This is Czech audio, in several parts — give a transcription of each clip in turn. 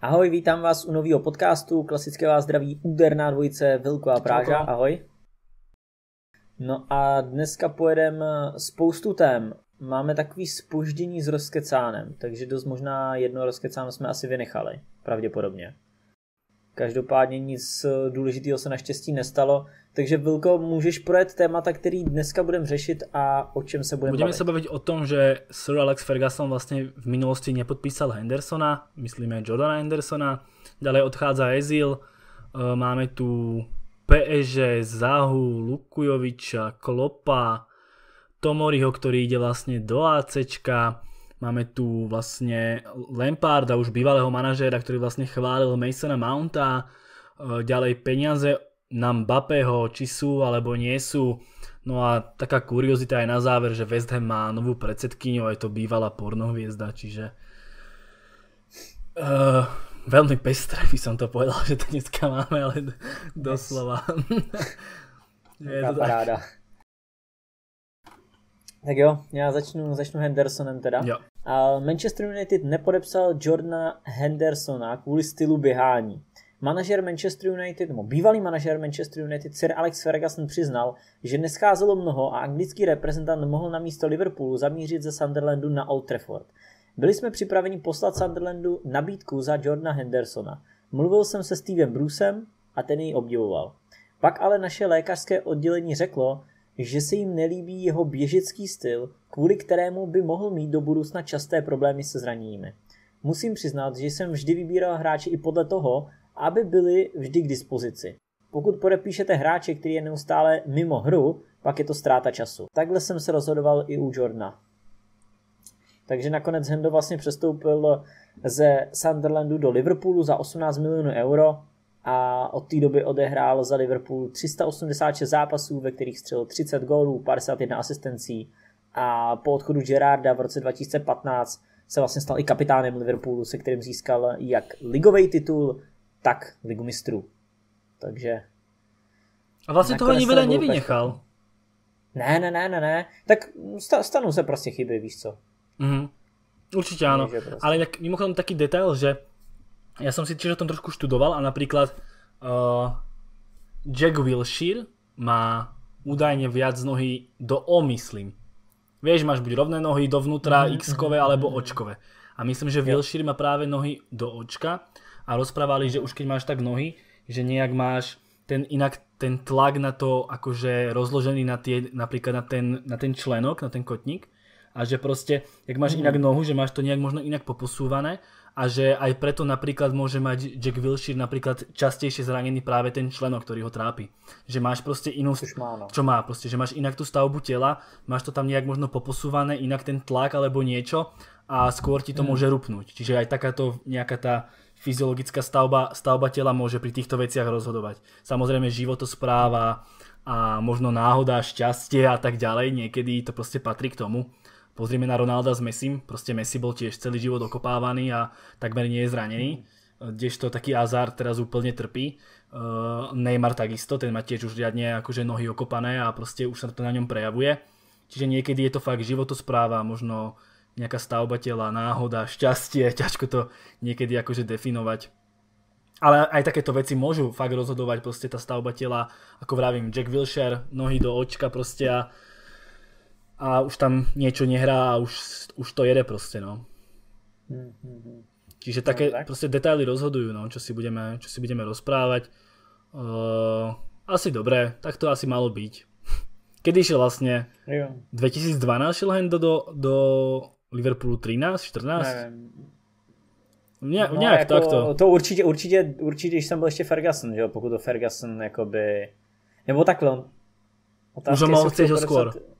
Ahoj, vítám vás u nového podcastu. Klasické vás zdraví úderná dvojice Vilko a Práža. Ahoj. No a dneska pojedeme spoustu tém. Máme takový spoždění s rozkecánem, takže dost možná jedno rozkecán jsme asi vynechali, pravděpodobně. Každopádně nic důležitého se naštěstí nestalo, takže Vilko, můžeš projet témata, který dneska budeme řešit a o čem se budeme Budeme bavit? se bavit o tom, že Sir Alex Ferguson vlastně v minulosti nepodpísal Hendersona, myslíme Jordana Hendersona, ďalej odchádza Ezil, e, máme tu PSG, Zahu, Lukujoviča, Klopa, Tomoriho, ktorý ide vlastne do ACčka, Máme tu vlastne Lamparda, už bývalého manažéra, ktorý vlastne chválil Masona Mounta. E, ďalej peniaze na Mbappého, či sú alebo nie sú. No a taká kuriozita aj na záver, že West Ham má novú predsedkyňu a je to bývalá pornohviezda, čiže uh, veľmi pestré by som to povedal, že to dneska máme, ale doslova. je to paráda. Tak jo, já začnu, začnu Hendersonem teda. Jo. A Manchester United nepodepsal Jordana Hendersona kvůli stylu běhání. Manažer Manchester United, nebo bývalý manažer Manchester United Sir Alex Ferguson přiznal, že nescházelo mnoho a anglický reprezentant mohl na místo Liverpoolu zamířit ze Sunderlandu na Old Trafford. Byli jsme připraveni poslat Sunderlandu nabídku za Jordana Hendersona. Mluvil jsem se Stevem Brucem a ten ji obdivoval. Pak ale naše lékařské oddělení řeklo, že se jim nelíbí jeho běžecký styl, kvůli kterému by mohl mít do budoucna časté problémy se zraněními. Musím přiznat, že jsem vždy vybíral hráče i podle toho, aby byli vždy k dispozici. Pokud podepíšete hráče, který je neustále mimo hru, pak je to ztráta času. Takhle jsem se rozhodoval i u Jordana. Takže nakonec Hendo vlastně přestoupil ze Sunderlandu do Liverpoolu za 18 milionů euro a od té doby odehrál za Liverpool 386 zápasů, ve kterých střelil 30 gólů, 51 asistencí a po odchodu Gerarda v roce 2015 se vlastně stal i kapitánem Liverpoolu, se kterým získal jak ligový titul, tak ligu mistrů. Takže... A vlastně toho ani veľa nevynechal. Ne, ne, ne, ne, ne. Tak stanou se prostě chyby, víš co. Mm-hmm. Určite áno. Prostě. Ale tak, mimochodom taký detail, že ja som si tiež o tom trošku študoval a napríklad uh, Jack Wilshere má údajne viac nohy do O, myslím. Vieš, máš buď rovné nohy dovnútra, mm-hmm. x-kové alebo očkové. A myslím, že Wilshere má práve nohy do očka a rozprávali, že už keď máš tak nohy, že nejak máš ten inak ten tlak na to akože rozložený na tie, napríklad na ten, na ten členok, na ten kotník a že proste, jak máš mm. inak nohu, že máš to nejak možno inak poposúvané a že aj preto napríklad môže mať Jack Wilshere napríklad častejšie zranený práve ten členok, ktorý ho trápi. Že máš proste inú... Má, no. Čo má proste, že máš inak tú stavbu tela, máš to tam nejak možno poposúvané, inak ten tlak alebo niečo a skôr ti to mm. môže rupnúť. Čiže aj takáto nejaká tá fyziologická stavba, stavba tela môže pri týchto veciach rozhodovať. Samozrejme životospráva a možno náhoda, šťastie a tak ďalej, niekedy to proste patrí k tomu. Pozrime na Ronalda s Messim, proste Messi bol tiež celý život okopávaný a takmer nie je zranený. Kdežto taký Azar teraz úplne trpí. Uh, Neymar takisto, ten má tiež už riadne akože nohy okopané a proste už sa to na ňom prejavuje. Čiže niekedy je to fakt životospráva, možno nejaká stavba tela, náhoda, šťastie, ťažko to niekedy akože definovať. Ale aj takéto veci môžu fakt rozhodovať proste tá stavba tela, ako vravím, Jack Wilshere, nohy do očka proste a, a už tam niečo nehrá a už, už to jede proste, no. Čiže také no, tak. proste detaily rozhodujú, no, čo si budeme, čo si budeme rozprávať. Uh, asi dobre, tak to asi malo byť. Kedy šiel vlastne? Jo. 2012 šiel Hendo do, do Liverpoolu 13, 14? Nevím. Ně, no, nějak jako, takto. To určitě, určitě, určitě, když jsem byl ještě Ferguson, že jo, pokud to Ferguson jakoby, nebo takhle. Už ho mohl chceš skôr.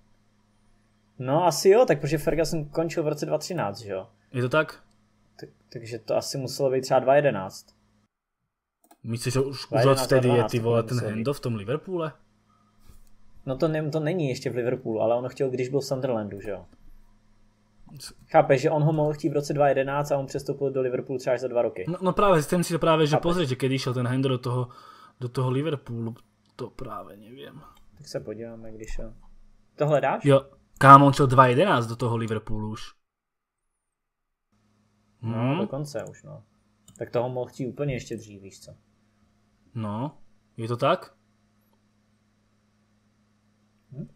No asi jo, tak protože Ferguson končil v roce 2013, že jo. Je to tak? tak takže to asi muselo být třeba 2011. Myslíš, že už, už od vtedy je ty vole ten Hendo v tom Liverpoole? No to, ne, to není ještě v Liverpoolu, ale on chtěl, když byl v Sunderlandu, že jo. Chápeš, že on ho mohl chtít v roce 2011 a on přestoupil do Liverpoolu třeba až za dva roky. No, no práve, chcem si to práve, že pozrieť, že kedy šel ten Hendo do toho, do toho Liverpoolu, to práve neviem. Tak se podíváme, když šel. To hledáš? Jo, kámo, on šel 2011 do toho Liverpoolu už. No, hmm. dokonce už, no. Tak toho mohl chtít úplně ještě dřív, víš co? No, je to tak? Hm?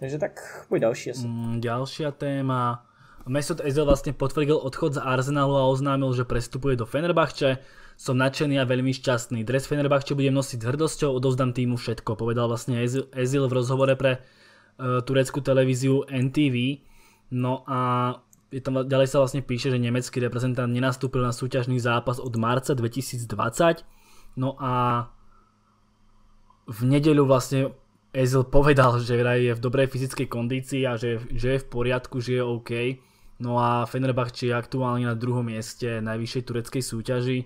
Takže tak pojď další asi. Mm, ďalšia téma. Mesut Ezil vlastne potvrdil odchod z Arsenalu a oznámil, že prestupuje do Fenerbahče. Som nadšený a veľmi šťastný. Dres Fenerbahče budem nosiť s hrdosťou, odovzdám týmu všetko, povedal vlastne Ezil, Ezil v rozhovore pre uh, tureckú televíziu NTV. No a je tam, ďalej sa vlastne píše, že nemecký reprezentant nenastúpil na súťažný zápas od marca 2020. No a v nedeľu vlastne Ezil povedal, že je v dobrej fyzickej kondícii a že, že je v poriadku, že je OK. No a Fenerbahce je aktuálne na druhom mieste najvyššej tureckej súťaži.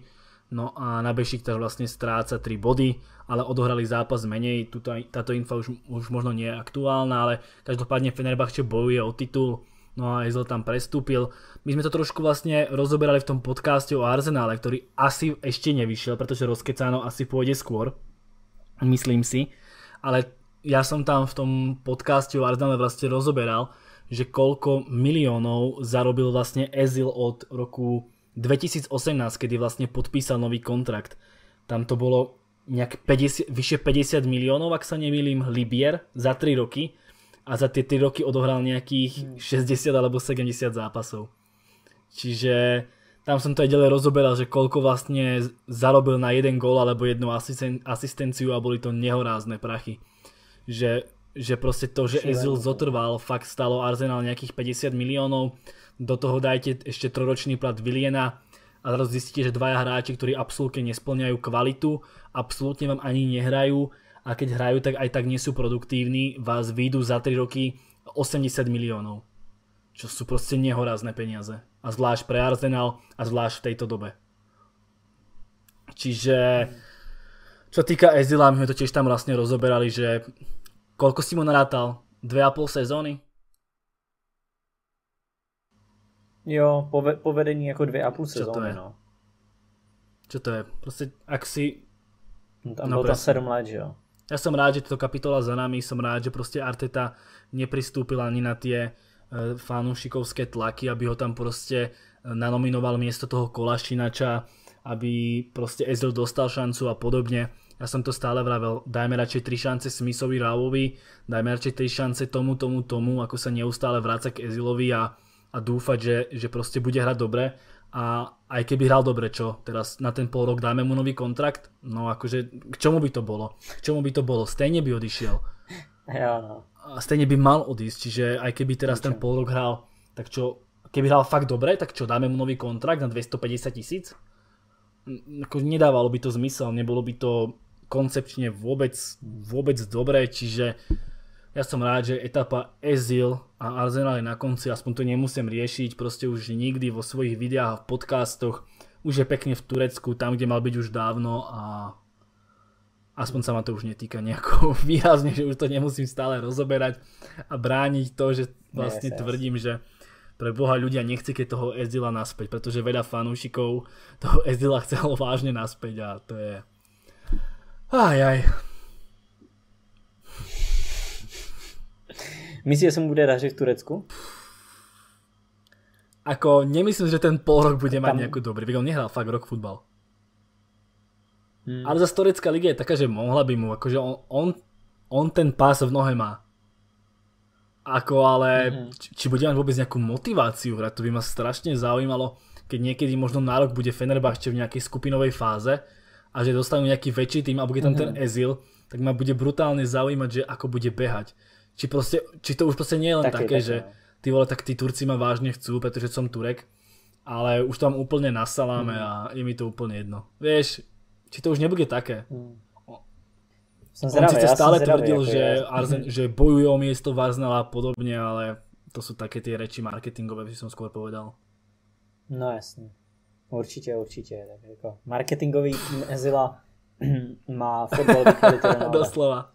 No a na Bešiktaš vlastne stráca 3 body, ale odohrali zápas menej. Tuto, táto info už, už možno nie je aktuálna, ale každopádne Fenerbahce bojuje o titul. No a Ezil tam prestúpil. My sme to trošku vlastne rozoberali v tom podcaste o Arsenále, ktorý asi ešte nevyšiel, pretože Rozkecáno asi pôjde skôr. Myslím si. Ale ja som tam v tom podcaste o Arsenále vlastne rozoberal, že koľko miliónov zarobil vlastne Ezil od roku 2018, kedy vlastne podpísal nový kontrakt. Tam to bolo nejak 50, vyše 50 miliónov, ak sa nemýlim, Libier za 3 roky a za tie 3 roky odohral nejakých 60 alebo 70 zápasov. Čiže tam som to aj ďalej rozoberal, že koľko vlastne zarobil na jeden gól alebo jednu asistenciu a boli to nehorázne prachy. Že že proste to, že Ezil zotrval, fakt stalo Arsenal nejakých 50 miliónov, do toho dajte ešte troročný plat Viliena a teraz zistíte, že dvaja hráči, ktorí absolútne nesplňajú kvalitu, absolútne vám ani nehrajú a keď hrajú, tak aj tak nie sú produktívni, vás výjdu za 3 roky 80 miliónov. Čo sú proste nehorázne peniaze. A zvlášť pre Arsenal a zvlášť v tejto dobe. Čiže čo týka Ezila, my sme to tiež tam vlastne rozoberali, že Koľko si mu narátal? Dve a pol sezóny? Jo, pove- povedení jako dvě a půl sezóny, no. Čo to je? Prostě, ak si... No, tam no, bylo to sedm let, že jo. Ja som rád, že to kapitola za nami, som rád, že proste Arteta nepristúpil ani na tie e, fanúšikovské tlaky, aby ho tam proste e, nanominoval miesto toho Kolašinača, aby proste Ezil dostal šancu a podobne. Ja som to stále vravel, dajme radšej tri šance Smithovi Rávovi, dajme radšej tri šance tomu, tomu, tomu, ako sa neustále vráca k Ezilovi a, a dúfať, že, že proste bude hrať dobre. A aj keby hral dobre, čo teraz na ten pol rok dáme mu nový kontrakt, no akože k čomu by to bolo? K čomu by to bolo? Stejne by odišiel. Ja, no. A stejne by mal odísť, čiže aj keby teraz ten pol rok hral, tak čo, keby hral fakt dobre, tak čo, dáme mu nový kontrakt na 250 tisíc? Ako nedávalo by to zmysel, nebolo by to koncepčne vôbec, vôbec dobré, čiže ja som rád, že etapa Ezil a Arsenal je na konci, aspoň to nemusím riešiť, proste už nikdy vo svojich videách a v podcastoch, už je pekne v Turecku, tam, kde mal byť už dávno a aspoň sa ma to už netýka nejako výrazne, že už to nemusím stále rozoberať a brániť to, že vlastne yes, tvrdím, že pre Boha ľudia nechce keď toho Ezila naspäť, pretože veľa fanúšikov toho Ezila chcelo vážne naspäť a to je Aj, aj. Myslíš, že se mu bude dařit v Turecku? Ako, nemyslím, že ten pol rok bude mať nejakú dobrý. On nehral fakt rok futbal. Hmm. Ale za Turecká liga je taká, že mohla by mu, akože on, on, on ten pás v nohe má. Ako ale, hmm. či, či bude mať vôbec nejakú motiváciu hrať, to by ma strašne zaujímalo, keď niekedy možno na rok bude Fenerbahče v nejakej skupinovej fáze, a že dostanú nejaký väčší tým a bude tam mm-hmm. ten Ezil, tak ma bude brutálne zaujímať, že ako bude behať. Či, proste, či to už proste nie je len také, také, že no. ty vole, tak tí Turci ma vážne chcú, pretože som Turek, ale už tam úplne nasaláme mm. a je mi to úplne jedno. Vieš, či to už nebude také. Mm. Som On síce ja stále tvrdil, že, ja. Arzen, že bojuje o miesto v a podobne, ale to sú také tie reči marketingové, by som skôr povedal. No jasne. Určitě, určitě. Tak jako marketingový tým Ezila má fotbal Doslova,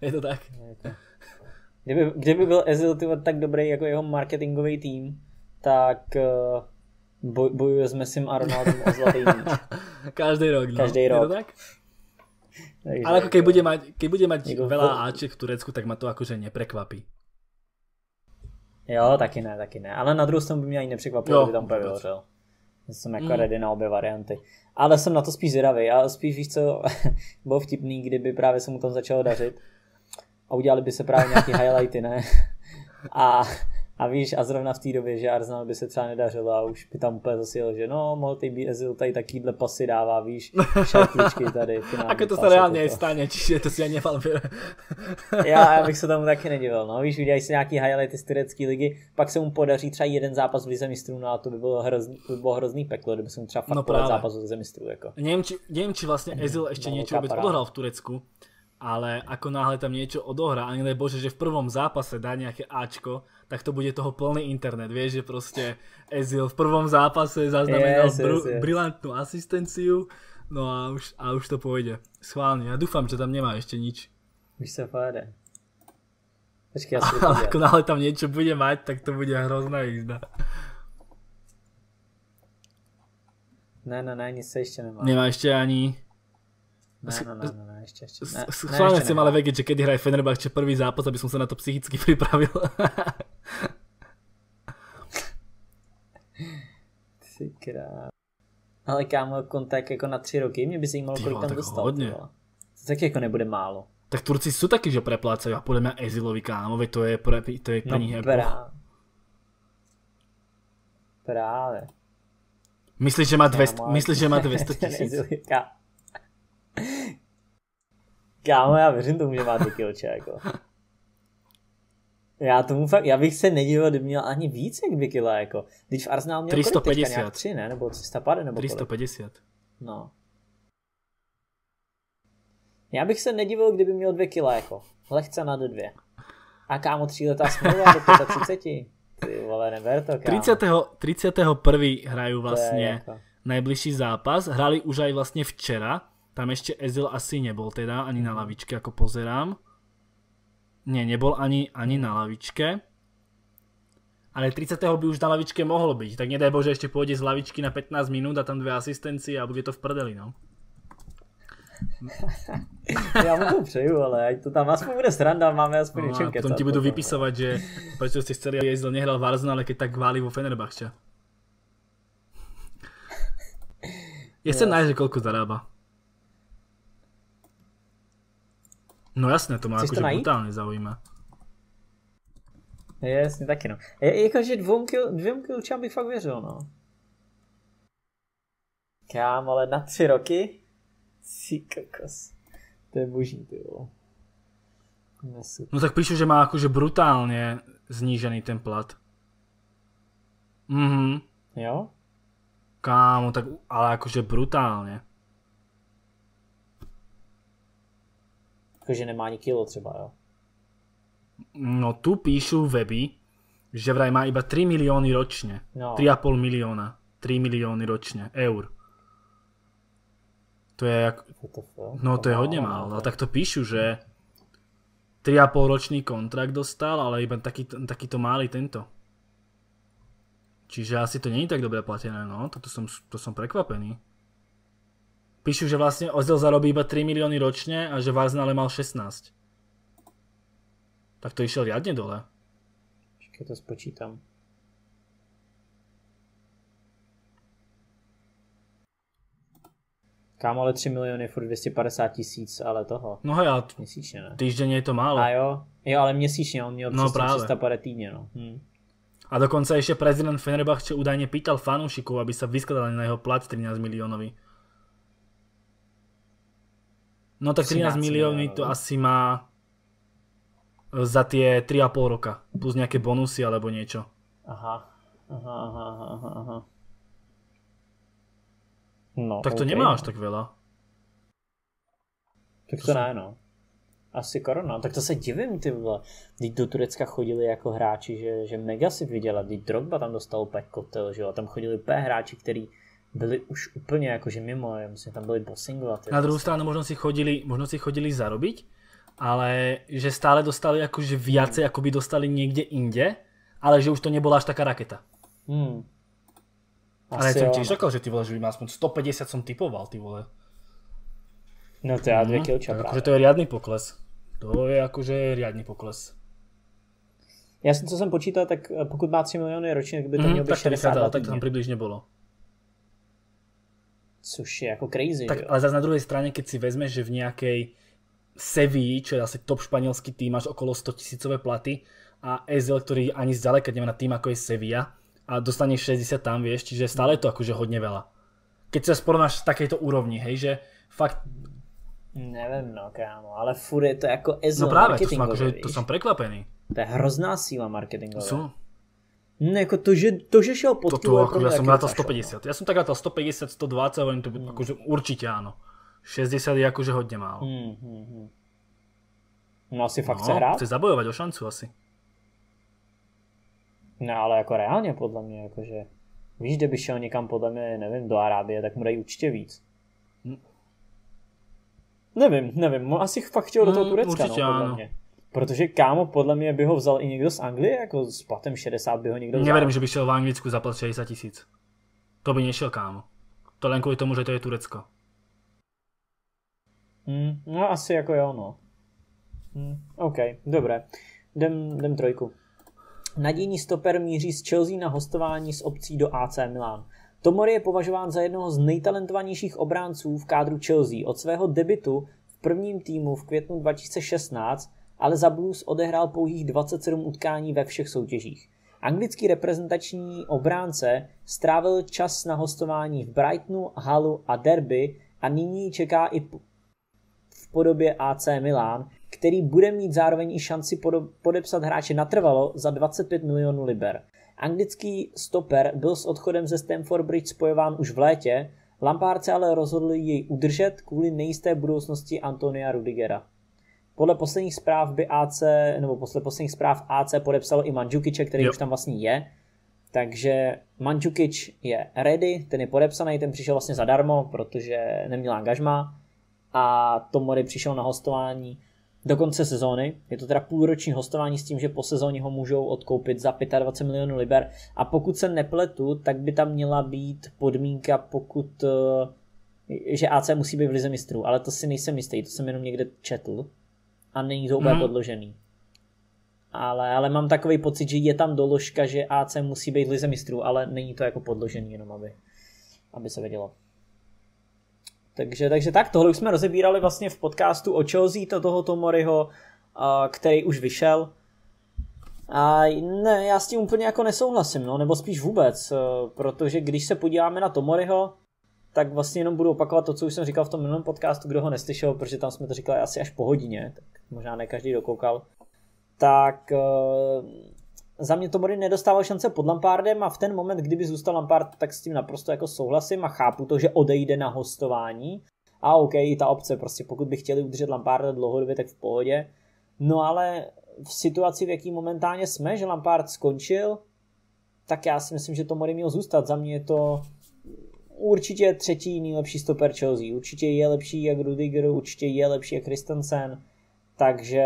je to tak. Jako, kdyby, kdyby byl Ezil tyvo, tak dobrý jako jeho marketingový tým, tak uh, boj, bojuje s Messim a Ronaldem o zlatý míč. Každý rok, no. Každý rok. Je to tak? Takže, Ale ako keď bude mať, keď bude mať veľa Aček v Turecku, tak ma to akože neprekvapí. Jo, taky ne, taky ne. Ale na druhou stranu by mě ani nepřekvapilo, kdyby tam úplně Jsem jako mm. ready na obě varianty. Ale jsem na to spíš zvědavý. A spíš víš co, bylo vtipný, kdyby právě se mu tam začalo dařit. A udělali by se právě nějaký highlighty, ne? A a víš, a zrovna v té době, že Arsenal by se třeba nedařilo a už by tam úplně zasil, že no, mohl ty být Ezil tady takýhle pasy dává, víš, šajtličky tady. Ako to se reálně stane, čiže to si ani nemal já, já bych se tomu taky nedivil, no, víš, udělají si nějaký highlighty z turecké ligy, pak se mu podaří třeba jeden zápas v Lize mistrů, no a to by bylo hrozný, by bylo hrozný peklo, kdyby se mu třeba fakt no zápas v Lize mistrů, jako. Nevím, či, nevím, či vlastně Ezil ještě no, něco vůbec odohral v Turecku, ale ako náhle tam niečo odohrá, ani bože, že v prvom zápase dá nejaké Ačko, tak to bude toho plný internet, vieš, že proste Ezil v prvom zápase zaznamenal yes, br- yes, yes. brilantnú asistenciu, no a už, a už to pôjde. Schválne, ja dúfam, že tam nemá ešte nič. Už sa pôjde. Počkej, ja Ale ako náhle tam niečo bude mať, tak to bude hrozná jízda. Ne, ne, ne, nic se ještě nemá. Nemá ještě ani Ne, ne, ne, ne, ne, ešte, ešte. Ne, Schválne chcem ale vedieť, že kedy hraje Fenerbahče prvý zápas, aby som sa na to psychicky pripravil. Ty krát. Ale kámo, kontak jako na tři roky, mě by zajímalo, kolik tam dostal. Hodně. To tak jako nebude málo. Tak Turci sú taky, že preplácajú a podľa mňa Ezilovi kámovi to je, pre, to je pre no, nich právě. Právě. Myslíš, že má 200, myslíš, že má 200 tisíc? Kámo, já věřím tomu, že má ty kilče, jako. Já tomu fakt, já bych se nedivil, kdyby měl ani víc jak 2 kila, jako. Když v Arsenal měl 350. Kolik 3, ne? Nebo 350, nebo 350. Kolik? No. Já bych se nedivil, kdyby měl 2 kila, jako. Lehce nad 2. A kámo, letá smlouva do 35. Ty vole, neber to, kámo. 30. 31. hrajú vlastne jako... najbližší zápas. Hrali už aj vlastne včera tam ešte Ezil asi nebol teda, ani na lavičke, ako pozerám. Nie, nebol ani, ani na lavičke. Ale 30. by už na lavičke mohol byť. Tak nedaj Bože, ešte pôjde z lavičky na 15 minút a tam dve asistencie a bude to v prdeli, no. Já mu to přeju, ale ať to tam aspoň bude sranda, máme aspoň no, kecat. Potom ti budú vypisovať, že prečo ste chceli, aby Ezil nehral v Arsenale, keď tak váli vo Fenerbahče. Je sa nájsť, koľko zarába. No jasné, to má jakože brutálně zaujíma. Je, jasně, taky no. Je, jakože dvou kil, dvěm kilčám bych fakt věřil, no. Kám, ale na tři roky? Si kokos. To je boží, ty vole. No tak píšu, že má jakože brutálně znížený ten plat. Mhm. Jo? Kámo, tak ale jakože brutálně. Že nemá ani kilo třeba, jo? No tu píšu weby, že vraj má iba 3 milióny ročne. No. 3,5 milióna. 3 milióny ročne. Eur. To je jak... No to je hodně málo. A tak to píšu, že 3,5 ročný kontrakt dostal, ale iba taký, takýto malý tento. Čiže asi to není tak dobre platené, no. Toto som, to som prekvapený. Píšu, že vlastne Ozil zarobí iba 3 milióny ročne a že v Arsenale mal 16. Tak to išiel riadne dole. Počkej, to spočítam. Kámo, ale 3 miliony, furt 250 tisíc, ale toho. No hej, ale měsíčně, ne? Týždenne je to málo. A jo, jo, ale měsíčně, on měl no, právě. 300 týdně, no. Hm. A dokonca ešte prezident Fenerbahce údajne pýtal fanúšikov, aby sa vyskladali na jeho plat 13 miliónový. No tak 13 milióny to asi má za tie 3,5 roka. Plus nejaké bonusy alebo niečo. Aha. Aha, aha, aha, aha. No, tak to okay. nemá až tak veľa. Tak to, to ne, no. Asi korona. Tak to se divím, ty vole. Teď do Turecka chodili jako hráči, že, že mega si viděla. Teď Drogba tam dostal úplně kotel, že jo. A tam chodili úplně hráči, který byli už úplně jakože mimo, já myslím, tam byli Bossingova. Na druhou stranu možno si chodili, možno si chodili zarobiť, ale že stále dostali akože viacej, ako by dostali niekde inde, ale že už to nebola až taká raketa. Hmm. ale ja som tiež čakal, že ty vole, že by ma aspoň 150 som typoval, ty vole. No to je mm, dvě kilča akože to je riadny pokles. To je akože riadny pokles. Já jsem, co jsem počítal, tak pokud má 3 miliony ročně, tak by to mm, mělo být 62 tak to tam přibližně bylo. Což je jako crazy. Tak, ale zase na druhej strane, keď si vezmeš, že v nejakej Sevilla, čo je asi top španielský tým, máš okolo 100 tisícové platy a Ezel, ktorý ani zďaleka nemá na tým, ako je Sevilla a dostaneš 60 tam, vieš, čiže stále je to akože hodne veľa. Keď sa porovnáš v takejto úrovni, hej, že fakt... Nevím, no kámo, ale furt je to jako Ezel No práve, to som, akože, to som prekvapený. To je hrozná síla marketingová. Sú. No, jako to, že, to, že šel pod Toto, ako, ja som rátal 150. Ja som tak rátal 150, 120, len to mm. akože určite áno. 60 je akože hodne málo. Mm, mm, mm. No asi fakt no, chce hrát? chce zabojovať o šancu asi. No ale jako reálně podle mě, jakože víš, kdyby šel někam podle mě, nevím, do Arábie, tak mu dají určitě víc. Hm. Nevím, nevím, asi fakt chtěl do toho hm, Turecka, určitě, no, podle ano. mě. Protože kámo, podle mě by ho vzal i někdo z Anglie, jako s platem 60 by ho někdo vzal. Neverím, že by šel v Anglicku za plat 60 tisíc. To by nešel kámo. To len kvůli tomu, že to je Turecko. Hmm, no asi jako jo, no. Hmm, OK, dobré. Jdem, jdem trojku. Nadějný stoper míří z Chelsea na hostování s obcí do AC Milan. Tomori je považován za jednoho z nejtalentovanějších obránců v kádru Chelsea. Od svého debitu v prvním týmu v květnu 2016 ale za Blues odehrál pouhých 27 utkání ve všech soutěžích. Anglický reprezentační obránce strávil čas na hostování v Brightonu, Hallu a Derby a nyní čeká i v podobě AC Milan, který bude mít zároveň i šanci podepsat hráče natrvalo za 25 milionů liber. Anglický stoper byl s odchodem ze Stamford Bridge spojován už v létě, Lampard se ale rozhodl jej udržet kvůli nejisté budoucnosti Antonia Rudigera. Podle posledních zpráv by AC, nebo podle posledních zpráv AC podepsalo i Mandžukiče, který jo. už tam vlastně je. Takže Mandžukič je ready, ten je podepsaný, ten přišel vlastně zadarmo, protože neměl angažma a Tomori přišel na hostování do konce sezóny. Je to teda půlroční hostování s tím, že po sezóně ho můžou odkoupit za 25 milionů liber a pokud se nepletu, tak by tam měla být podmínka, pokud eh, že AC musí být v lize mistrů, ale to si nejsem jistý, to jsem jenom někde četl a není to úplně mm. podložený. Ale, ale mám takový pocit, že je tam doložka, že AC musí být lize mistrů, ale není to jako podložený, jenom aby, aby se vědělo. Takže, takže tak, tohle už jsme rozebírali vlastně v podcastu o Chelsea, to toho Tomoriho, který už vyšel. A ne, já s tím úplně jako nesouhlasím, no, nebo spíš vůbec, e, protože když se podíváme na Tomoriho, tak vlastně jenom budu opakovat to, co už jsem říkal v tom minulém podcastu, kdo ho neslyšel, protože tam jsme to říkali asi až po hodině, tak možná ne každý dokoukal. Tak uh, za mě Tomori nedostával šance pod Lampardem a v ten moment, kdyby zůstal Lampard, tak s tím naprosto jako souhlasím a chápu to, že odejde na hostování. A OK, i ta obce, prostě pokud by chtěli udržet Lamparda dlouhodobě, tak v pohodě. No ale v situaci, v jaký momentálně jsme, že Lampard skončil, tak já si myslím, že Tomori měl zůstat. Za mě je to určitě třetí nejlepší stoper Chelsea. Určitě je lepší jak Rudiger, určitě je lepší jak Christensen. Takže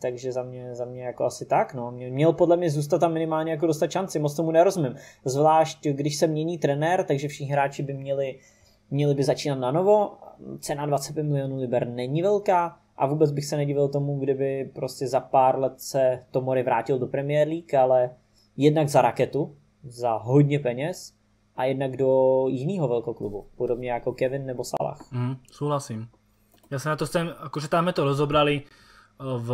takže za mě, za mě jako asi tak, no. Měl podle mě zůstat tam minimálně jako dostat šanci, moc tomu nerozumím. Zvlášť, když se mění trenér, takže všichni hráči by měli, měli by začínat na novo. Cena 25 milionů liber není velká a vůbec bych se nedivil tomu, kdyby prostě za pár let se Tomori vrátil do Premier League, ale jednak za raketu, za hodně peněz a jednak do jiného velkoklubu, podobně jako Kevin nebo Salah. Mm, súhlasím. Ja sa na to chcem, akože tam to rozobrali, v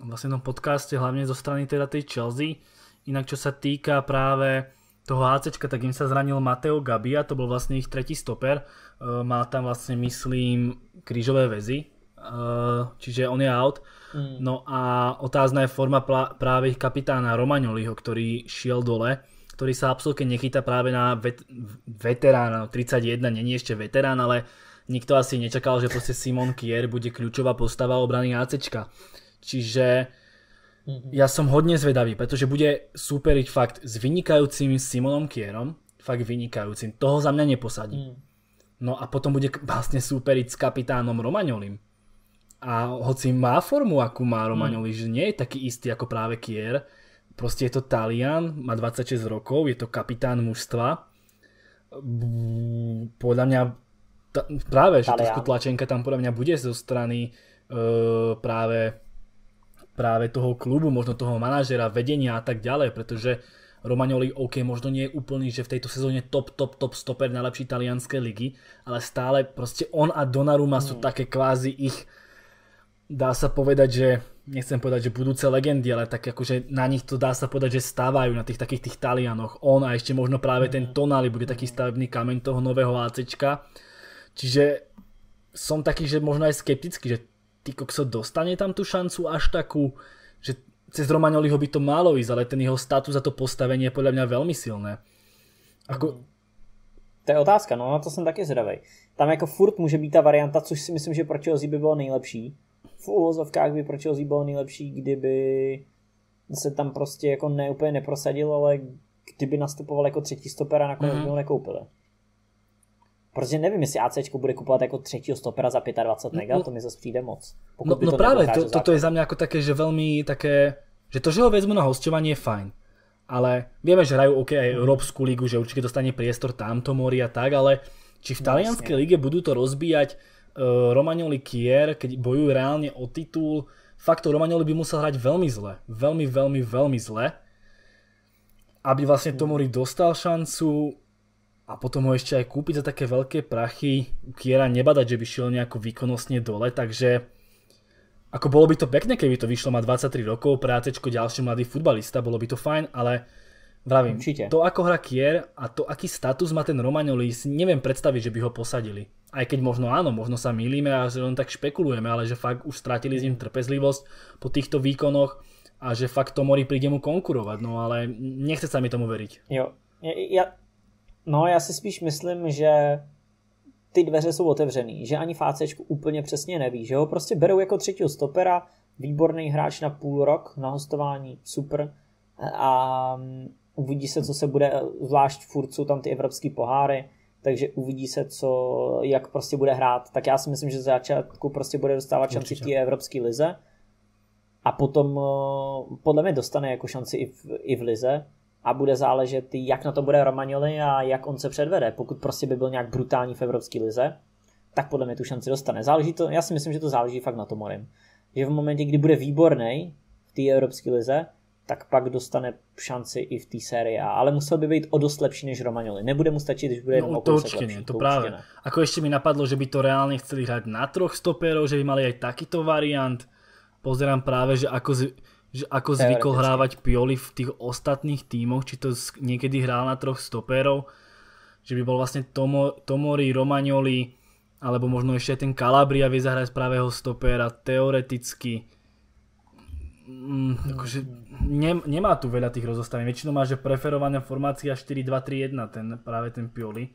vlastne tom podcaste, hlavne zo strany teda tej Chelsea. Inak čo sa týka práve toho AC, tak im sa zranil Mateo Gabia, to bol vlastne ich tretí stoper. Uh, mal tam vlastne, myslím, krížové väzy, uh, čiže on je out. Mm. No a otázna je forma práve ich kapitána Romagnoliho, ktorý šiel dole, ktorý sa absolútne nechytá práve na vet- veterána, no 31, není ešte veterán, ale nikto asi nečakal, že proste Simon Kier bude kľúčová postava obrany ACčka. Čiže mhm. ja som hodne zvedavý, pretože bude súperiť fakt s vynikajúcim Simonom Kierom, fakt vynikajúcim. Toho za mňa neposadí. Mm. No a potom bude vlastne súperiť s kapitánom Romaňolim. A hoci má formu, akú má Romaňoli, mm. že nie je taký istý ako práve Kier, proste je to Talian, má 26 rokov, je to kapitán mužstva. Podľa mňa ta, práve, že trošku tlačenka tam podľa mňa bude zo strany uh, práve, práve toho klubu, možno toho manažera, vedenia a tak ďalej, pretože Romagnoli, OK, možno nie je úplný, že v tejto sezóne top, top, top stoper najlepší talianskej ligy, ale stále proste on a Donnarumma mm. sú také kvázi ich, dá sa povedať, že nechcem povedať, že budúce legendy, ale tak akože na nich to dá sa povedať, že stávajú na tých takých tých Talianoch. On a ešte možno práve ten mm. Tonali bude taký stavebný kameň toho nového ACčka. Čiže som taký, že možno aj skeptický, že ty kokso dostane tam tú šancu až takú, že cez Romagnoliho by to malo ísť, ale ten jeho status a to postavenie je podľa mňa veľmi silné. Ako... To je otázka, no na to jsem taky zvědavý. Tam jako furt může být ta varianta, což si myslím, že pro Chelsea by bylo nejlepší. V úvozovkách by pro Chelsea bylo nejlepší, kdyby se tam prostě jako neúplně neprosadil, ale kdyby nastupoval jako třetí stoper a nakonec mm-hmm. by ho nekoupili. Protože nevím, jestli AC bude kupovat jako třetího stopera za 25 mega, no, to mi zase přijde moc. No, no to práve, to, toto je za mňa ako také, že veľmi také, že to, že ho vezmu na hostovanie je fajn. Ale vieme, že hrajú OK aj Európsku ligu, že určite dostane priestor tamto mori a tak, ale či v no, talianskej lige budú to rozbíjať Romagnoli Kier, keď bojujú reálne o titul, fakt to Romagnoli by musel hrať veľmi zle. Veľmi, veľmi, veľmi zle. Aby vlastne Tomori dostal šancu, a potom ho ešte aj kúpiť za také veľké prachy, Kiera nebadať, že by šiel nejako výkonnostne dole, takže ako bolo by to pekné, keby to vyšlo, má 23 rokov, prácečko, ďalší mladý futbalista, bolo by to fajn, ale vravím, Určite. to ako hra Kier a to aký status má ten Romagnoli, si neviem predstaviť, že by ho posadili. Aj keď možno áno, možno sa milíme a že len tak špekulujeme, ale že fakt už stratili s ním trpezlivosť po týchto výkonoch a že fakt Tomori príde mu konkurovať, no ale nechce sa mi tomu veriť. Jo, ja, ja No, já si spíš myslím, že ty dveře jsou otevřený, že ani Fácečku úplně přesně neví, že ho prostě berou jako třetího stopera, výborný hráč na půl rok na hostování, super a uvidí se, co se bude, zvlášť furt jsou tam ty evropské poháry, takže uvidí se, co, jak prostě bude hrát. Tak já si myslím, že za začátku prostě bude dostávat šanci v té evropské lize a potom eh, podle mě dostane jako šanci i v, i v lize, a bude záležet, jak na to bude Romagnoli a jak on se předvede. Pokud prostě by byl nějak brutální v Evropské lize, tak podle mě tu šanci dostane. Záleží to, já si myslím, že to záleží fakt na Tomorim. Že v momentě, kdy bude výborný v té Evropské lize, tak pak dostane šanci i v té sérii A. Ale musel by být o dost lepší než Romagnoli. Nebude mu stačit, když bude no, to určite nie, to, to práve. Ne. Ako ešte mi napadlo, že by to reálne chceli hrať na troch stoperov, že by mali aj takýto variant. Pozerám práve, že ako z že ako zvykol hrávať Pioli v tých ostatných tímoch, či to niekedy hrál na troch stopérov, že by bol vlastne Tomo, Tomori, Romagnoli, alebo možno ešte ten Calabria vie zahrať z pravého stopéra, teoreticky. Mm, akože ne, nemá tu veľa tých rozostavení. Väčšinou má, že preferovaná formácia 4-2-3-1, ten, práve ten Pioli.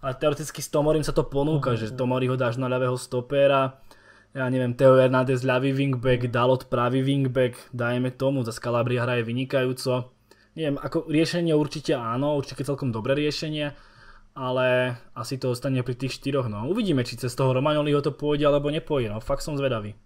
Ale teoreticky s Tomorim sa to ponúka, že Tomori ho dáš na ľavého stopéra, ja neviem, Teo Hernández ľavý wingback, Dalot pravý wingback, dajme tomu, za Calabria hraje vynikajúco. Neviem, ako riešenie určite áno, určite celkom dobré riešenie, ale asi to ostane pri tých štyroch, no. Uvidíme, či cez toho Romagnoliho to pôjde, alebo nepôjde, no. Fakt som zvedavý.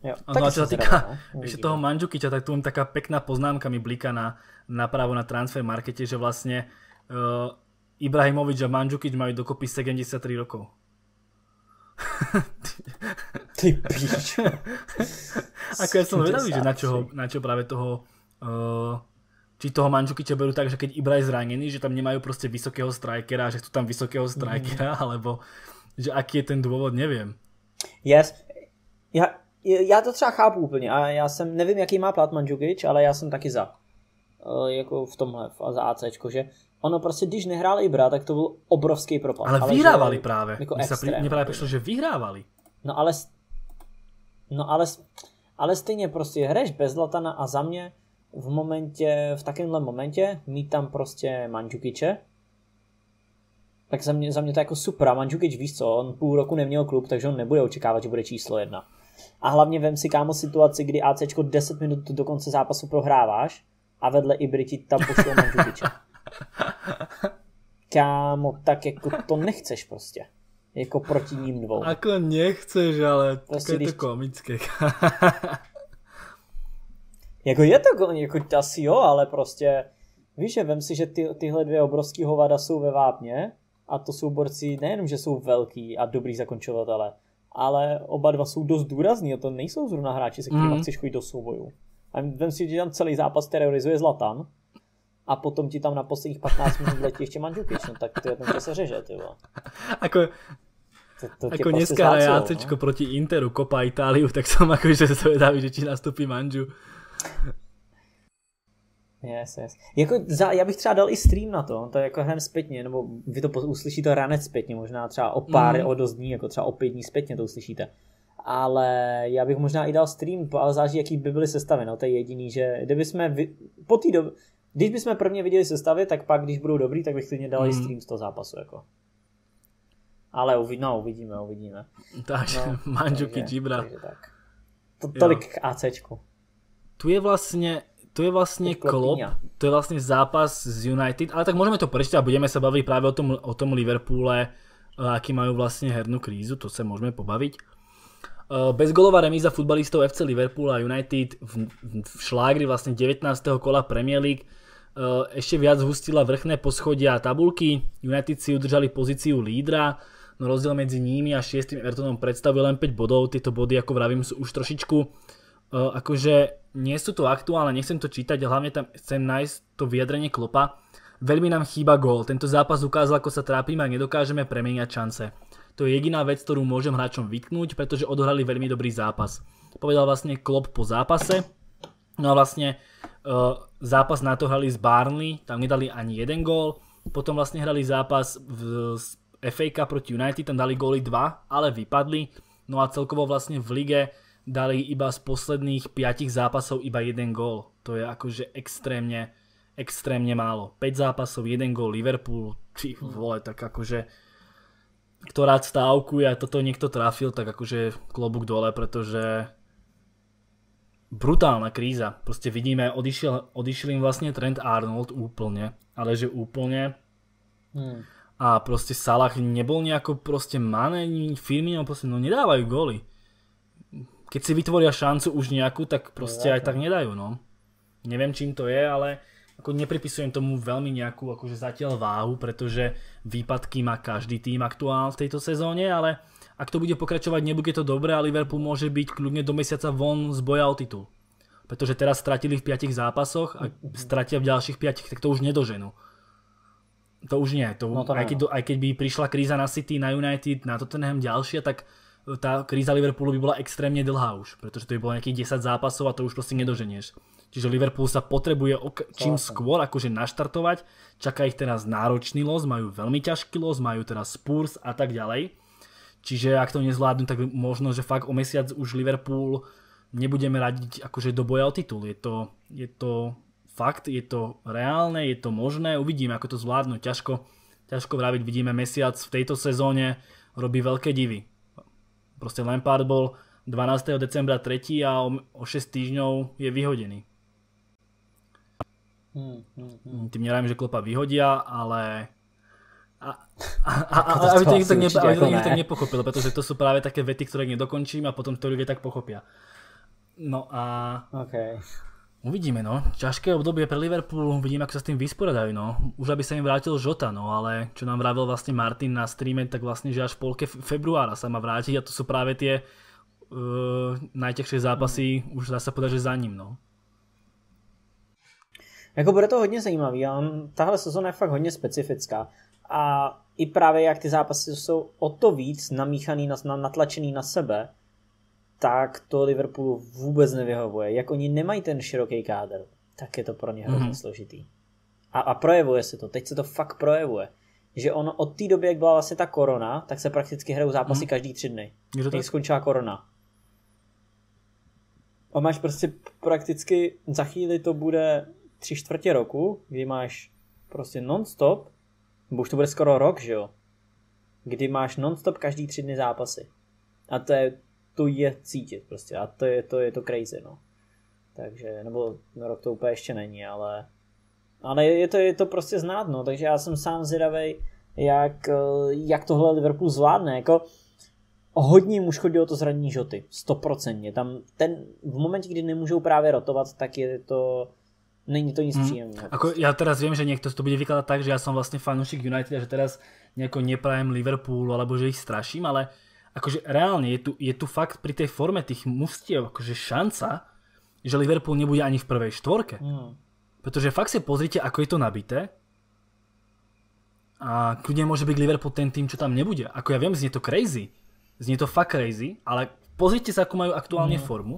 Jo, no a čo sa týka ešte toho Mandžukiča, tak tu len taká pekná poznámka mi blíka na, napravo na transfer markete, že vlastne uh, Ibrahimovič a Mandžukič majú dokopy 73 rokov. Ty píč. Ako ja som vedavý, že na čo, na čo práve toho uh, či toho Mančukiča berú tak, že keď Ibra je zranený, že tam nemajú proste vysokého strikera, že chcú tam vysokého strikera, mm. alebo že aký je ten dôvod, neviem. Yes. Já, já to třeba chápu úplně a já jsem, nevím, jaký má plat Mandžukič, ale já jsem taky za. Uh, jako v tomhle, za ACčko, že ono prostě, když nehrál Ibra, tak to byl obrovský propad. Ale, ale vyhrávali že, právě. Jako Mně extrém, právě přišlo, že vyhrávali. No ale, no ale, ale stejně prostě hraješ bez Latana a za mě v momentě, v takovémhle momentě mít tam prostě Mandžukiče, tak za mě, za mě to je jako super. A Mandžukič víš co, on půl roku neměl klub, takže on nebude očekávat, že bude číslo jedna. A hlavně vem si kámo situaci, kdy ACčko 10 minut do konce zápasu prohráváš a vedle Ibry ti tam pošlo Mandžukiče. Kámo, tak jako to nechceš prostě. Jako proti ním dvou. Ako nechceš, ale prostě, je to komické. jako je to, jako asi jo, ale prostě víš, že vem si, že ty, tyhle dvě obrovský hovada jsou ve vápně a to jsou borci nejenom, že jsou velký a dobrý zakončovatele, ale oba dva jsou dost důrazní a to nejsou zrovna hráči, se kterými mm. chceš chodit do soubojů. A vem si, že tam celý zápas terorizuje Zlatan a potom ti tam na posledních 15 minut letí ještě Mandžukič, no tak to ten se řeže, ty vole. Ako, to, to ako prostě dneska hraje ACčko no? proti Interu, kopa Itáliu, tak som akože zvedavý, že či nastupí Manžu. Yes, yes. Jako za, já bych třeba dal i stream na to, to je jako hrem zpětně, nebo vy to uslyšíte ranec zpětně, možná třeba o pár, mm. o dost dní, jako třeba o pět dní zpětně to uslyšíte. Ale já bych možná i dal stream, ale záleží, jaký by byly sestavy, no to je jediný, že kdyby jsme vy, po té době, když bychom prvně viděli sestavy, tak pak, když budou dobrý, tak bych klidně dal mm. i stream z toho zápasu, jako. Ale uvi, no, uvidíme, uvidíme. Takže no, Manžuky Gibra. Takže tak. To, tolik jo. k ACčku. Tu je vlastně to je vlastne Klopp, to je vlastne zápas z United, ale tak môžeme to prečítať a budeme sa baviť práve o tom, o tom Liverpoole, aký majú vlastne hernú krízu, to sa môžeme pobaviť. Bezgolová remíza futbalistov FC Liverpool a United v, v šlágri vlastne 19. kola Premier League ešte viac zhustila vrchné poschodia tabulky. United si udržali pozíciu lídra, no rozdiel medzi nimi a 6. Evertonom predstavuje len 5 bodov. Tieto body, ako vravím, sú už trošičku akože nie sú to aktuálne, nechcem to čítať, hlavne tam chcem nájsť to vyjadrenie Klopa. Veľmi nám chýba gól. Tento zápas ukázal, ako sa trápime a nedokážeme premeniať šance. To je jediná vec, ktorú môžem hráčom vytknúť, pretože odohrali veľmi dobrý zápas. Povedal vlastne Klop po zápase. No a vlastne uh, zápas na to hrali z Barnley, tam nedali ani jeden gól. Potom vlastne hrali zápas v FA Cup proti United, tam dali góly 2, ale vypadli. No a celkovo vlastne v lige dali iba z posledných 5 zápasov iba jeden gól. To je akože extrémne, extrémne málo. 5 zápasov, jeden gól Liverpool, ty vole, tak akože ktorá stávku a toto niekto trafil, tak akože klobúk dole, pretože brutálna kríza. Proste vidíme, odišiel, odišiel im vlastne Trent Arnold úplne, ale že úplne. Hmm. A proste Salah nebol nejako proste mané, Firmino proste no nedávajú góly keď si vytvoria šancu už nejakú, tak proste no, aj tak nedajú, no. Neviem čím to je, ale ako nepripisujem tomu veľmi nejakú akože zatiaľ váhu, pretože výpadky má každý tým aktuál v tejto sezóne, ale ak to bude pokračovať, nebude to dobré a Liverpool môže byť kľudne do mesiaca von z boja o titul. Pretože teraz stratili v 5 zápasoch a stratia v ďalších 5, tak to už nedoženú. To už nie. To, no to aj, keď, aj keď by prišla kríza na City, na United, na Tottenham ďalšia, tak tá kríza Liverpoolu by bola extrémne dlhá už, pretože to by bolo nejakých 10 zápasov a to už proste nedoženieš. Čiže Liverpool sa potrebuje ok- čím skôr akože naštartovať, čaká ich teraz náročný los, majú veľmi ťažký los, majú teraz Spurs a tak ďalej. Čiže ak to nezvládnu, tak možno, že fakt o mesiac už Liverpool nebudeme radiť akože do boja o titul. Je to, je to fakt, je to reálne, je to možné, uvidíme ako to zvládnu. Ťažko, ťažko vraviť, vidíme mesiac v tejto sezóne robí veľké divy. Proste Lampard bol 12. decembra 3. a o, o 6 týždňov je vyhodený. Hmm, hmm, hmm. Tým nerajím, že klopa vyhodia, ale a, a, a, a, a aby to nikto, ne, aby to nikto ne. nepochopil, pretože to sú práve také vety, ktoré nedokončím a potom to ľudia tak pochopia. No a... Okay. Uvidíme, no. Ťažké obdobie pre Liverpool, uvidíme, ako sa s tým vysporiadajú, no. Už aby sa im vrátil Žota, no, ale čo nám vravel vlastne Martin na streame, tak vlastne, že až v polke februára sa má vrátiť a to sú práve tie uh, najťažšie zápasy, mm. už dá povedať, že za ním, no. Jako bude to hodně zajímavý a tahle sezóna je fakt hodně specifická. A i právě jak ty zápasy jsou o to víc namíchaný, natlačený na sebe, tak to Liverpoolu vůbec nevyhovuje. Jak oni nemají ten široký kádr, tak je to pro ně hrozně mm-hmm. složitý. A, a projevuje se to, teď se to fakt projevuje. Že ono od té doby, jak byla vlastně ta korona, tak se prakticky hrajou zápasy mm. každý tři dny. Když skončila korona. A máš prostě prakticky, za chvíli to bude tři čtvrtě roku, kdy máš prostě non-stop, nebo už to bude skoro rok, že jo? Kdy máš non-stop každý tři dny zápasy. A to je to je cítit prostě a to je to, je to crazy, no. Takže, nebo no, rok to úplně ještě není, ale ale je to, je to prostě znát, no, takže já jsem sám zvědavý, jak, jak tohle Liverpool zvládne, jako hodně mu škodilo to zranění Žoty, stoprocentně, tam ten, v momentě, kdy nemůžou právě rotovat, tak je to, není to nic hmm. příjemného. Ako ja teraz viem, že niekto to bude vykladať tak, že ja som vlastne fanúšik United a že teraz nejako neprajem Liverpoolu alebo že ich straším, ale akože reálne je tu, je tu fakt pri tej forme tých mustiev akože šanca, že Liverpool nebude ani v prvej štvorke. Hmm. Pretože fakt si pozrite, ako je to nabité. A kľudne môže byť Liverpool ten tým, čo tam nebude. Ako ja viem, znie to crazy. Znie to fakt crazy, ale pozrite sa, ako majú aktuálne Mm. formu.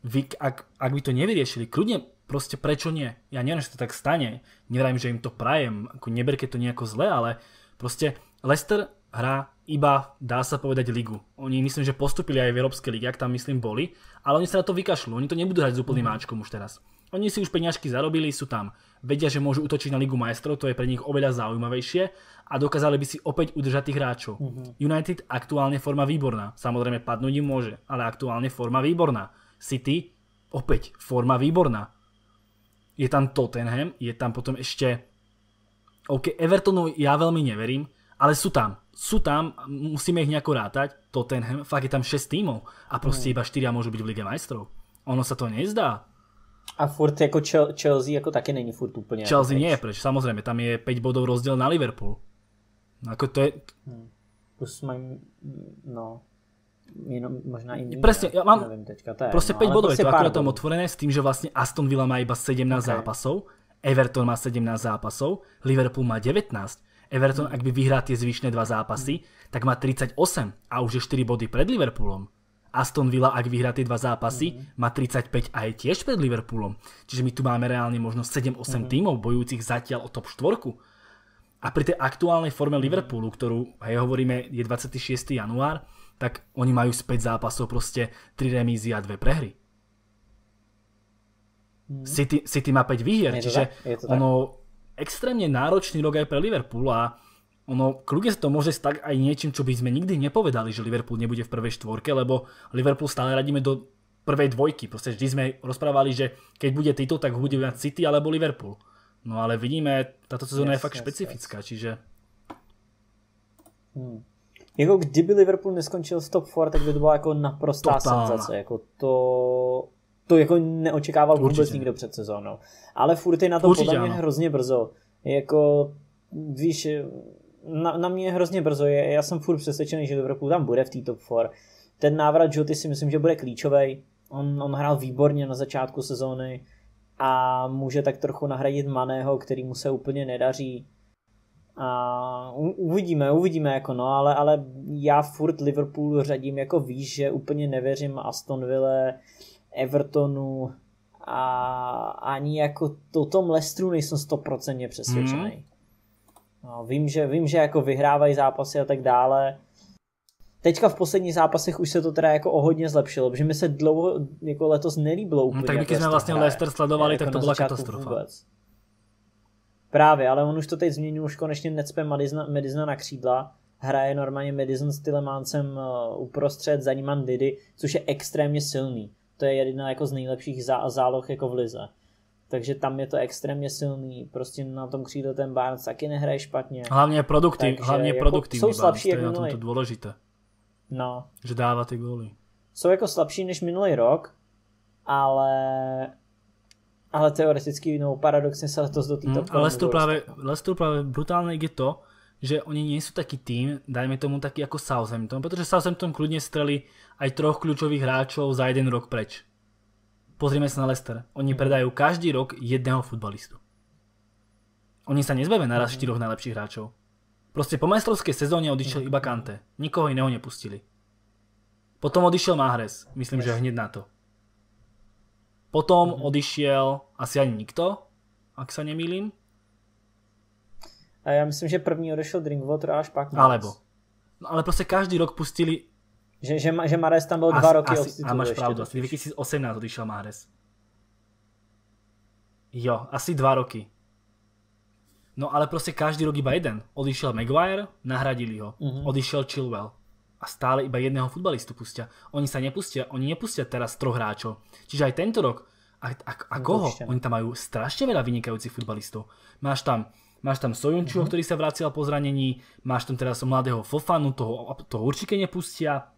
Vy, ak, ak by to nevyriešili, kľudne proste prečo nie? Ja neviem, že to tak stane. Nevrajím, že im to prajem, ako neberke to nejako zle, ale proste Leicester hrá iba, dá sa povedať, ligu. Oni myslím, že postupili aj v Európskej lige, ak tam myslím boli, ale oni sa na to vykašľú, oni to nebudú hrať s úplným máčkom už teraz. Oni si už peňažky zarobili, sú tam. Vedia, že môžu útočiť na Ligu majstrov, to je pre nich oveľa zaujímavejšie a dokázali by si opäť udržať tých hráčov. United aktuálne forma výborná. Samozrejme padnúť im môže, ale aktuálne forma výborná. City opäť forma výborná. Je tam Tottenham, je tam potom ešte OK, Evertonu ja veľmi neverím, ale sú tam. Sú tam, musíme ich nejako rátať. Tottenham, fakt je tam 6 tímov a proste iba 4 môžu byť v Lige majstrov. Ono sa to nezdá. A furt jako Chel- Chelsea jako taky není furt úplně. Chelsea jako nie je preč. samozrejme, tam je 5 bodov rozdiel na Liverpool. Ako to je, Plus mají, no, jenom možná i míň, Presne, ne? ja mám- nevím teďka, to je proste jedno, 5 ale bodov je prostě to pár akurát tam otvorené s tým, že vlastne Aston Villa má iba 17 Ok. zápasov, Everton má 17 zápasov, Liverpool má 19. Everton, ak by vyhrá tie zvyšné dva zápasy, tak má 38 a už je 4 body pred Liverpoolom. Aston Villa, ak vyhrá tie dva zápasy, má 35 a je tiež pred Liverpoolom. Čiže my tu máme reálne možno 7-8 tímov bojujúcich zatiaľ o top 4. A pri tej aktuálnej forme Liverpoolu, ktorú, hej, hovoríme, je 26. január, tak oni majú späť zápasov proste 3 remízy a 2 prehry. City, City má 5 výhier, čiže ono extrémne náročný rok aj pre Liverpool a ono kľudne sa to môže stať aj niečím, čo by sme nikdy nepovedali, že Liverpool nebude v prvej štvorke, lebo Liverpool stále radíme do prvej dvojky. Proste vždy sme rozprávali, že keď bude titul, tak bude mať City alebo Liverpool. No ale vidíme, táto sezóna je fakt yes, špecifická, čiže Hmm. Jako kdyby Liverpool neskončil v top 4, tak by to byla jako naprostá Totálna. senzace. Jako to, to jako neočekával vůbec Určitě. nikdo před sezónou. Ale furt je na to Určitě podle mě ano. hrozně brzo. Jako, víš, na, na mě je hrozně brzo. Je, já jsem furt přesvědčený, že Liverpool tam bude v té top 4. Ten návrat Joty si myslím, že bude klíčový. On, on hrál výborně na začátku sezóny a může tak trochu nahradit Maného, který mu se úplně nedaří. A uvidíme, uvidíme, jako no, ale, ale já furt Liverpool řadím jako víš, že úplně nevěřím Aston Ville, Evertonu a ani jako to tom Leicesteru nejsem stoprocentně přesvědčený. Mhm. No, vím, že, vím, že jako vyhrávají zápasy a tak dále. Teďka v posledních zápasech už se to teda jako o hodně zlepšilo, protože mi se dlouho jako letos nelíbilo úplně. no, tak by jak keď sme Leicester sledovali, tak Jako to na bola začátku katastrofa. Vůbec. Právě, ale on už to teď změnil, už konečně necpe Madisona, Madisona na křídla, hraje normálně Madison s Tillemansem uh, uprostřed, za ním Didi, což je extrémně silný. To je jedna jako z nejlepších zá, záloh jako v lize. Takže tam je to extrémně silný, prostě na tom křídle ten Barnes taky nehraje špatně. Hlavne je produktív, Takže hlavne je jako produktívny sú Barnes, slabší to je jak na minulý. tomto dôležité, No, že dáva tie góly. jsou jako slabší než minulý rok, ale ale teoreticky, no paradoxně se letos do té Mm, top ale Leicester. Leicester práve brutálne je to, že oni nie sú taký tým, dajme tomu taký ako Southampton, pretože Southampton kľudne streli aj troch kľúčových hráčov za jeden rok preč. Pozrime sa na Leicester. Oni predajú každý rok jedného futbalistu. Oni sa nezbavia naraz štyroch najlepších hráčov. Proste po majstrovskej sezóne odišiel iba Kante. Nikoho iného nepustili. Potom odišiel Mahrez. Myslím, že hneď na to. Potom odišiel asi ani nikto, ak sa nemýlim. A já myslím, že první odešel Drinkwater a až pak Mahrez. Alebo. No ale proste každý rok pustili... Že, že, že Mares tam byl Asi, dva roky od asi, a máš pravdu, asi 2018 odišiel Mahrez. Jo, asi dva roky. No ale proste každý rok iba jeden. Odišiel Maguire, nahradili ho. Mhm. Odišiel Chilwell. A stále iba jedného futbalistu pustia. Oni sa nepustia, oni nepustia teraz troch hráčov. Čiže aj tento rok. A, a, a koho? Oni tam majú strašne veľa vynikajúcich futbalistov. Máš tam Máš tam Sojunčuho, Mhm. ktorý sa vracial po zranení, máš tam teraz mladého Fofanu, toho, toho určite nepustia,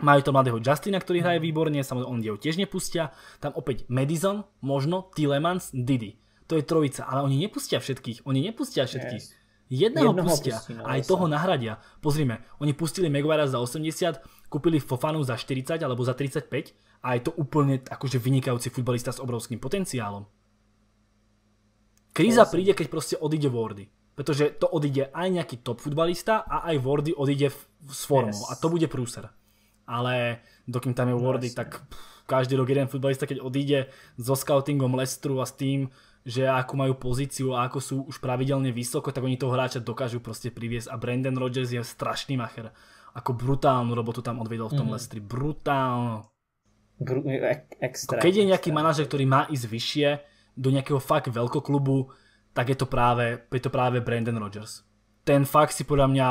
majú to mladého Justina, ktorý hraje výborne, samozrejme on ho tiež nepustia, tam opäť Madison, možno, Tillemans, Didi. To je trojica, ale oni nepustia všetkých, oni nepustia všetkých. Yes. Jedného, Jednoho pustia. Pustí, no, aj toho nahradia. Pozrime, oni pustili Maguire za 80, kúpili Fofanu za 40 alebo za 35 a je to úplne akože vynikajúci futbalista s obrovským potenciálom. Kríza príde, keď proste odíde Wardy. Pretože to odíde aj nejaký top futbalista a aj Wardy odíde s formou. Yes. A to bude prúser. Ale dokým tam je Wardy, no, tak pff, každý rok jeden futbalista, keď odíde so scoutingom Lestru a s tým, že akú majú pozíciu a ako sú už pravidelne vysoko, tak oni toho hráča dokážu proste priviesť a Brandon Rodgers je strašný macher. Ako brutálnu robotu tam odvedol v tom mm. Lestri. Brutálno. Bru- ek- extra, Keď je nejaký manažer, ktorý má ísť vyššie do nejakého fakt veľkoklubu, tak je to práve, je to práve Brandon Rodgers. Ten fakt si podľa mňa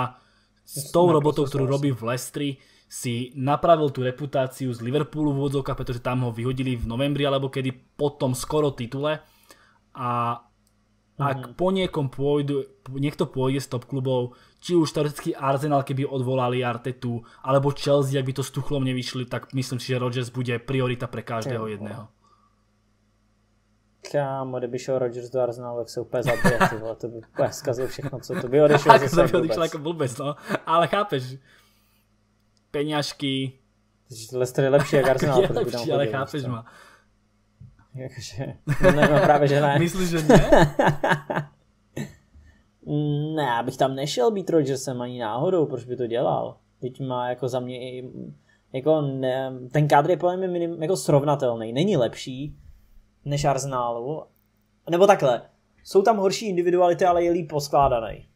s tou robotou, ktorú robí v Lestri, si napravil tú reputáciu z Liverpoolu v úvodzovkách, pretože tam ho vyhodili v novembri alebo kedy po tom skoro titule a ak mm-hmm. po niekom pôjdu, niekto pôjde z top klubov, či už teoreticky Arsenal, keby odvolali Artetu, alebo Chelsea, ak by to s Tuchlom nevyšli, tak myslím si, že Rodgers bude priorita pre každého jedného. Kámo, kdyby šel Rodgers do Arsenalu, tak se úplně zabije, ty vole, to by úplně zkazil všechno, co to by odešel zase to by odešel jako blbec, no. Ale chápeš, peňažky. Leicester je lepší jak Arsenal, je lepší, ale chápeš ma. Jakože, no ne, no právě, že ne. Myslíš, že ne? ne, já bych tam nešel být Rodgersem ani náhodou, proč by to dělal? Teď má jako za mě i, jako ne, ten kádr je podle mě minim, jako srovnatelný, není lepší než Arsenalu, nebo takhle, jsou tam horší individuality, ale je líp poskládaný.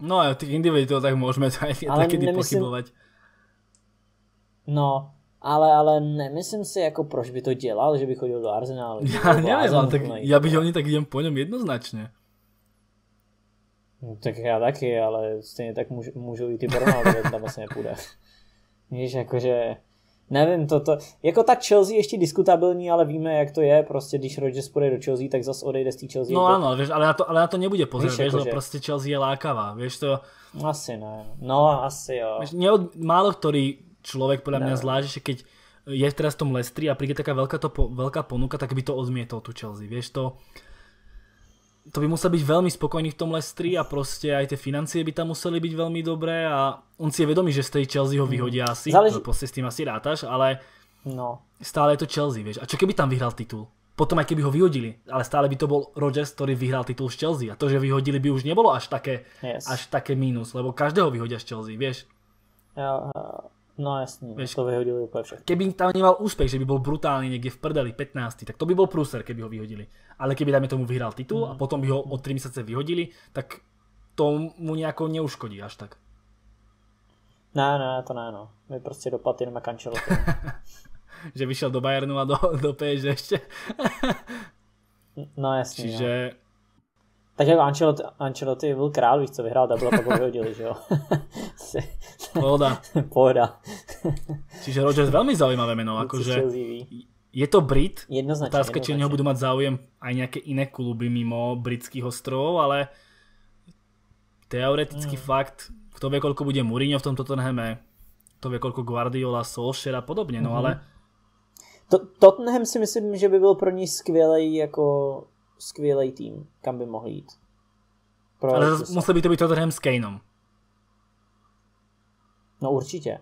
No a těch individuálů tak můžeme taky nemyslím... pochybovat. No, ale, ale nemyslím si, jako proč by to dělal, že by chodil do Arsenálu. Já nevím, ale tak já bych oni tak jdem po něm jednoznačně. No, tak já taky, ale stejně tak můžu, můžu i ty Ronaldo, tam asi nepůjde. Víš, jakože, nevím, to, to, jako ta Chelsea ještě diskutabilní, ale víme, jak to je, prostě když Rodgers půjde do Chelsea, tak zase odejde z té Chelsea. No to... ano, víš, ale na to, ale na to nebude pozor, víš, jako, že... prostě Chelsea je lákavá, víš to... Asi ne, no asi jo. Víš, málo který človek podľa mňa no. zvlášť, že keď je teraz v tom Lestri a príde taká veľká, to, veľká ponuka, tak by to odmietol tu Chelsea. Vieš to, to by musel byť veľmi spokojný v tom Lestri a proste aj tie financie by tam museli byť veľmi dobré a on si je vedomý, že z tej Chelsea ho vyhodia mm. asi, Záleží... proste s tým asi rátaš, ale no. stále je to Chelsea, vieš. A čo keby tam vyhral titul? Potom aj keby ho vyhodili, ale stále by to bol Rodgers, ktorý vyhral titul z Chelsea a to, že vyhodili by už nebolo až také, yes. až také mínus, lebo každého vyhodia z Chelsea, vieš. No jasně, Víš, to vyhodili úplně všechno. Keby tam nemal úspěch, že by byl brutální někde v prdeli 15, tak to by byl průser, keby ho vyhodili. Ale keby dáme tomu vyhrál titul mm. a potom by ho o 3 měsíce vyhodili, tak to mu nějakou neuškodí až tak. Ne, ne, to ne, no. My prostě dopad jenom jak že vyšel do Bayernu a do, do PSG ještě. no jasně. Čiže no. Tak jako Ancelotti, Ancelotti byl král, víš co, vyhrál double a pak ho vyhodili, že jo. Pohoda. Pohoda. Čiže Rodgers veľmi zaujímavé meno, akože je to Brit, jednoznačne, otázka, či neho budú mať záujem aj nejaké iné kluby mimo britských ostrovov, ale teoretický mm. fakt, kto vie, koľko bude Mourinho v tom Tottenhame, kto vie, koľko Guardiola, Solskjaer a podobne, no mm-hmm. ale to, Tottenham si myslím, že by byl pro ní skvělý jako skvělý tým, kam by mohl jít. Pro Ale musel by to být Tottenham s Kaneom. No určitě.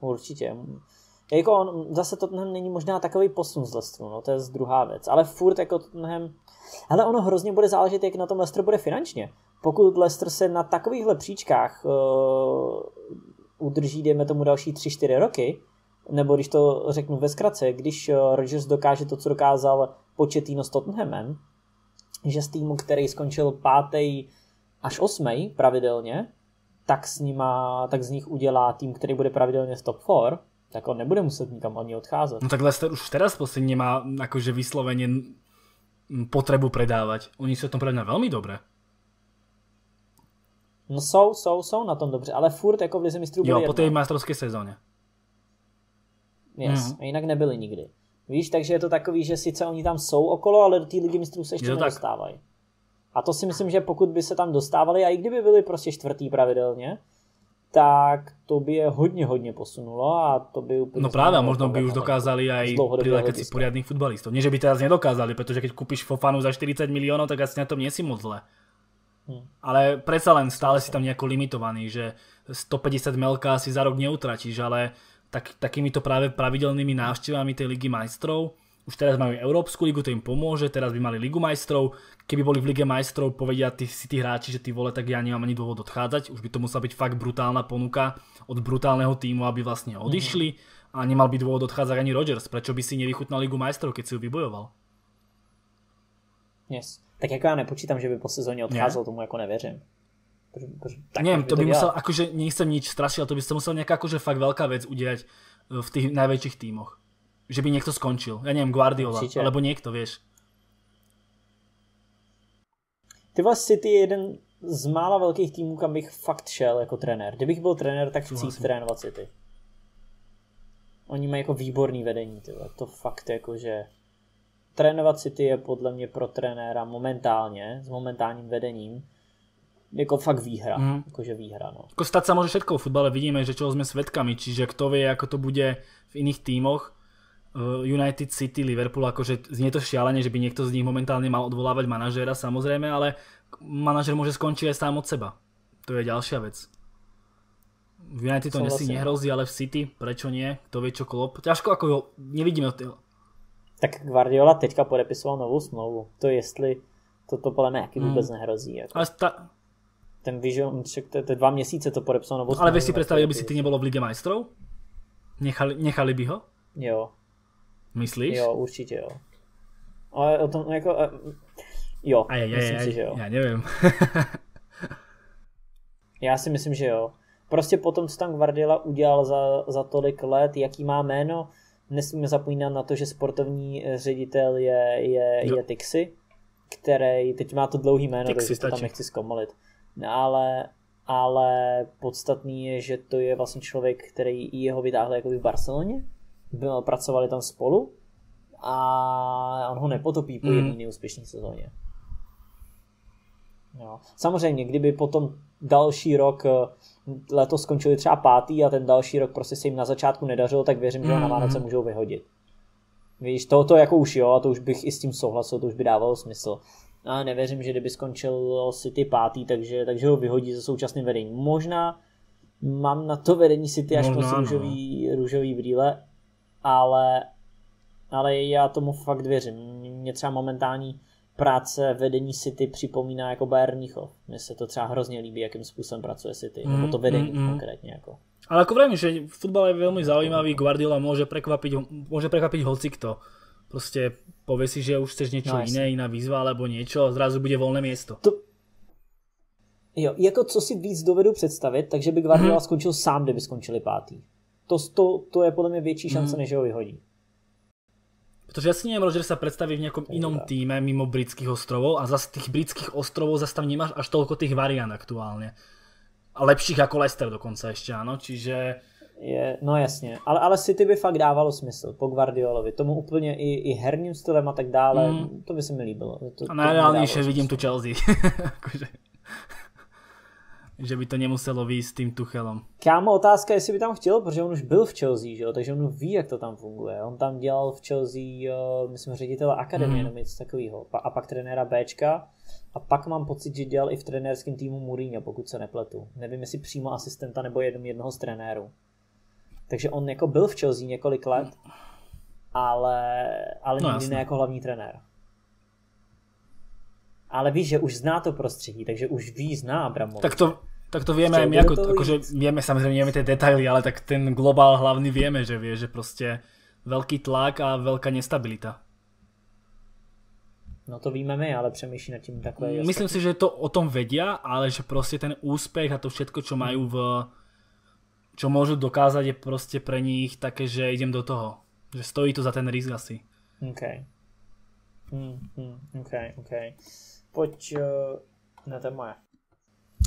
Určitě. Jako on, zase Tottenham není možná takový posun z Leicesteru, no to je druhá věc. Ale furt jako Tottenham, ale ono hrozně bude záležet, jak na tom Leicester bude finančně. Pokud Leicester se na takovýchhle příčkách uh, udrží, dejme tomu další 3-4 roky, nebo když to řeknu ve zkratce, když uh, Rodgers dokáže to, co dokázal Pochettino s Tottenhamem, že z týmu, který skončil pátý až osmý pravidelně, tak, s nima, tak z nich udělá tým, který bude pravidelně v top 4, tak on nebude muset nikam ani odcházet. No tak Leicester už teraz posledně má akože vyslovene potrebu predávať. Oni jsou tom pre velmi dobré. No jsou, jsou, jsou na tom dobře, ale furt jako v Lize mistrů Jo, po té mistrovské sezóně. Yes, mm-hmm. a jinak nebyli nikdy. Víš, takže je to takový, že sice oni tam jsou okolo, ale do té ligy mistrů se ještě nedostávají. A to si myslím, že pokud by se tam dostávali, a i kdyby byli prostě čtvrtý pravidelně, tak to by je hodně, hodně posunulo a to by úplně... No právě, možno by už dokázali aj prilákať si poriadných futbalistov. Nie, že by teraz nedokázali, protože keď kúpiš Fofanu za 40 milionů, tak asi na tom nie si moc zle. Hmm. Ale predsa len stále si tam nejako limitovaný, že 150 melka si za rok neutratíš, ale tak, takýmito práve pravidelnými návštevami tej Ligy majstrov už teraz majú Európsku ligu, to im pomôže, teraz by mali Ligu majstrov, keby boli v Lige majstrov, povedia tí, si tí hráči, že ty vole, tak ja nemám ani dôvod odchádzať, už by to musela byť fakt brutálna ponuka od brutálneho týmu, aby vlastne odišli mm-hmm. a nemal by dôvod odchádzať ani Rodgers, prečo by si nevychutnal Ligu majstrov, keď si ju vybojoval. Yes. Tak jako já nepočítám, že by po sezóně odcházel, ne? tomu jako nevěřím. Tak Neviem, to by, by musel, akože nechcem nič strašiť, ale to by sa musel nejaká akože fakt veľká vec udiať v tých najväčších tímoch že by niekto skončil. Ja neviem, Guardiola, Určitě. alebo niekto, vieš. Ty vás City je jeden z mála velkých týmů, kam bych fakt šel jako trenér. Kdybych byl trenér, tak chci jít trénovat City. Oni mají jako výborný vedení, tyhle. to fakt jako, že trénovat City je podle mě pro trenéra momentálně, s momentálním vedením, jako fakt výhra, mm. jakože výhra, no. Jako stať sa môže všetko v futbale, vidíme, že čo sme svetkami, čiže kto vie, ako to bude v iných tímoch. Eh, United City, Liverpool, akože znie to šialene, že by niekto z nich momentálne mal odvolávať manažéra, samozrejme, ale manažer môže skončiť aj sám od seba. To je ďalšia vec. V United to nesi nehrozí, ale v City, prečo nie? Kto vie čo klop. Ťažko ako ho, nevidíme od toho. Tak Guardiola teďka podepisoval novou smlouvu. To jestli to, to podle mě jaký hmm. vůbec nehrozí. Jako. Ale ta... Ten Vision, to, to dva měsíce to podepsal smlouvu. Ale vieš si predstaviť, aby City nebolo v Lige majstrov? Nechali, nechali by ho? Jo, Myslíš? Jo, určitě jo. Ale o tom jako... Jo, aj, aj, myslím aj, si, že jo. Já nevím. já si myslím, že jo. Prostě potom, co tam Guardiola udělal za, za tolik let, jaký má jméno, nesmíme zapomínat na to, že sportovní ředitel je, je, je Tixi, který, teď má to dlouhý jméno, Tixi takže to tam nechci zkomolit. Ale, ale podstatný je, že to je vlastně člověk, který jeho vytáhl jako v Barceloně, pracovali tam spolu a on ho nepotopí po mm. jedné neúspěšné sezóně. Jo. Samozřejmě, kdyby potom další rok eh, letos skončili třeba pátý a ten další rok prostě se jim na začátku nedařilo, tak věřím, že ho na Vánoce můžou vyhodit. Víš, to, to jako už jo, a to už bych i s tím souhlasil, to už by dávalo smysl. A nevěřím, že kdyby skončil City pátý, takže, takže ho vyhodí ze současným vedením. Možná mám na to vedení City až moc růžový, růžový brýle, ale, ale já tomu fakt věřím. Mě třeba momentální práce vedení City připomíná jako Bayern Mnichov. Mně se to třeba hrozně líbí, jakým způsobem pracuje City, mm, nebo to vedení mm, mm. konkrétně. Jako. Ale ako vravím, že futbal je veľmi zaujímavý, Guardiola môže prekvapiť, môže prekvapiť hocikto. Proste povie si, že už chceš niečo no, iné, iná výzva alebo niečo a zrazu bude voľné miesto. To, jo, jako co si víc dovedu představit, takže by Guardiola mm. skončil sám, kdyby skončili pátý to, to, to je podle mě větší šance, mm. než ho vyhodí. Protože ja si neviem, že sa predstaví v nejakom inom týme mimo britských ostrovov a zase tých britských ostrovov zase tam nemáš až toľko tých variant aktuálne. A lepších ako Leicester dokonca ešte, áno, čiže... Je, no jasně, ale, ale City by fakt dávalo smysl po Guardiolovi, tomu úplně i, i herním stylem a tak dále, mm. to by se mi líbilo. To, a najreálnejšie vidím tu Chelsea. akože že by to nemuselo výjsť s tým Tuchelom. Kámo, otázka, jestli by tam chtěl, protože on už byl v Chelsea, že jo? takže on ví, jak to tam funguje. On tam dělal v Chelsea, myslím, ředitele akademie mm. nebo něco takového. A pak trenéra Bčka. A pak mám pocit, že dělal i v trenérském týmu Mourinho, pokud se nepletu. Nevím, jestli přímo asistenta nebo jenom jednoho z trenérů. Takže on jako byl v Chelsea několik let, ale, ale no, nikdy ne jako hlavní trenér ale víš, že už zná to prostředí, takže už ví, zná Abramovič. Tak to, tak to vieme aj my, ako, akože vieme samozrejme, vieme tie detaily, ale tak ten globál hlavný vieme, že vie, že proste veľký tlak a veľká nestabilita. No to víme my, ale přemýšlí nad tím takové... Myslím si, že to o tom vedia, ale že proste ten úspech a to všetko, čo majú v... čo môžu dokázať je proste pre nich také, že idem do toho. Že stojí to za ten risk asi. OK. Hmm, hmm, OK, OK. Pojď, uh, ne, to je moje.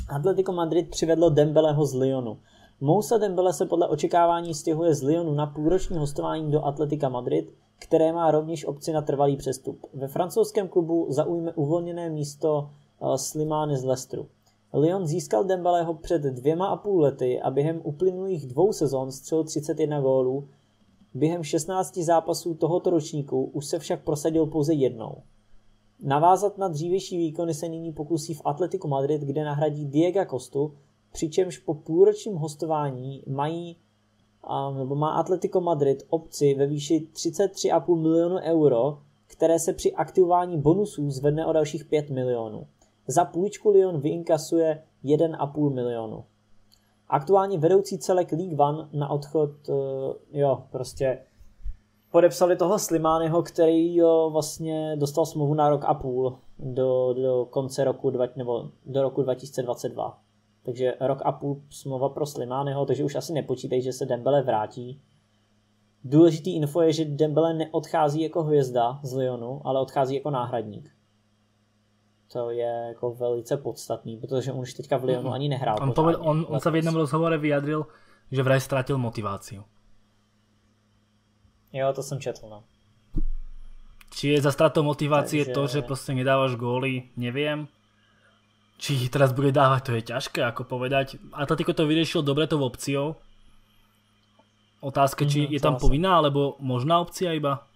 Atletico Madrid přivedlo Dembeleho z Lyonu. Mousa Dembele se podle očekávání stěhuje z Lyonu na půlroční hostování do Atletika Madrid, které má rovněž opci na trvalý přestup. Ve francouzském klubu zaujme uvolněné místo uh, Slimane z Leicesteru. Lyon získal Dembeleho před dvěma a půl lety a během uplynulých dvou sezon střelil 31 gólů. Během 16 zápasů tohoto ročníku už se však prosadil pouze jednou. Navázat na dřívější výkony se nyní pokusí v Atletico Madrid, kde nahradí Diego Costu, přičemž po půlročním hostování mají nebo má Atletico Madrid obci ve výši 33,5 milionu euro, které se při aktivování bonusů zvedne o dalších 5 milionů. Za půjčku Lyon vyinkasuje 1,5 milionu. Aktuálně vedoucí celek League One na odchod, eh, jo, prostě podepsali toho Slimányho, který jo, vlastně dostal smlouvu na rok a půl do, do konce roku, dva, nebo do roku 2022. Takže rok a půl smlouva pro Slimányho, takže už asi nepočítej, že se Dembele vrátí. Důležitý info je, že Dembele neodchází jako hvězda z Lyonu, ale odchází jako náhradník. To je jako velice podstatný, protože on už teďka v Lyonu mm-hmm. ani nehrál. On, pořádně, on, on se v jednom rozhovore vyjadril, že vraj ztratil motiváciu. Jo, to jsem četl, no. Či je za stratou motivácie Takže... to, že prostě nedávaš góly, neviem. Či ich teraz bude dávať, to je ťažké ako povedať. Atletico to vyriešil dobre to v opciou. Otázka, či mm, je tam povinná, alebo možná opcia iba?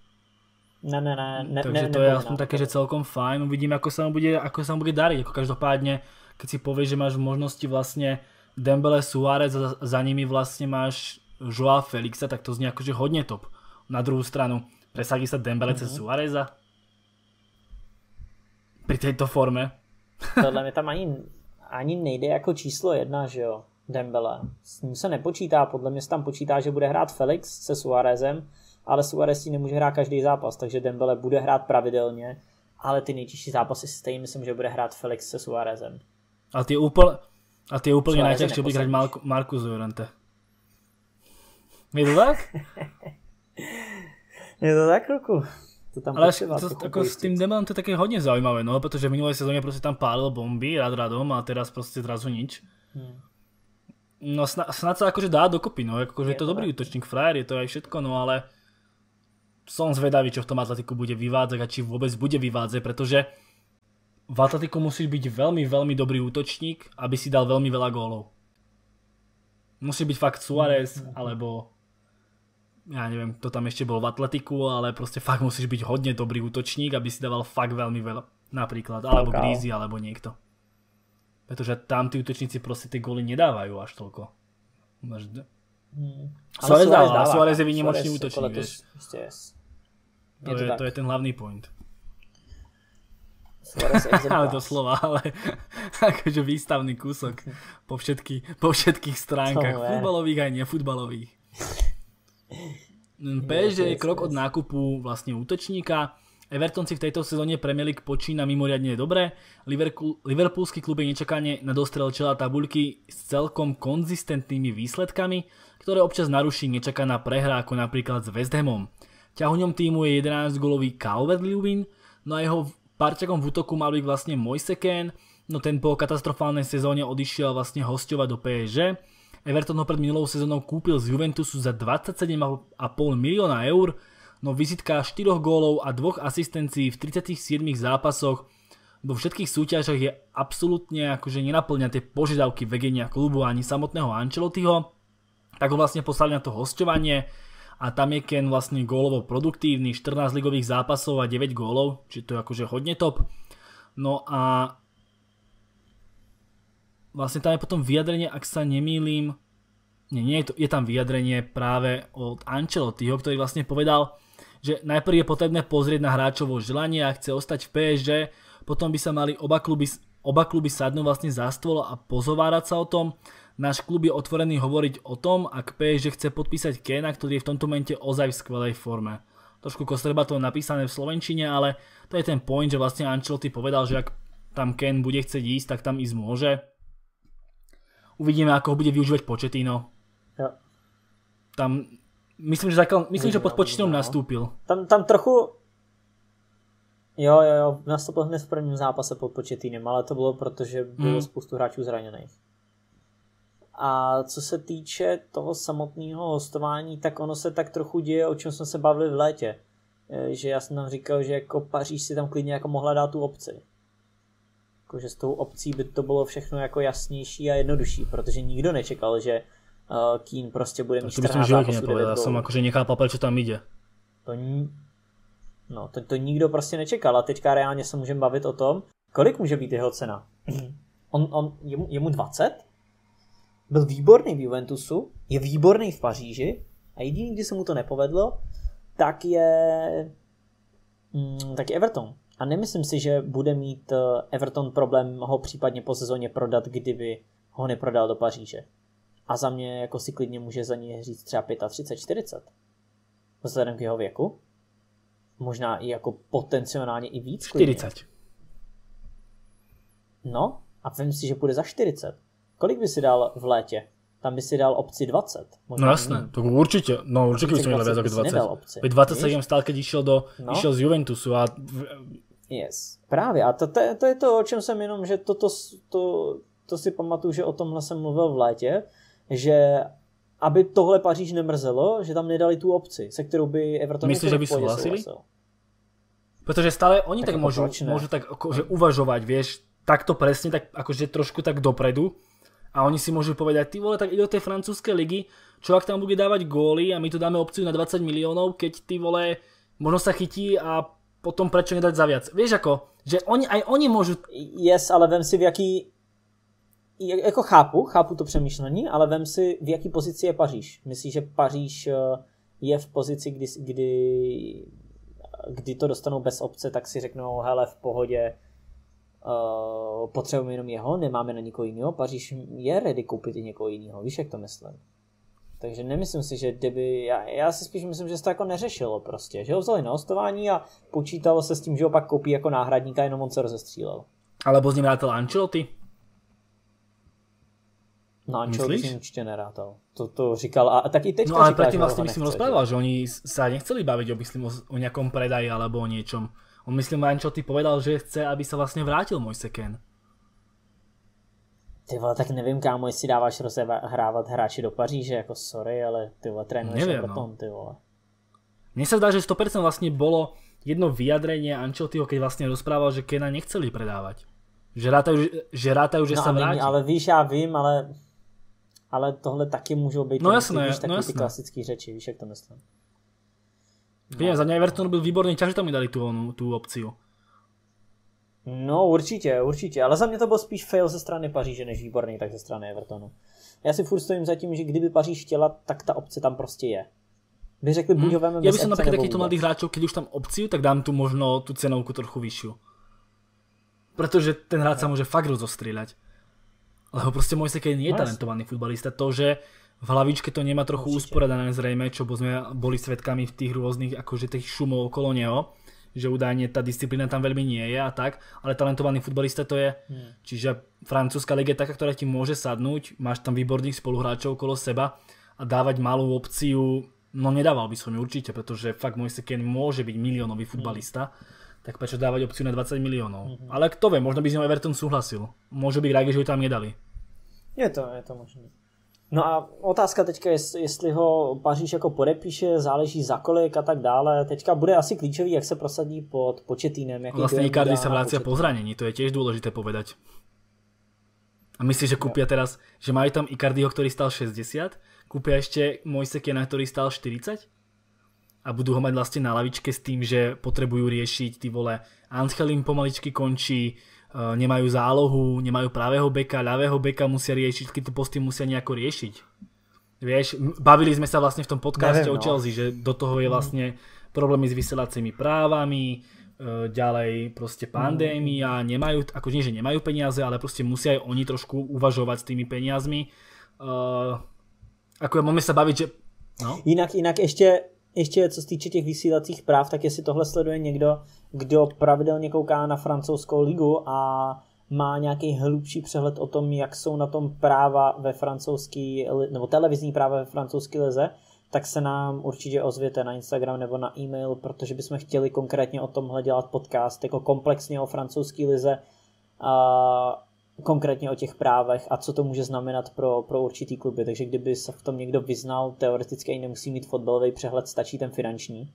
Ne, ne, ne. ne Takže ne, to je aspoň také, že celkom fajn. Uvidíme, ako sa mu bude, ako sa mu bude dariť. Ako každopádne, keď si povieš, že máš v možnosti vlastne Dembele Suárez a za nimi vlastne máš Joao Felixa, tak to znie akože hodne top. Na druhou stranu, presadí sa Dembele mm-hmm. cez Suáreza? Pri tejto forme? Tohle mi tam ani, ani nejde jako číslo jedna, že jo, Dembele. S ním se nepočítá, podle mě se tam počítá, že bude hrát Felix se Suárezem, ale Suárez si nemůže hrát každý zápas, takže Dembele bude hrát pravidelně, ale ty nejtěžší zápasy stejně myslím, že bude hrát Felix se Suárezem. A ty úplně, a ty úplně najťažšie bude hrať Markus Llorente. Je to tak? je to tak, Roku? To tam Ale to, ako s tým Demelom to je také hodne zaujímavé, no, pretože v minulej sezóne proste tam pálil bomby rad radom a teraz proste zrazu nič. Hmm. No snad, snad sa akože dá dokopy, no, akože je to dobrý útočník, frajer, je to aj všetko, no ale som zvedavý, čo v tom Atletiku bude vyvádzať a či vôbec bude vyvádzať, pretože v Atletiku musí byť veľmi, veľmi dobrý útočník, aby si dal veľmi veľa gólov. Musí byť fakt Suárez, hmm. alebo ja neviem, kto tam ešte bol v atletiku, ale proste fakt musíš byť hodne dobrý útočník, aby si dával fakt veľmi veľa. Napríklad, alebo Grízy, alebo niekto. Pretože tam tí útočníci proste tie góly nedávajú až toľko. Hmm. Suárez dáva, Suárez je výnimočný útočník, vieš. To je, to je ten hlavný point. ale to slova, ale akože výstavný kúsok po, všetky, po všetkých stránkach, futbalových aj nefutbalových. PSG je krok od nákupu vlastne útočníka. Everton si v tejto sezóne Premier League počína mimoriadne dobre. Liverpool, Liverpoolský klub je nečakane na dostrel čela tabuľky s celkom konzistentnými výsledkami, ktoré občas naruší nečakaná prehra ako napríklad s West Hamom. Ťahuňom týmu je 11 golový Calvert Lewin, no a jeho parťakom v útoku mal byť vlastne Moiseken, no ten po katastrofálnej sezóne odišiel vlastne hostovať do PSG Everton ho pred minulou sezónou kúpil z Juventusu za 27,5 milióna eur, no vizitka 4 gólov a 2 asistencií v 37 zápasoch vo všetkých súťažach je absolútne akože nenaplňa tie požiadavky vegenia klubu ani samotného Ancelottiho. Tak ho vlastne poslali na to hostovanie a tam je Ken vlastne gólovo produktívny, 14 ligových zápasov a 9 gólov, či to je akože hodne top. No a vlastne tam je potom vyjadrenie, ak sa nemýlim, nie, nie je, to, je tam vyjadrenie práve od Ancelottiho, ktorý vlastne povedal, že najprv je potrebné pozrieť na hráčovo želanie a chce ostať v PSG, potom by sa mali oba kluby, oba kluby sadnúť vlastne za stôl a pozovárať sa o tom. Náš klub je otvorený hovoriť o tom, ak PSG chce podpísať Kena, ktorý je v tomto momente ozaj v skvelej forme. Trošku kostreba to napísané v Slovenčine, ale to je ten point, že vlastne Ancelotti povedal, že ak tam Ken bude chcieť ísť, tak tam ísť môže. Uvidíme, ako ho bude využívať Početino. Jo. Tam, myslím, že, zakal, myslím, že pod počítom no. nastúpil. Tam, tam trochu, Jo, jo, jo, nastoupil hned v prvním zápase pod početýnem, ale to bylo proto, že bylo hmm. spoustu hráčů zraněných. A co se týče toho samotného hostování, tak ono se tak trochu děje, o čem jsme se bavili v létě. E, že já jsem tam říkal, že jako Paříž si tam klidně jako mohla dát tu obci jako, že s tou obcí by to bylo všechno jako jasnější a jednodušší, protože nikdo nečekal, že uh, Keen prostě bude mít 14 zápasů, Já jsem jakože nechápal, proč tam jde. To ní... No, to, to nikdo prostě nečekal a teďka reálně se můžeme bavit o tom, kolik může být jeho cena. On, on, je, mu, je mu 20? Byl výborný v Juventusu, je výborný v Paříži a jediný, kdy se mu to nepovedlo, tak je, mm, tak je Everton. A nemyslím si, že bude mít eh, Everton problém ho případně po sezóně prodat, kdyby ho neprodal do Paříže. A za mě jako si klidně může za něj říct třeba 35, 40. Vzhledem k jeho věku. Možná i jako potenciálně i víc. 40. Klidně. No, a vím si, že půjde za 40. Kolik by si dal v létě? Tam by si dal obci 20. Možná no jasné, to určitě, no určitě by som měl viac ako 20. Obci, 27 stál, keď išiel, do, no. išiel z Juventusu a... Yes, právě. A to, to, to je to, o čem jsem jenom, že to, to, to, to si pamatuju, že o tomhle jsem mluvil v létě, že aby tohle Paříž nemrzelo, že tam nedali tu obci, se kterou by Everton Myslíš, že by souhlasili? Protože stále oni tak, tak môžu, môžu tak akože uvažovať, vieš, takto presne, tak akože trošku tak dopredu a oni si môžu povedať, ty vole, tak ide do tej francúzskej ligy, čo ak tam bude dávať góly a my tu dáme opciu na 20 miliónov, keď ty vole, možno sa chytí a potom prečo nedať za viac. Vieš ako, že oni, aj oni môžu... Yes, ale vem si v jaký... Jako chápu, chápu to přemýšlení, ale vem si, v jaký pozici je Paříž. Myslíš, že Paříž eh, je v pozici, kdy, kdy, kdy to dostanou bez obce, tak si řeknou, hele, v pohodě, uh, potřebujeme jenom jeho, nemáme na nikoho jiného, Paříž je ready koupit i někoho jiného, víš, jak to myslím. Takže nemyslím si, že kdyby, já, já si spíš myslím, že se to jako neřešilo prostě, že ho vzali na hostování a počítalo se s tím, že ho pak koupí jako náhradníka, jenom on se rozestřílel. Alebo s ním rátal Ancelotti? No Ancelotti si určitě nerátal. To, to říkal a, a tak i teď No ale předtím vlastně myslím rozprával, že oni sa nechceli baviť o, myslím, o, o nejakom predaji alebo o niečom. On myslím čo ty povedal, že chce, aby sa vlastne vrátil môj Seken. Ty vole, tak nevím, kámo, jestli dáváš rozehrávat hráči do Paříže, jako sorry, ale ty vole, trénuješ neviem, Everton, no. ty vole. Mne sa zdá, že 100% vlastne bolo jedno vyjadrenie Ancelottiho, keď vlastne rozprával, že Kena nechceli predávať. Že rátajú, že, rátajú, že no, sa vrátí. Ale víš, já vím, ale, ale tohle taky můžou být no, jasné, víš, no, jasné. ty klasické řeči, víš, jak to myslím. Viem, za mňa Everton byl výborný, ťaže tam mi dali tú, tú opciu. No určitě, určitě, ale za mě to byl spíš fail ze strany Paříže než výborný, tak ze strany Evertonu. Já si furt stojím za tím, že kdyby Paříž chtěla, tak ta opce tam prostě je. By řekli, hmm. buď ho veme Ja by som napríklad takýchto mladých hráčov, keď už tam opciu, tak dám tu možno tú cenovku trochu vyššiu. Pretože ten hráč sa môže fakt rozostrieľať. Lebo proste môj Kane nie je no, talentovaný futbalista. To, že v hlavičke to nemá trochu Určite. usporadané zrejme, čo sme boli svetkami v tých rôznych akože tých šumov okolo neho, že údajne tá disciplína tam veľmi nie je a tak, ale talentovaný futbalista to je. Hmm. Čiže francúzska liga je taká, ktorá ti môže sadnúť, máš tam výborných spoluhráčov okolo seba a dávať malú opciu, no nedával by som ju určite, pretože fakt môj Ken môže byť miliónový futbalista. Hmm tak prečo dávať opciu na 20 miliónov? Mm-hmm. Ale kto vie, možno by s ňou Everton súhlasil. Môže byť rád, že ju tam nedali. Je to, je to možné. No a otázka teďka je, jestli ho Paříž jako podepíše, záleží za kolik a tak dále. Teďka bude asi klíčový, jak se prosadí pod početínem. Jaký vlastne Icardi sa vracia po zranení, to je tiež dôležité povedať. A myslíš, že kúpia teraz, že majú tam Icardiho, ktorý stal 60, kúpia ešte Mojsekena, ktorý stal 40? A budú ho mať vlastne na lavičke s tým, že potrebujú riešiť, ty vole, Angel im pomaličky končí, nemajú zálohu, nemajú pravého beka, ľavého beka musia riešiť, keď to posty musia nejako riešiť. Vieš, bavili sme sa vlastne v tom podcaste Neviem, no. o Chelsea, že do toho je mhm. vlastne problémy s vysielacími právami, eh, ďalej proste pandémia, nemajú, ako nie, že nemajú peniaze, ale proste musia aj oni trošku uvažovať s tými peniazmi. Uh, ako máme sa baviť, že... No? Jinak, jinak ještě, ještě co se týče těch vysílacích práv, tak jestli tohle sleduje někdo, kdo pravidelně kouká na francouzskou ligu a má nějaký hlubší přehled o tom, jak jsou na tom práva ve francouzský, nebo televizní práva ve francouzské lize, tak se nám určitě ozvěte na Instagram nebo na e-mail, protože bychom chtěli konkrétně o tomhle dělat podcast, jako komplexně o francouzské lize, a konkrétně o těch právech a co to může znamenat pro, pro určitý kluby. Takže kdyby se v tom někdo vyznal, teoreticky i nemusí mít fotbalový přehled, stačí ten finanční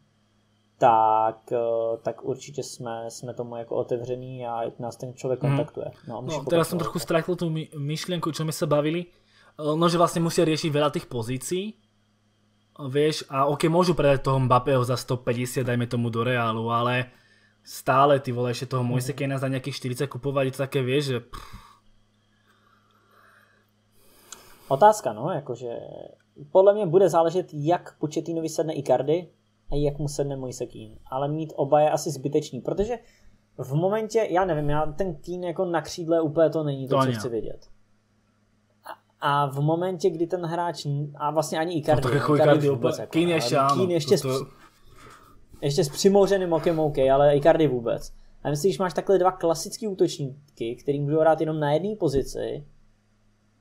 tak, eh, tak určitě jsme, jsme tomu jako otevření a nás ten člověk mhm. kontaktuje. No, no teraz som trochu strátil tú myšlienku, čo sme sa bavili, eh, no že vlastne musia riešiť veľa tých pozícií, vieš, a ok, môžu predať toho Mbappého za 150, dajme tomu do Reálu, ale stále, ty vole, ešte toho Moise Kejna za nejakých 40 kupovať, je to také, vieš, že... Otázka, no, jakože podle mě bude záležet, jak Početinovi sedne Icardi a jak mu sedne Moise Keane. Ale mít oba je asi zbytečný, protože v momentě, já nevím, já ten Keane jako na křídle úplně to není to, to co chci vidět. A v momentě, kdy ten hráč, a vlastně ani Icardi, no, tak jako Icardi, vůbec, jako, Keane ještě ano. Keane ještě, to, to... S, ještě s přimouřeným okem OK, ale Icardi vůbec. A myslím, že máš takhle dva klasický útočníky, který můžou hrát jenom na jedné pozici,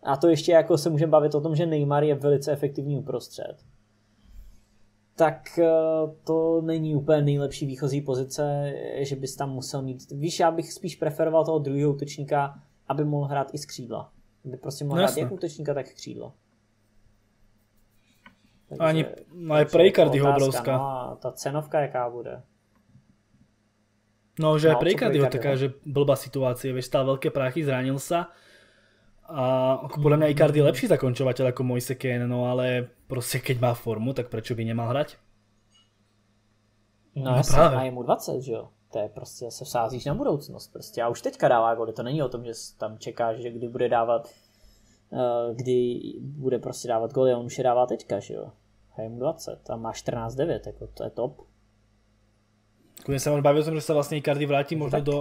a to ještě jako se můžeme bavit o tom, že Neymar je velice efektivní uprostřed, tak eh, to není úplně nejlepší výchozí pozice, že bys tam musel mít. Víš, já bych spíš preferoval toho druhého útočníka, aby mohl hrát i z křídla. Aby prostě mohl no, hrát jak útočníka, tak křídlo. Takže, Ani no aj pre Icardiho obrovská. No a ta cenovka jaká bude? No, že no, aj pre Icardiho taká, že blbá situácia, vieš, stál veľké prachy, zranil sa a ako podľa mňa Icardi je lepší zakončovateľ ako Moise Kane, no ale proste keď má formu, tak prečo by nemal hrať? No, no právě. a je mu 20, že jo? To je prostě, se vsázíš na budoucnost prostě. A už teďka dává goly, to není o tom, že tam čekáš, že kdy bude dávat, uh, kdy bude prostě dávat goly, on už je dává teďka, že jo? A je mu 20 a má 14-9, jako to je top. Sa baví o tom, že sa vlastne Icardi vráti možno tak. do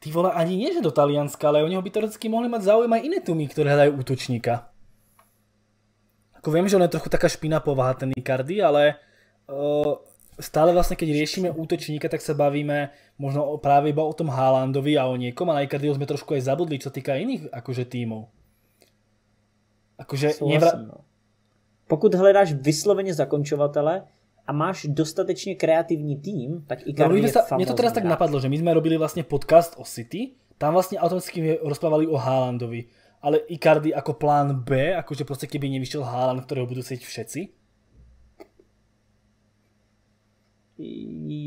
ty vole, ani nie, že do Talianska, ale oni ho by teoreticky mohli mať záujem aj iné tumy, ktoré hľadajú útočníka. Ako viem, že on je trochu taká špina povaha ten Icardi, ale uh, stále vlastne keď riešime útočníka, tak sa bavíme možno práve iba o tom Haalandovi a o niekom, ale Icardi sme trošku aj zabudli, čo týka iných akože tímov. Akože nevra... No. Pokud hledáš vysloveně zakončovatele, a máš dostatečně kreativní tým, tak i no, je Mne to teraz tak napadlo, že my sme robili vlastne podcast o City, tam vlastne automaticky rozprávali o Haalandovi, ale Icardi ako plán B, akože proste keby nevyšiel Haaland, ktorého budú chcieť všetci.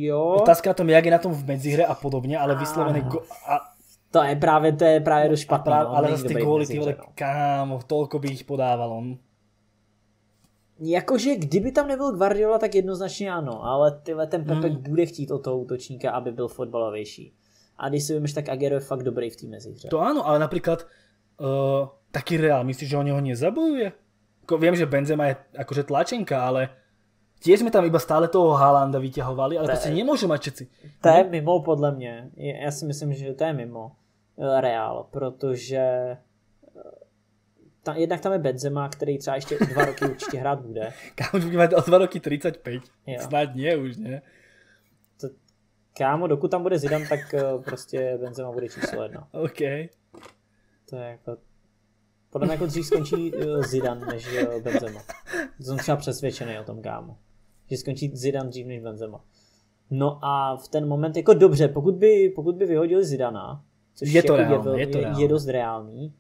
Jo. Otázka na tom, jak je na tom v medzihre a podobne, ale vyslovené go- a to je právě, to je právě do špatné. Práve, no, ale zase ty góly, ty vole, no. kámo, toľko by ich podával on. Jakože kdyby tam nebyl Guardiola, tak jednoznačně ano, ale tyhle ten Pepe hmm. bude chtít od toho útočníka, aby byl fotbalovější. A když si vymeš, tak Agero je fakt dobrý v té mezihře. To ano, ale například uh, taký Real, myslíš, že o něho nezabojuje? Ako, viem, že Benzema je akože tlačenka, ale tiež sme tam iba stále toho Haalanda vyťahovali, ale to prostě nemôžu mať všetci. To je mimo podle mě. Já si myslím, že to je mimo eh, Real, protože ta, jednak tam je Benzema, který třeba ještě dva roky určitě hrát bude. Kámo, už o dva roky 35. Jo. Snad nie už, ne? To, kámo, dokud tam bude Zidane, tak uh, prostě Benzema bude číslo jedna. OK. To je jako... Podle mě jako dřív skončí uh, Zidane než uh, Benzema. To jsem třeba přesvědčený o tom, kámo. Že skončí Zidane dřív než Benzema. No a v ten moment, jako dobře, pokud by, pokud by vyhodili Zidana, což je, to jako reálný, je, je, to je, je dost reálný,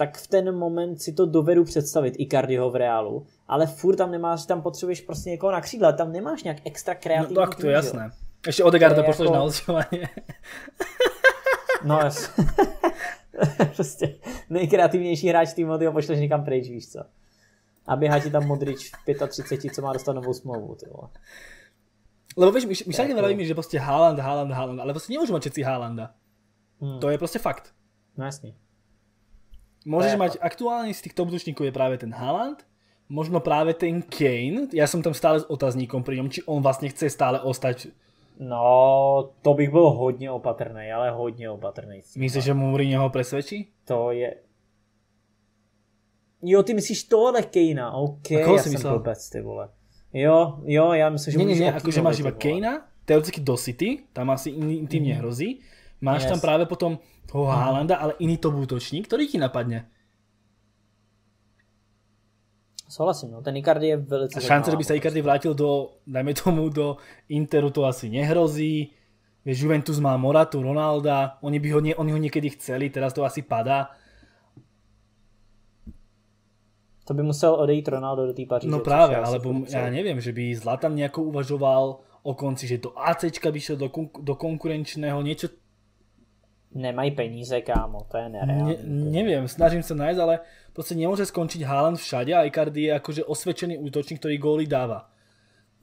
tak v ten moment si to dovedu představit i Cardiho v reálu, ale furt tam nemáš, tam potřebuješ prostě někoho na křídle, tam nemáš nějak extra kreativní No tak to je jasné. Ještě Odegaarda pošleš jako... na osťovanie. no prostě nejkreativnější hráč týmu, ty ho pošleš někam pryč, víš co. A běhá ti tam Modrič v 35, co má dostat novou smlouvu, ty vole. Lebo víš, my, my však nevravíme, že prostě Haaland, Haaland, Haaland, ale prostě nemôžu mať všetci Haalanda. Hmm. To je prostě fakt. No jasný. Môžeš mať, aktuálne z tých top útočníkov je práve ten Haaland, možno práve ten Kane, ja som tam stále s otazníkom pri ňom, či on vlastne chce stále ostať No, to bych byl hodně opatrný, ale hodně opatrný. Myslíš, že Mourinho ho presvedčí? To je... Jo, ty myslíš tohle Kejna, OK, A koho já si jsem myslel? blbec, ty vole. Jo, jo, já myslím, že nie, nie, nie, akože máš iba Kejna, teoreticky do City, tam asi tým mm. nehrozí. Máš yes. tam práve potom toho Haalanda, ale iný to útočník, ktorý ti napadne. Souhlasím, no. ten Icardi je velice A šance, že by sa Icardi vrátil do, dajme tomu, do Interu, to asi nehrozí. Vieš, Juventus má Moratu, Ronalda, oni, by ho, nie, oni ho niekedy chceli, teraz to asi padá. To by musel odejít Ronaldo do té Paříže. No práve, alebo ja neviem, že by Zlatan nejako uvažoval o konci, že do ACčka by šiel do, kon- do konkurenčného, niečo Nemají peníze, kámo, to je nereálne. Ne, neviem, snažím sa nájsť, ale proste nemôže skončiť Haaland všade a Icardi je akože osvedčený útočník, ktorý góly dáva.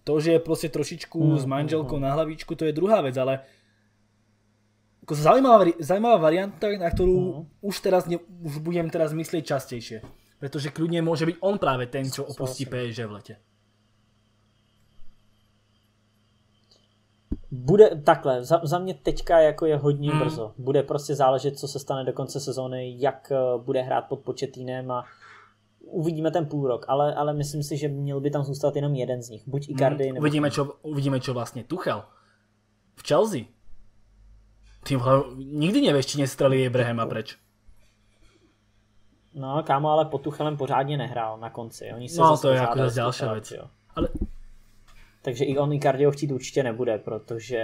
To, že je proste trošičku mm, s manželkou mm, na hlavičku, to je druhá vec, ale ako zaujímavá, zaujímavá varianta, na ktorú mm. už teraz ne, už budem teraz myslieť častejšie. Pretože kľudne môže byť on práve ten, čo opustí PSG v lete. Bude takhle, za, za mě teďka jako je hodně hmm. brzo. Bude prostě záležet, co se stane do konce sezóny, jak eh, bude hrát pod početínem a uvidíme ten půl rok, ale, ale myslím si, že měl by tam zůstat jenom jeden z nich, buď Icardi hmm. nebo... Uvidíme čo, uvidíme, čo vlastně Tuchel v Chelsea. Tým, nikdy nevieš, či nestrelí Ibrahima preč. No, kámo, ale pod Tuchelem pořádně nehrál na konci. Oni se no, to je jako další věc. Ale takže i on i kardio chtít určitě nebude, protože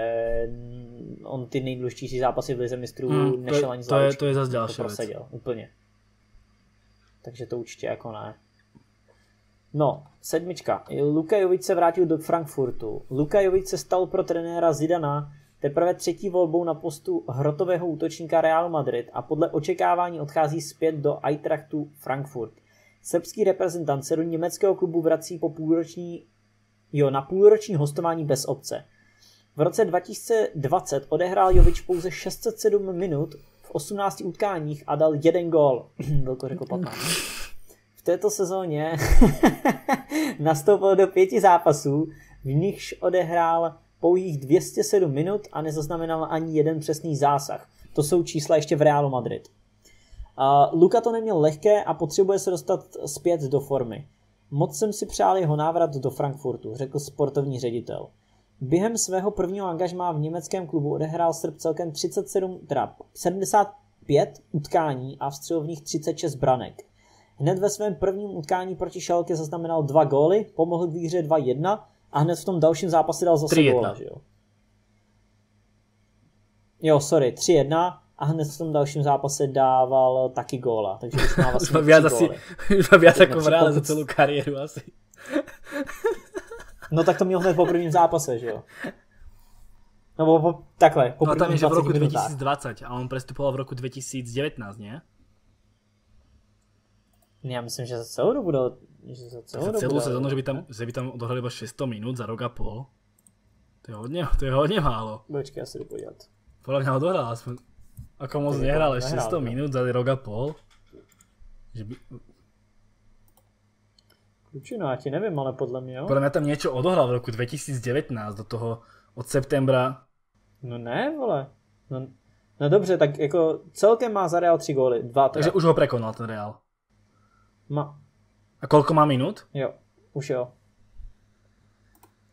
on ty nejdůležitější zápasy v lize mistrů hmm, nešel ani to, je, to je zase další to prosadil, věc. úplně. Takže to určitě jako ne. No, sedmička. Luka Jovic se vrátil do Frankfurtu. Luka Jovic se stal pro trenéra Zidana teprve třetí volbou na postu hrotového útočníka Real Madrid a podle očekávání odchází zpět do Eintrachtu Frankfurt. Srbský reprezentant se do německého klubu vrací po půlroční jo, na půlroční hostování bez obce. V roce 2020 odehrál Jovič pouze 607 minut v 18 utkáních a dal jeden gól. To řekl 15. V této sezóně nastoupil do pěti zápasů, v nichž odehrál pouhých 207 minut a nezaznamenal ani jeden přesný zásah. To jsou čísla ještě v Realu Madrid. Uh, Luka to neměl lehké a potřebuje se dostat zpět do formy. Moc jsem si přál jeho návrat do Frankfurtu, řekl sportovní ředitel. Během svého prvního angažmá v německém klubu odehrál Srb celkem 37, teda 75 utkání a vstřelil v nich 36 branek. Hned ve svém prvním utkání proti Šalke zaznamenal dva góly, pomohl k výhře 2-1 a hned v tom dalším zápase dal zase góla, jo? Jo, sorry, 3-1 a hned v tom dalším zápase dával taky góla. Takže už má vlastně už asi, má viac jako v reále za celou kariéru asi. no tak to měl hned po prvním zápase, že jo? No bo, po, takhle, po no tam je, že v roku 2020 a on prestupoval v roku 2019, nie? Já myslím, že za celou dobu dal, že za celou, za celou sezónu, že by tam, že by tam odohrali iba 600 minut za rok a pol. To je hodně, to je hodně málo. Počkej, já si jdu podívat. Podľa mňa odohral aspoň ako moc nehral ešte 100 minút za rok a pol. Že by... Kľúčino, ja ti neviem, ale podľa mňa jo. Podľa mňa tam niečo odohral v roku 2019 do toho od septembra. No ne, vole. No, no dobře, tak jako celkem má za Real 3 góly. Dva Takže už ho prekonal ten Real. Má. A koľko má minút? Jo, už jo.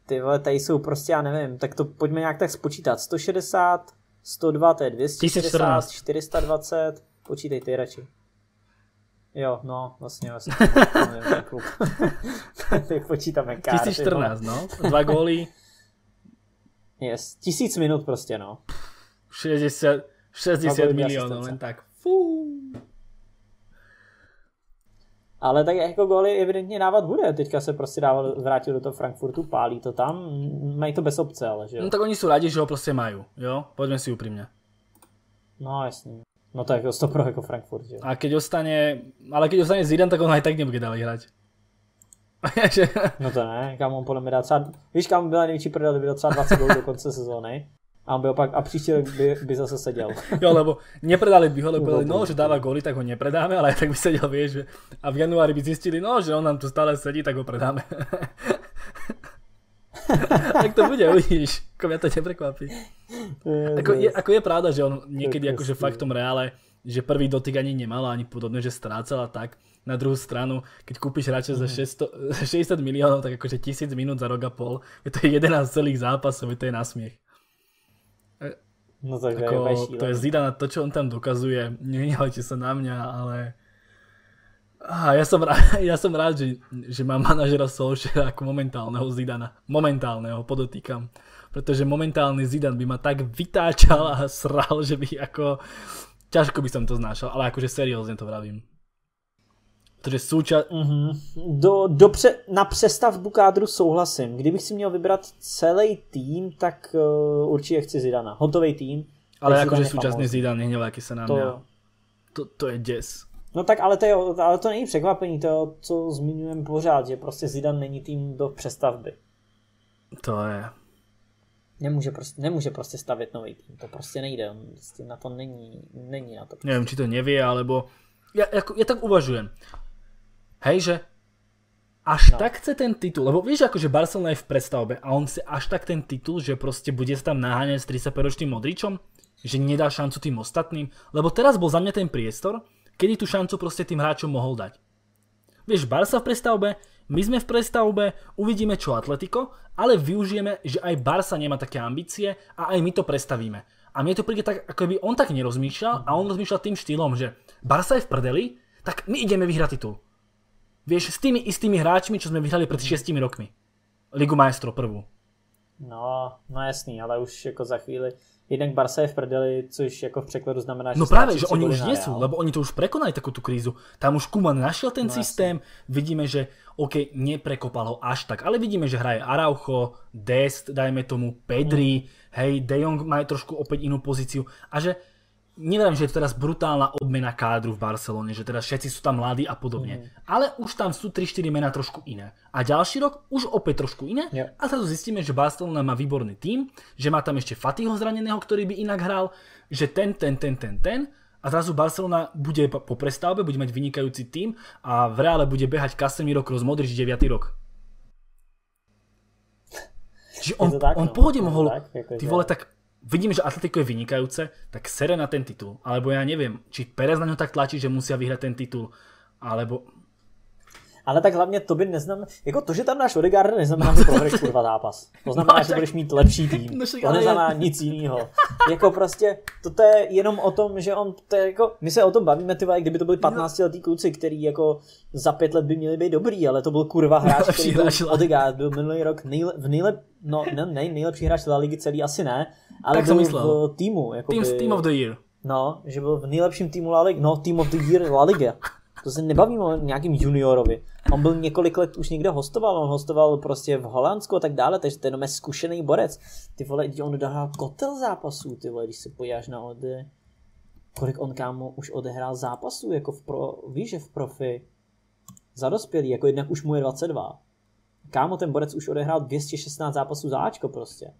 Ty vole, tady jsou prostě, já nevím, tak to pojďme nějak tak spočítat. 160, 102, to je 260, 420, počítej ty radši. Jo, no, vlastně, vlastně. Teď počítáme kár. 1014, no, dva góly. Yes, tisíc minut prostě, no. 60, 60 milionů, len tak. Fú. Ale tak jako góly evidentně dávat bude. Teďka se prostě dával, vrátil do toho Frankfurtu, pálí to tam. Mají to bez obce, ale že jo. No tak oni jsou rádi, že ho prostě mají, jo? Pojďme si upřímně. No jasně. No to jako pro jako Frankfurt, že jo. A keď ostane, ale keď ostane Zidane, tak on aj tak nebude dál hrať. no to ne, kam on podle mě dá třeba, víš kam byla největší prdel, kdyby dal třeba 20 gólů do konce sezóny a on by opak, a příští rok by, by zase seděl. jo, lebo nepredali by ho, lebo povedali, no, že dáva góly, tak ho nepredáme, ale tak by seděl, vieš, že a v januári by zistili, no, že on nám tu stále sedí, tak ho predáme. tak to bude, uvidíš, ako mňa to neprekvapí. Ako je, ako je pravda, že on niekedy akože fakt v tom reále, že prvý dotyk ani nemal, ani podobne, že strácal a tak. Na druhú stranu, keď kúpiš hráča za 600, 60 miliónov, tak akože 1000 minút za rok a pol, je to 11 celých zápasov, je to je nasmiech. No tak ako, je to je Zidane, to čo on tam dokazuje, nenehajte sa na mňa, ale a ja som rád, ja som rád že, že má manažera Solskjaer ako momentálneho Zidana. Momentálneho, podotýkam. Pretože momentálny Zidan by ma tak vytáčal a sral, že by ako... Ťažko by som to znášal, ale akože seriózne to vravím. Protože souča... Mm-hmm. Do, do pře- na přestavbu kádru souhlasím. Kdybych si měl vybrat celý tým, tak uh, určitě chci Zidana. Hotový tým. Ale Tak akože Zidane je nehnevajte sa na To, mňa. To, to je des. No tak ale to, je, ale to není překvapení, to, co zmiňujeme pořád, že prostě Zidane není tým do přestavby. To je... Nemůže prostě, nemůže prostě stavět nový tým, to prostě nejde, on prostě na to není, není na to. Neviem, či to nevie, alebo... Ja, ako, ja tak uvažujem. Hej, že až no. tak chce ten titul, lebo vieš, akože Barcelona je v predstavbe a on chce až tak ten titul, že proste bude sa tam naháňať s 35-ročným Modričom, že nedá šancu tým ostatným, lebo teraz bol za mňa ten priestor, kedy tú šancu proste tým hráčom mohol dať. Vieš, Barca v prestavbe, my sme v prestavbe, uvidíme čo Atletico, ale využijeme, že aj Barca nemá také ambície a aj my to prestavíme. A mne to príde tak, ako by on tak nerozmýšľal a on rozmýšľal tým štýlom, že Barca je v prdeli, tak my ideme vyhrať titul. Vieš, s tými istými hráčmi, čo sme vyhrali pred 6 rokmi. Ligu majstrov prvú. No, no jasný, ale už jako za chvíli, jednak Barca je v prdeli, což jako v překladu znamená, že No práve, že oni už sú, lebo oni to už prekonali takú tú krízu. Tam už Kuman našiel ten No, systém, vidíme, že OK, neprekopal ho až tak, ale vidíme, že hraje Araujo, Dest, dajme tomu, Pedri, hej, De Jong má trošku opäť inú pozíciu a že neviem, že je to teraz brutálna obmena kádru v Barcelone, že teraz všetci sú tam mladí a podobne. Ale už tam sú 3-4 mená trošku iné. A ďalší rok už opäť trošku iné. Jo. A zrazu zistíme, že Barcelona má výborný tím, že má tam ešte Fatiho zraneného, ktorý by inak hral, že ten, ten, ten, ten, ten. A zrazu Barcelona bude po prestavbe, bude mať vynikajúci tím a v reále bude behať Casemiro Kroos Modrič 9. rok. Čiže on, tak, on no. pohode mohol, tak, jako ty vole, tak vidíme, že Atletico je vynikajúce, tak sere na ten titul. Alebo ja neviem, či Perez na ňo tak tlačí, že musia vyhrať ten titul. Alebo Ale tak hlavně to by neznamená, jako to, že tam dáš Odegaarda, neznamená, že prohraješ kurva zápas. To znamená, No, že tak- budeš mít lepší tým. No, To neznamená nic jiného. Jako prostě, to je jenom o tom, že on, to je jako, my se o tom bavíme, ty vole, kdyby to byli 15 letý kluci, který jako za pět let by měli být dobrý, ale to byl kurva hráč, který byl Odegaard, byl minulý rok nejle, v nejlep, no ne, ne, nejlepší hráč La Ligy celý asi ne, ale Tak jsem byl myslel. v týmu. Jako team, team of the year. No, že byl v nejlepším týmu La Liga, no Team of the Year La Liga. To se nebavíme o nějakým juniorovi. On byl několik let už někde hostoval, on hostoval prostě v Holandsku a tak dále, takže to je jenom zkušený borec. Ty vole, on odehrál kotel zápasů, ty vole, když se podíváš na ode... Kolik on kámo už odehrál zápasů, jako v pro, víš, že v profi za dospělý, jako jednak už mu je 22. Kámo, ten borec už odehrál 216 zápasů za Ačko prostě.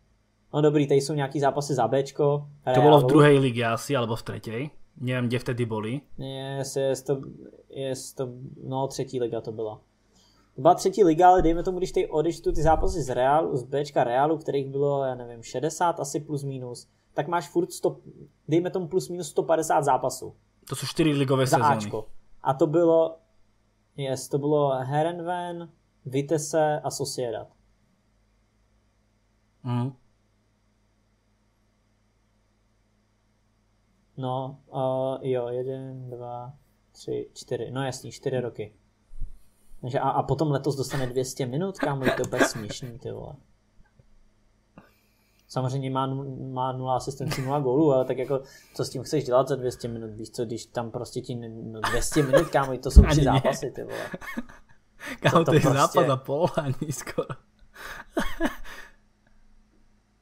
No dobrý, tady jsou nějaký zápasy za Bčko. To bolo v druhej lige asi, alebo v tretej. Neviem, kde vtedy boli. Yes, yes, to, yes, to, no třetí liga to byla. To byla třetí liga, ale dejme tomu, když tady odečtu ty zápasy z Realu, z Bčka Realu, kterých bylo, já nevím, 60 asi plus minus, tak máš furt 100, dejme tomu plus minus 150 zápasů To sú 4 ligové za sezóny. Ačko. A to bylo, yes, to bylo Herenven, Vitesse a Sociedad. Mhm. No, uh, jo, jeden, dva, tři, čtyři, no jasný, čtyři roky. Takže a, a potom letos dostane 200 minut, kámo, je to úplně směšný, ty vole. Samozřejmě má, má 0 asistencí, 0 gólů, ale tak jako, co s tím chceš dělat za 200 minut, víš co, když tam prostě ti no 200 minut, kámo, to jsou tři zápasy, ty vole. Kámo, To to je prostě- zápas a pol ani skoro.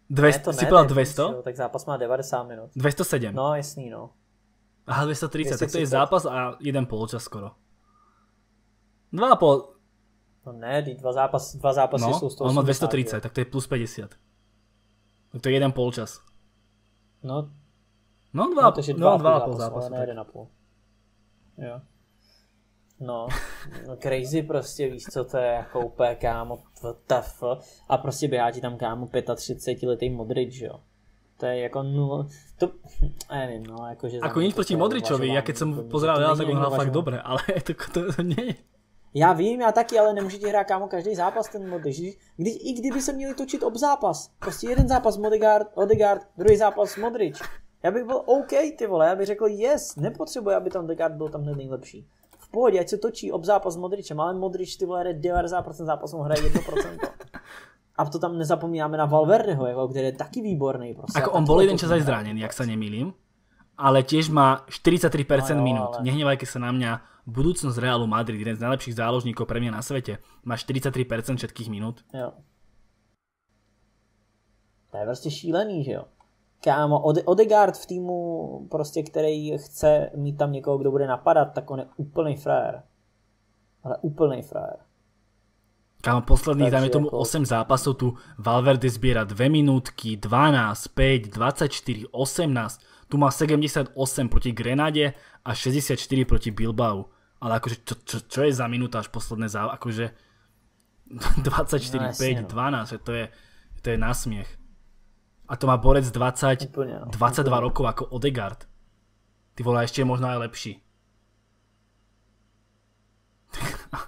Ne, 200, to si ne, to je 200? víc, jo, tak zápas má 90 minut. 207. No, jasný, no. Aha, 230, tak to je 230. zápas a jeden poločas skoro. 2,5, No ne, dva, zápas, dva zápasy no, jsou 180. on má jo. 230, tak to je plus 50. Tak to je jeden polčas. No, No, No, dva, takže no, dva, dva a půl pol zápasu, ale ne jeden a půl. Jo. No, no crazy prostě, víš co, to je jako úplně kámo, tough. A prostě běhá ti tam kámo 35 letý Modrič, jo. To je jako nula, to, nevím, no, jakože... Ako nič to proti Modričovi, ja keď som uvažování, pozeral to Real, není tak on hral fakt dobre, ale to, to, to nie. Já vím, já taky, ale nemůže ti hrát kámo každý zápas ten Modrič. Když, I kdyby se měli točit ob zápas. Prostě jeden zápas Odegaard, Odegaard, druhý zápas Modrič. Já bych byl OK, ty vole, já bych řekl yes, nepotřebuji, aby tam Odegaard byl tam nejlepší. V pohodě, ať se točí ob zápas s Modričem, ale Modrič ty vole jde 90% zápasů, hraje 1%. A to tam nezapomínáme na Valverdeho, jako, který je taky výborný. Prostě. Ako on bol jeden čas aj zranený, ak sa nemýlim. Ale tiež má 43% No jo, minút. ale- Nehnevajte sa na mňa. Budúcnosť Realu Madrid, jeden z najlepších záložníkov pre mňa na svete, má 43% všetkých minút. Jo. To je prostě šílený, že jo. Kámo, Ode- Odegaard v týmu, prostě, který chce mít tam někoho, kdo bude napadat, tak on je úplný frajer. Ale úplný frajer. Kámo, posledných, dáme tomu ako... 8 zápasov, tu Valverde zbiera 2 minútky, 12, 5, 24, 18. Tu má 78 proti Grenade a 64 proti Bilbao. Ale akože, čo, čo, čo je za minúta až posledné zápasy? Akože 24, no, 5, no. 12, to je, to je nasmiech. A to má borec 20, úplne, no, 22 úplne. rokov ako Odegaard. Ty vole, ešte je možno aj lepší.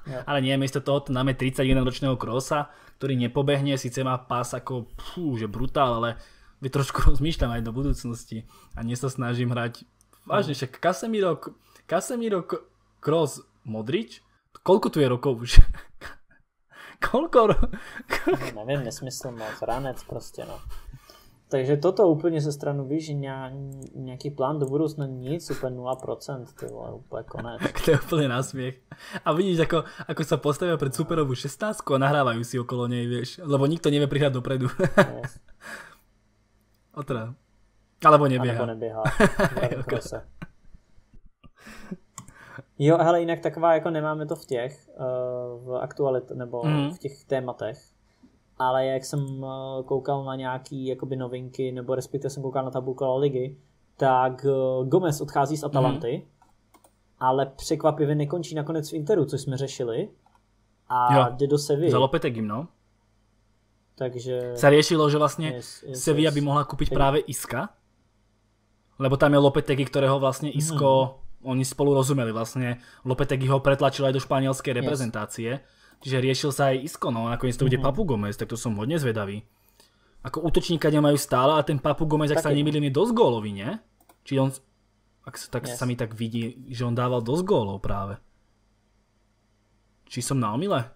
Ja. Ale nie, miesto toho tu máme 31 ročného krosa, ktorý nepobehne, síce má pás ako, pfú, že brutál, ale vy trošku rozmýšľam aj do budúcnosti a nie sa snažím hrať vážne, však Casemiro, Casemiro, Kroos, Modrič, koľko tu je rokov už? koľko? Ro- no, neviem, nesmysl moc, ranec prostě, no. Takže toto úplně ze stranu, víš, nějaký plán do budoucna nic, úplně 0%, ty vole, úplně konec. to je úplně násmiech. A vidíš, ako, ako sa postavia pred superovú 16 a nahrávajú si okolo nej, vieš, lebo nikto nevie prihrať dopredu. Yes. a teda. Alebo nebieha. Alebo nebieha. jo, hele, jinak taková, jako nemáme to v těch, uh, v aktualit, nebo mm. v těch tématech, ale jak jsem eh, koukal na nějaký jakoby novinky, nebo respektive jsem koukal na tabulku La ligy, tak eh, Gomez odchází z Atalanty, mm. ale překvapivě nekončí nakonec v Interu, což jsme řešili. A jo. jde do Sevilla. Za Lopetegim, no. Takže... Sa riešilo, že vlastne yes, yes, Sevilla yes. by mohla kúpiť práve Iska, lebo tam je Lopetegi, ktorého vlastne Isko, mm. oni spolu rozumeli vlastne. Lopetegi ho pretlačil aj do španielskej reprezentácie. Yes Čiže riešil sa aj Isko, no a nakoniec to bude mm-hmm. Papu Gomez, tak to som hodne zvedavý. Ako útočníka nemajú stále a ten Papu Gomez, ak sa nemýlim, je dosť gólový, nie? Či on, ak sa, tak yes. sa mi tak vidí, že on dával dosť gólov práve. Či som na omile?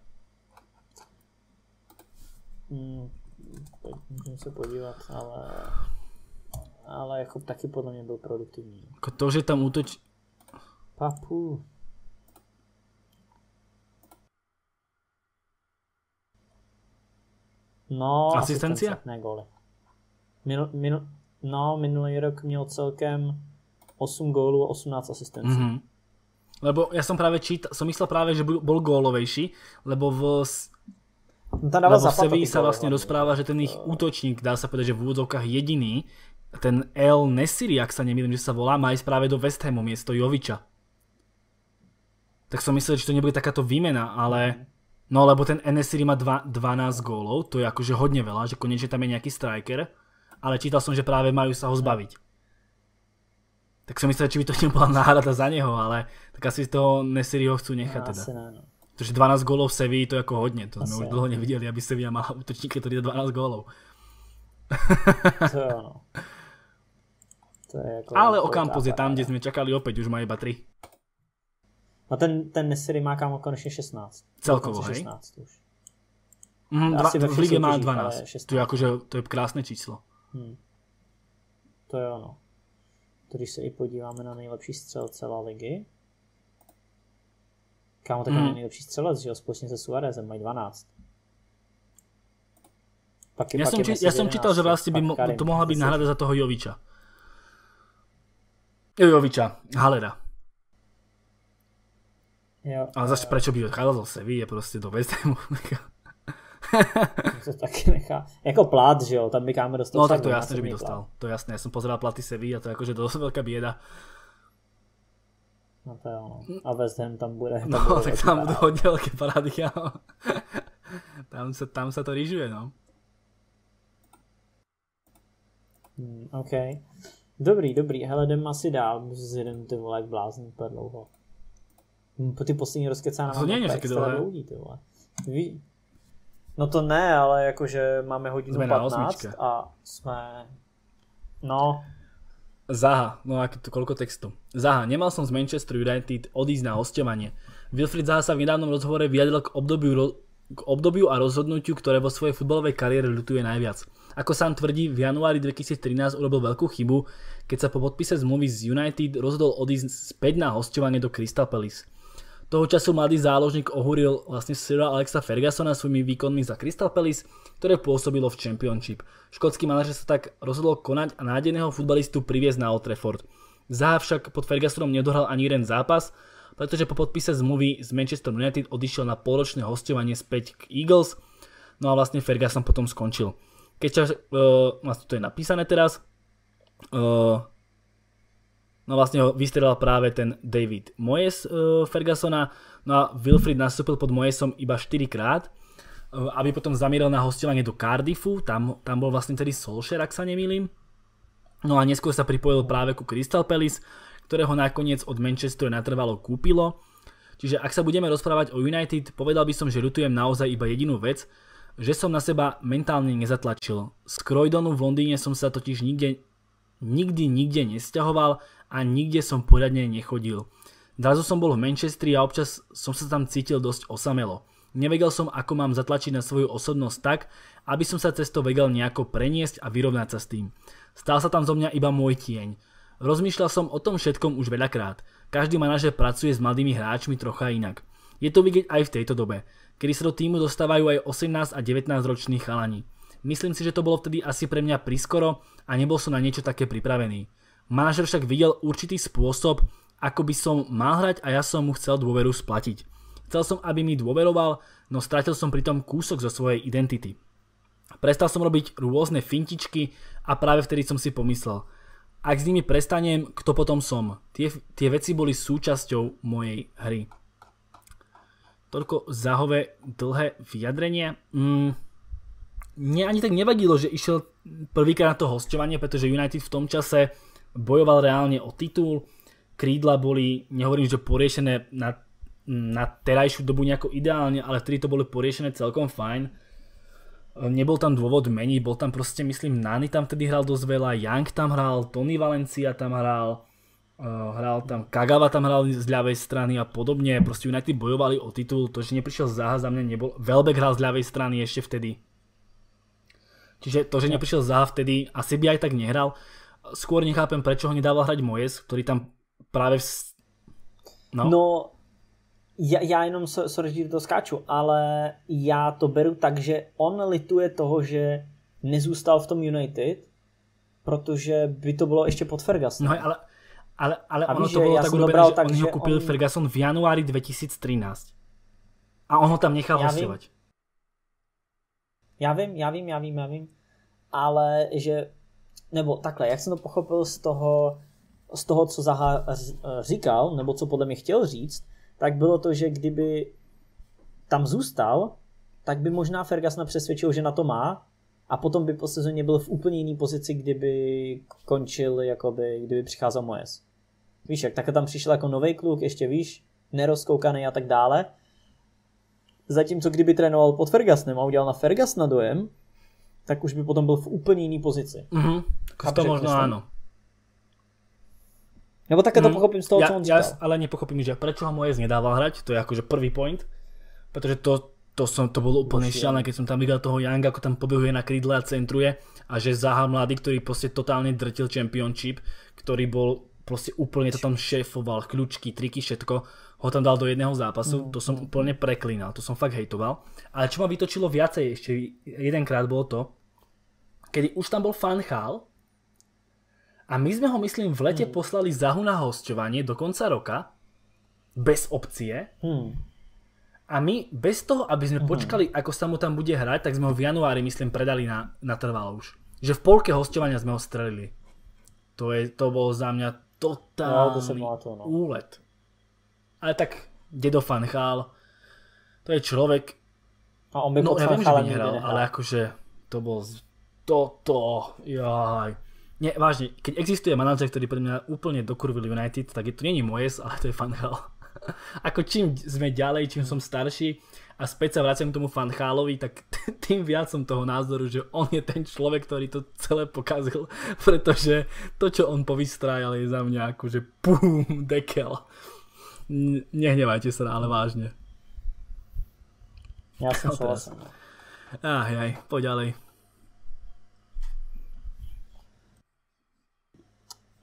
Mm, můžeme se podívat, ale ale jako taky podle mě byl produktivní. Ako to, že tam útoč... Papu. No, asistencia? Ne góly. Minul, minul, no, minulý rok měl celkem 8 gólů a 18 asistencí. Mm-hmm. Lebo ja som práve čítal, som myslel práve, že bol gólovejší, lebo v no, lebo v Sevi sa vlastne rozpráva, že ten ich útočník, dá sa povedať, že v úvodzovkách jediný, ten El Nesiri, ak sa nemýlim, že sa volá, má ísť práve do West Hamu miesto Joviča. Tak som myslel, že to nebude takáto výmena, ale mhm. No lebo ten NSiri má dva, 12 gólov, to je akože hodne veľa, že konečne tam je nejaký striker, ale čítal som, že práve majú sa ho zbaviť. Tak som myslel, či by to nebola náhrada za neho, ale tak asi toho Nesiriho chcú nechať no, teda. Asi ne, no. Protože 12 gólov v Sevii to je ako hodne, to asi sme už dlho nevideli, aby Sevilla mala útočníka, ktorý dá 12 gólov. To je ono. To je ako ale Ocampos je tam, kde sme čakali opäť, už má iba 3. A ten, ten Nesiri má kámo konečně 16. Celkovo, hej? 16 už. Mm, dva, v lige má 12. To je, akože, to je krásné číslo. Hmm. To je ono. To když se i podíváme na nejlepší střelce La ligy. Kámo, tak mm. nejlepší střelec, že jo, společně se Suarezem mají 12. Pak je, ja, pak som, či, ja som čítal, že vlastne by mo, to mohla byť náhrada za toho Joviča. Joviča, Halera. Jo. Ale zase prečo by odchádzal zo Sevilla prostě do West Hamu? to taky nechá. Jako plát, že jo, tam by káme dostal. No tak to jasné, že by dostal. Plát. To jasné, ja som pozeral platy Sevilla, to je akože dosť veľká bieda. No to je ono. A West Ham tam bude. Tam no, bude tak tam budú hodně veľké parády, áno. tam, sa, tam sa to rýžuje, no. Hmm, OK. Dobrý, dobrý. Hele, jdem asi dál. Zjedem ty vole jak blázný dlouho. Po ty poslední rozkecá nám to extra dlouhý, ty vole. Ví? No to ne, ale jakože máme hodinu jsme 15 a jsme... No. Zaha, no ak to koľko textu. Zaha, nemal som z Manchester United odísť na hostovanie. Wilfried Zaha sa v nedávnom rozhovore vyjadril k obdobiu, k obdobiu a rozhodnutiu, ktoré vo svojej futbalovej kariére ľutuje najviac. Ako sám tvrdí, v januári 2013 urobil veľkú chybu, keď sa po podpise zmluvy z United rozhodol odísť späť na hostovanie do Crystal Palace. Toho času mladý záložník ohúril vlastne Sira Alexa Fergusona svojimi výkonmi za Crystal Palace, ktoré pôsobilo v Championship. Škótsky manažer sa tak rozhodol konať a nádejného futbalistu priviesť na Old Trafford. Zaha však pod Fergusonom nedohral ani jeden zápas, pretože po podpise zmluvy z Manchester United odišiel na poločné hostovanie späť k Eagles, no a vlastne Ferguson potom skončil. Keď čas, uh, vlastne to je napísané teraz, uh, no vlastne ho vystrelal práve ten David Moyes uh, Fergusona, no a Wilfried nastúpil pod Moyesom iba 4 krát, uh, aby potom zamieral na hostovanie do Cardiffu, tam, tam bol vlastne tedy Solskjaer, ak sa nemýlim, No a neskôr sa pripojil práve ku Crystal Palace, ktorého nakoniec od Manchesteru natrvalo kúpilo. Čiže ak sa budeme rozprávať o United, povedal by som, že ľutujem naozaj iba jedinú vec, že som na seba mentálne nezatlačil. Z Croydonu v Londýne som sa totiž nikde, nikdy nikde nesťahoval a nikde som poriadne nechodil. Zrazu som bol v Manchestri a občas som sa tam cítil dosť osamelo. Nevedel som, ako mám zatlačiť na svoju osobnosť tak, aby som sa cez to vedel nejako preniesť a vyrovnať sa s tým. Stal sa tam zo mňa iba môj tieň. Rozmýšľal som o tom všetkom už veľakrát. Každý manažer pracuje s mladými hráčmi trocha inak. Je to vidieť aj v tejto dobe, kedy sa do týmu dostávajú aj 18 a 19 roční chalani. Myslím si, že to bolo vtedy asi pre mňa priskoro a nebol som na niečo také pripravený. Manažer však videl určitý spôsob, ako by som mal hrať a ja som mu chcel dôveru splatiť. Chcel som, aby mi dôveroval, no stratil som pritom kúsok zo svojej identity. Prestal som robiť rôzne fintičky a práve vtedy som si pomyslel, ak s nimi prestanem, kto potom som? Tie, tie veci boli súčasťou mojej hry. Toľko zahové dlhé vyjadrenie. Mm, mne ani tak nevadilo, že išiel prvýkrát na to hostovanie, pretože United v tom čase bojoval reálne o titul. Krídla boli, nehovorím, že poriešené na, na terajšiu dobu nejako ideálne, ale vtedy to boli poriešené celkom fajn nebol tam dôvod meniť, bol tam proste, myslím, Nani tam vtedy hral dosť veľa, Young tam hral, Tony Valencia tam hral, uh, hral tam, Kagawa tam hral z ľavej strany a podobne, proste United bojovali o titul, to, že neprišiel Zaha za mňa nebol, Welbeck hral z ľavej strany ešte vtedy. Čiže to, že neprišiel Zaha vtedy, asi by aj tak nehral. Skôr nechápem, prečo ho nedával hrať Mojes, ktorý tam práve... V... No, no já, já jenom, sorry, že to skáču, ale já to beru tak, že on lituje toho, že nezůstal v tom United, protože by to bylo ještě pod Ferguson. No ale, ale, ale ono to bylo tak urobené, že tak, on ho koupil on... Ferguson v januári 2013. A on ho tam nechal já hostovat. Vím. Já vím, já vím, já vím, já vím. Ale že, nebo takhle, jak jsem to pochopil z toho, z toho, co Zaha říkal, nebo co podle mě chtěl říct, tak bylo to, že kdyby tam zůstal, tak by možná Ferguson přesvědčil, že na to má a potom by po sezóně byl v úplně jiný pozici, kdyby končil, jakoby, kdyby přicházel Moyes. Víš, jak takhle tam přišel jako nový kluk, ještě víš, nerozkoukaný a tak dále. Zatímco kdyby trénoval pod Fergusonem a udělal na Fergusona dojem, tak už by potom byl v úplně jiný pozici. Mm-hmm. to možno áno. Nebo také to mm, pochopím z toho, ja, co on říkal. Ja ale nepochopím, že prečo ho Moyes nedával hrať, to je akože prvý point, pretože to, to, som, to bolo úplne šialené, keď som tam videl toho Younga, ako tam pobehuje na krídle a centruje a že Zaha mladý, ktorý proste totálne drtil championship, ktorý bol proste úplne to tam šéfoval, kľúčky, triky, všetko, ho tam dal do jedného zápasu, mm, to som mm, úplne mm. preklínal, to som fakt hejtoval. Ale čo ma vytočilo viacej ešte jedenkrát bolo to, kedy už tam bol Fanchal, a my sme ho, myslím, v lete hmm. poslali zahu na hostovanie do konca roka, bez opcie. Hmm. A my bez toho, aby sme hmm. počkali, ako sa mu tam bude hrať, tak sme ho v januári, myslím, predali na, na trvalo už. Že v polke hostovania sme ho strelili. To, je, to bol za mňa totálny no, to, no. úlet. Ale tak, dedo Fanchal, to je človek... A on by no, ja viem, že by nehral, ale akože to bol toto, jaj. Nie, vážne, keď existuje manažer, ktorý pre mňa úplne dokurvil United, tak je to není Moyes, ale to je Fanchal. Ako čím sme ďalej, čím som starší a späť sa vraciam k tomu Fanchalovi, tak tým viac som toho názoru, že on je ten človek, ktorý to celé pokazil, pretože to, čo on povystrájal, je za mňa akože pum, dekel. Nehnevajte sa, ale vážne. Ja som súhlasím. Ach, aj, poď ďalej.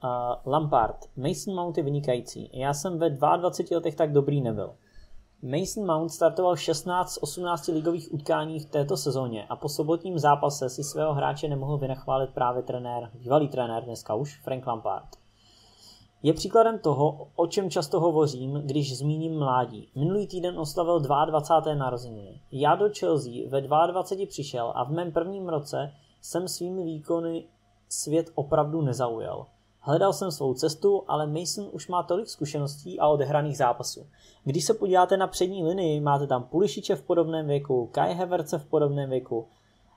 Uh, Lampard, Mason Mount je vynikající. Já jsem ve 22 letech tak dobrý nebyl. Mason Mount startoval v 16 18 ligových utkáních této sezóně a po sobotním zápase si svého hráče nemohl vynachválit právě trenér, bývalý trenér dneska už, Frank Lampard. Je příkladem toho, o čem často hovořím, když zmíním mládí. Minulý týden oslavil 22. narozeniny. Já do Chelsea ve 22 přišel a v mém prvním roce jsem svými výkony svět opravdu nezaujal. Hledal jsem svou cestu, ale Mason už má tolik zkušeností a odehraných zápasů. Když se podíváte na přední linii, máte tam Pulišiče v podobném věku, Kai Heverce v podobném věku,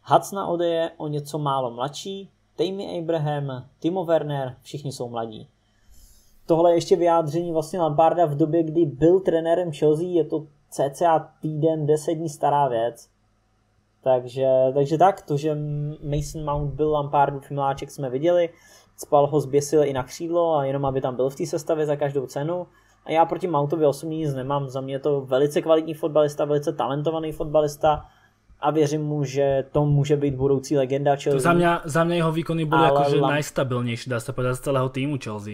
Hacna Odeje o něco málo mladší, Tammy Abraham, Timo Werner, všichni jsou mladí. Tohle je ještě vyjádření vlastně Lamparda v době, kdy byl trenérem Chelsea, je to cca týden, deset dní stará věc. Takže, takže tak, to, že Mason Mount byl Lampardův miláček jsme viděli, Spal ho zběsil i na křídlo a jenom aby tam byl v té sestavě za každou cenu. A já proti Mountovi osobně nic nemám, za mě je to velice kvalitní fotbalista, velice talentovaný fotbalista a věřím mu, že to může být budoucí legenda Chelsea. To za mě, za mě jeho výkony byly jakože Lam... najstabilnější, dá se povedať, z celého týmu Chelsea.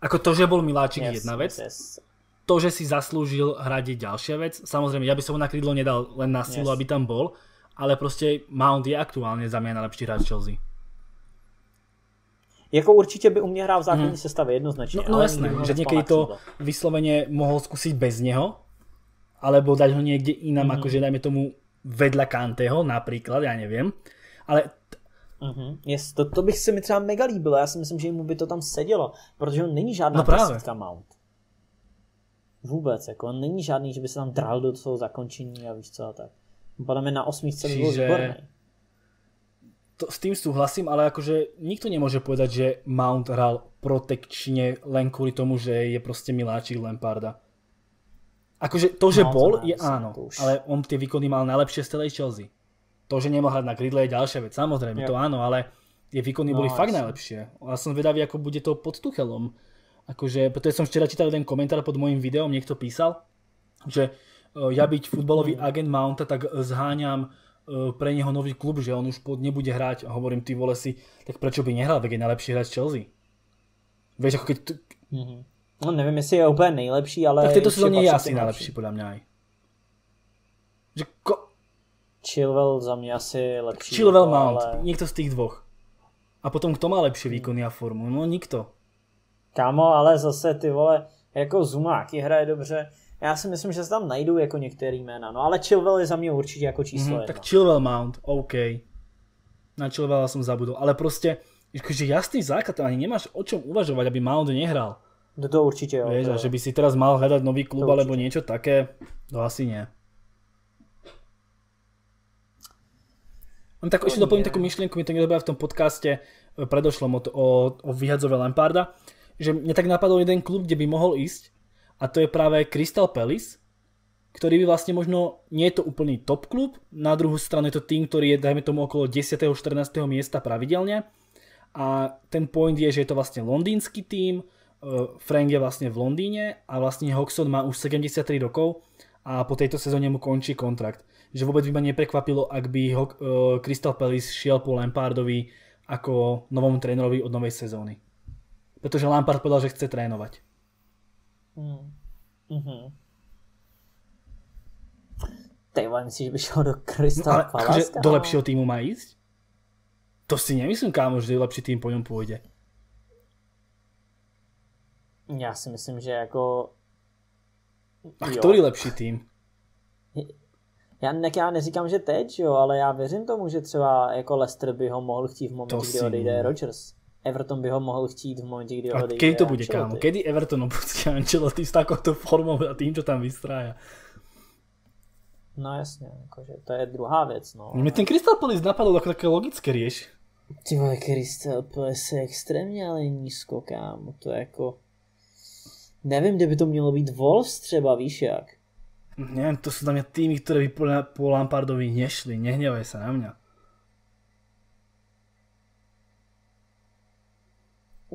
Ako to, že bol Miláčik yes, jedna vec, yes. to, že si zaslúžil hrať je ďalšia vec. Samozrejme, ja by som ho na krídlo nedal len na silu, yes. aby tam bol, ale prostě Mount je aktuálne za mňa najlepší hráč Chelsea. Jako určitě by u mě hrál v základní hmm. sestavě jednoznačně. No, no jasné, že někdy to vysloveně mohl zkusit bez něho, alebo dať ho někde jinam, mm-hmm. akože dajme tomu vedľa Kanteho například, já nevím. Ale Mm-hmm. Yes, to, to bych se mi třeba mega líbilo, já si myslím, že mu by to tam sedělo, protože on není žádná no. Mount. Vůbec, jako on není žádný, že by se tam dral do toho zakončení a víš co a tak. Podle mě na osmíčce by byl výborný to, s tým súhlasím, ale akože nikto nemôže povedať, že Mount hral protekčne len kvôli tomu, že je proste miláčik Lamparda. Akože to, že Mount bol, je áno, ale on tie výkony mal najlepšie z celej Chelsea. To, že nemohol hrať na gridle je ďalšia vec, samozrejme, to áno, ale tie výkony no, boli fakt najlepšie. A som vedavý, ako bude to pod Tuchelom. Akože, pretože som včera čítal jeden komentár pod môjim videom, niekto písal, že e, ja byť futbalový agent Mounta, tak zháňam E, pre neho nový klub, že on už nebude hrať a hovorím, ty vole si, tak prečo by nehral, veď je najlepší hráč Chelsea. Vieš, ako keď... T... Mm-hmm. No nevím, jestli je úplně nejlepší, ale... Tak v této sezóně je asi nejlepší, podle mě aj. Že ko... Chilwell za mě asi lepší. Chilwell jako, Mount, ale... někdo z těch dvoch. A potom kdo má lepší výkony a formu? No nikto. Kámo, ale zase ty vole, jako Zumák hraje dobře, já si myslím, že se tam najdou jako některý jména, no ale Chilwell je za mě určitě jako číslo mm, jedno. Tak Chilwell Mount, OK. Na Chilwella jsem zabudol, ale prostě, jakože jasný základ, ani nemáš o čom uvažovat, aby Mount nehral. To, to určitě jo. Vieš, a že by si teraz mal hľadať nový klub alebo niečo také, to asi nie. Tak ešte doplním takú myšlienku, mi to nedobia v tom podcaste eh, predošlom o, o, o vyhadzove Lamparda, že mne tak napadol jeden klub, kde by mohol ísť, a to je práve Crystal Palace, ktorý by vlastne možno, nie je to úplný top klub, na druhú stranu je to tým, ktorý je, dajme tomu, okolo 10. 14. miesta pravidelne a ten point je, že je to vlastne londýnsky tým, e, Frank je vlastne v Londýne a vlastne Hoxton má už 73 rokov a po tejto sezóne mu končí kontrakt. Že vôbec by ma neprekvapilo, ak by ho, uh, Crystal Palace šiel po Lampardovi ako novom trénerovi od novej sezóny. Pretože Lampard povedal, že chce trénovať. Hmm. Mm-hmm. Ty myslíš, že by šel do Crystal no, Palace? Akože do lepšího týmu má ísť? To si nemyslím, kámo, že lepší tým po něm půjde. Já si myslím, že jako... A jo. který lepší tým? Já, ne, já neříkám, že teď, jo, ale já věřím tomu, že třeba jako Leicester by ho mohl chtít v momentě, kdy odejde Rodgers. Everton by ho mohl chtít v momentě, kdy ho Kedy to bude, kámo? Kedy Everton opustí Ancelotti s takovou formou a tým, čo tam vystrája? No jasně, jakože to je druhá věc, no. Mě ten Crystal Palace napadl jako také logické rieš. Ty vole, Crystal Palace je extrémně ale nízko, kámo. To je jako... Nevím, kde by to mělo být Wolves třeba, víš jak? Nevím, to jsou tam týmy, které by po, po Lampardovi nešli. Nehněvaj se na mě.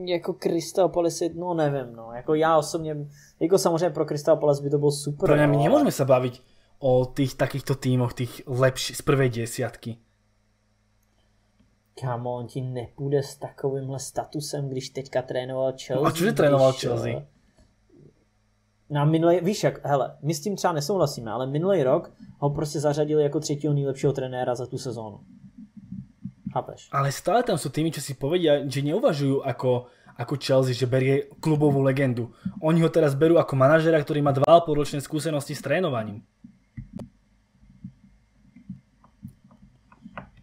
jako Crystal Palace, no nevím, no, jako já osobně, jako samozřejmě pro Crystal Palace by to bylo super. Pro mě my nemůžeme se bavit o těch takýchto týmoch, těch lepší, z prvé desiatky. Kámo, on ti nepůjde s takovýmhle statusem, když teďka trénoval Chelsea. No a čože trénoval když, Chelsea? Na minulý, víš jak, hele, my s tím třeba nesouhlasíme, ale minulý rok ho prostě zařadili jako třetího nejlepšího trenéra za tu sezónu. Chápeš? Ale stále tam sú tými, čo si povedia, že neuvažujú ako, ako Chelsea, že berie klubovú legendu. Oni ho teraz berú ako manažera, ktorý má 2,5 ročné skúsenosti s trénovaním.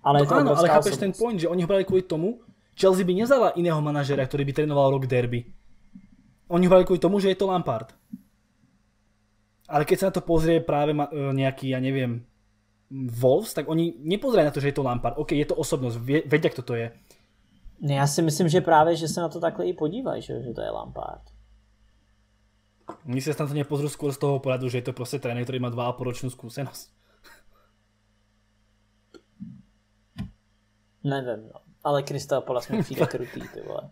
Ale, no áno, ale chápeš ten point, že oni ho brali kvôli tomu, Chelsea by nezala iného manažera, ktorý by trénoval rok derby. Oni ho brali kvôli tomu, že je to Lampard. Ale keď sa na to pozrie práve e, nejaký, ja neviem, Wolves, tak oni nepozerajú na to, že je to Lampard. OK, je to osobnosť, vedia, kto to je. Ne, já si myslím, že právě, že se na to takhle i podívají, že, že to je Lampard. Oni sa na to nepozrú skôr z toho pohľadu, že je to proste tréner, ktorý má 2,5 ročnú skúsenosť. Nevím, no. Ale Crystal Palace mi přijde krutý, ty vole.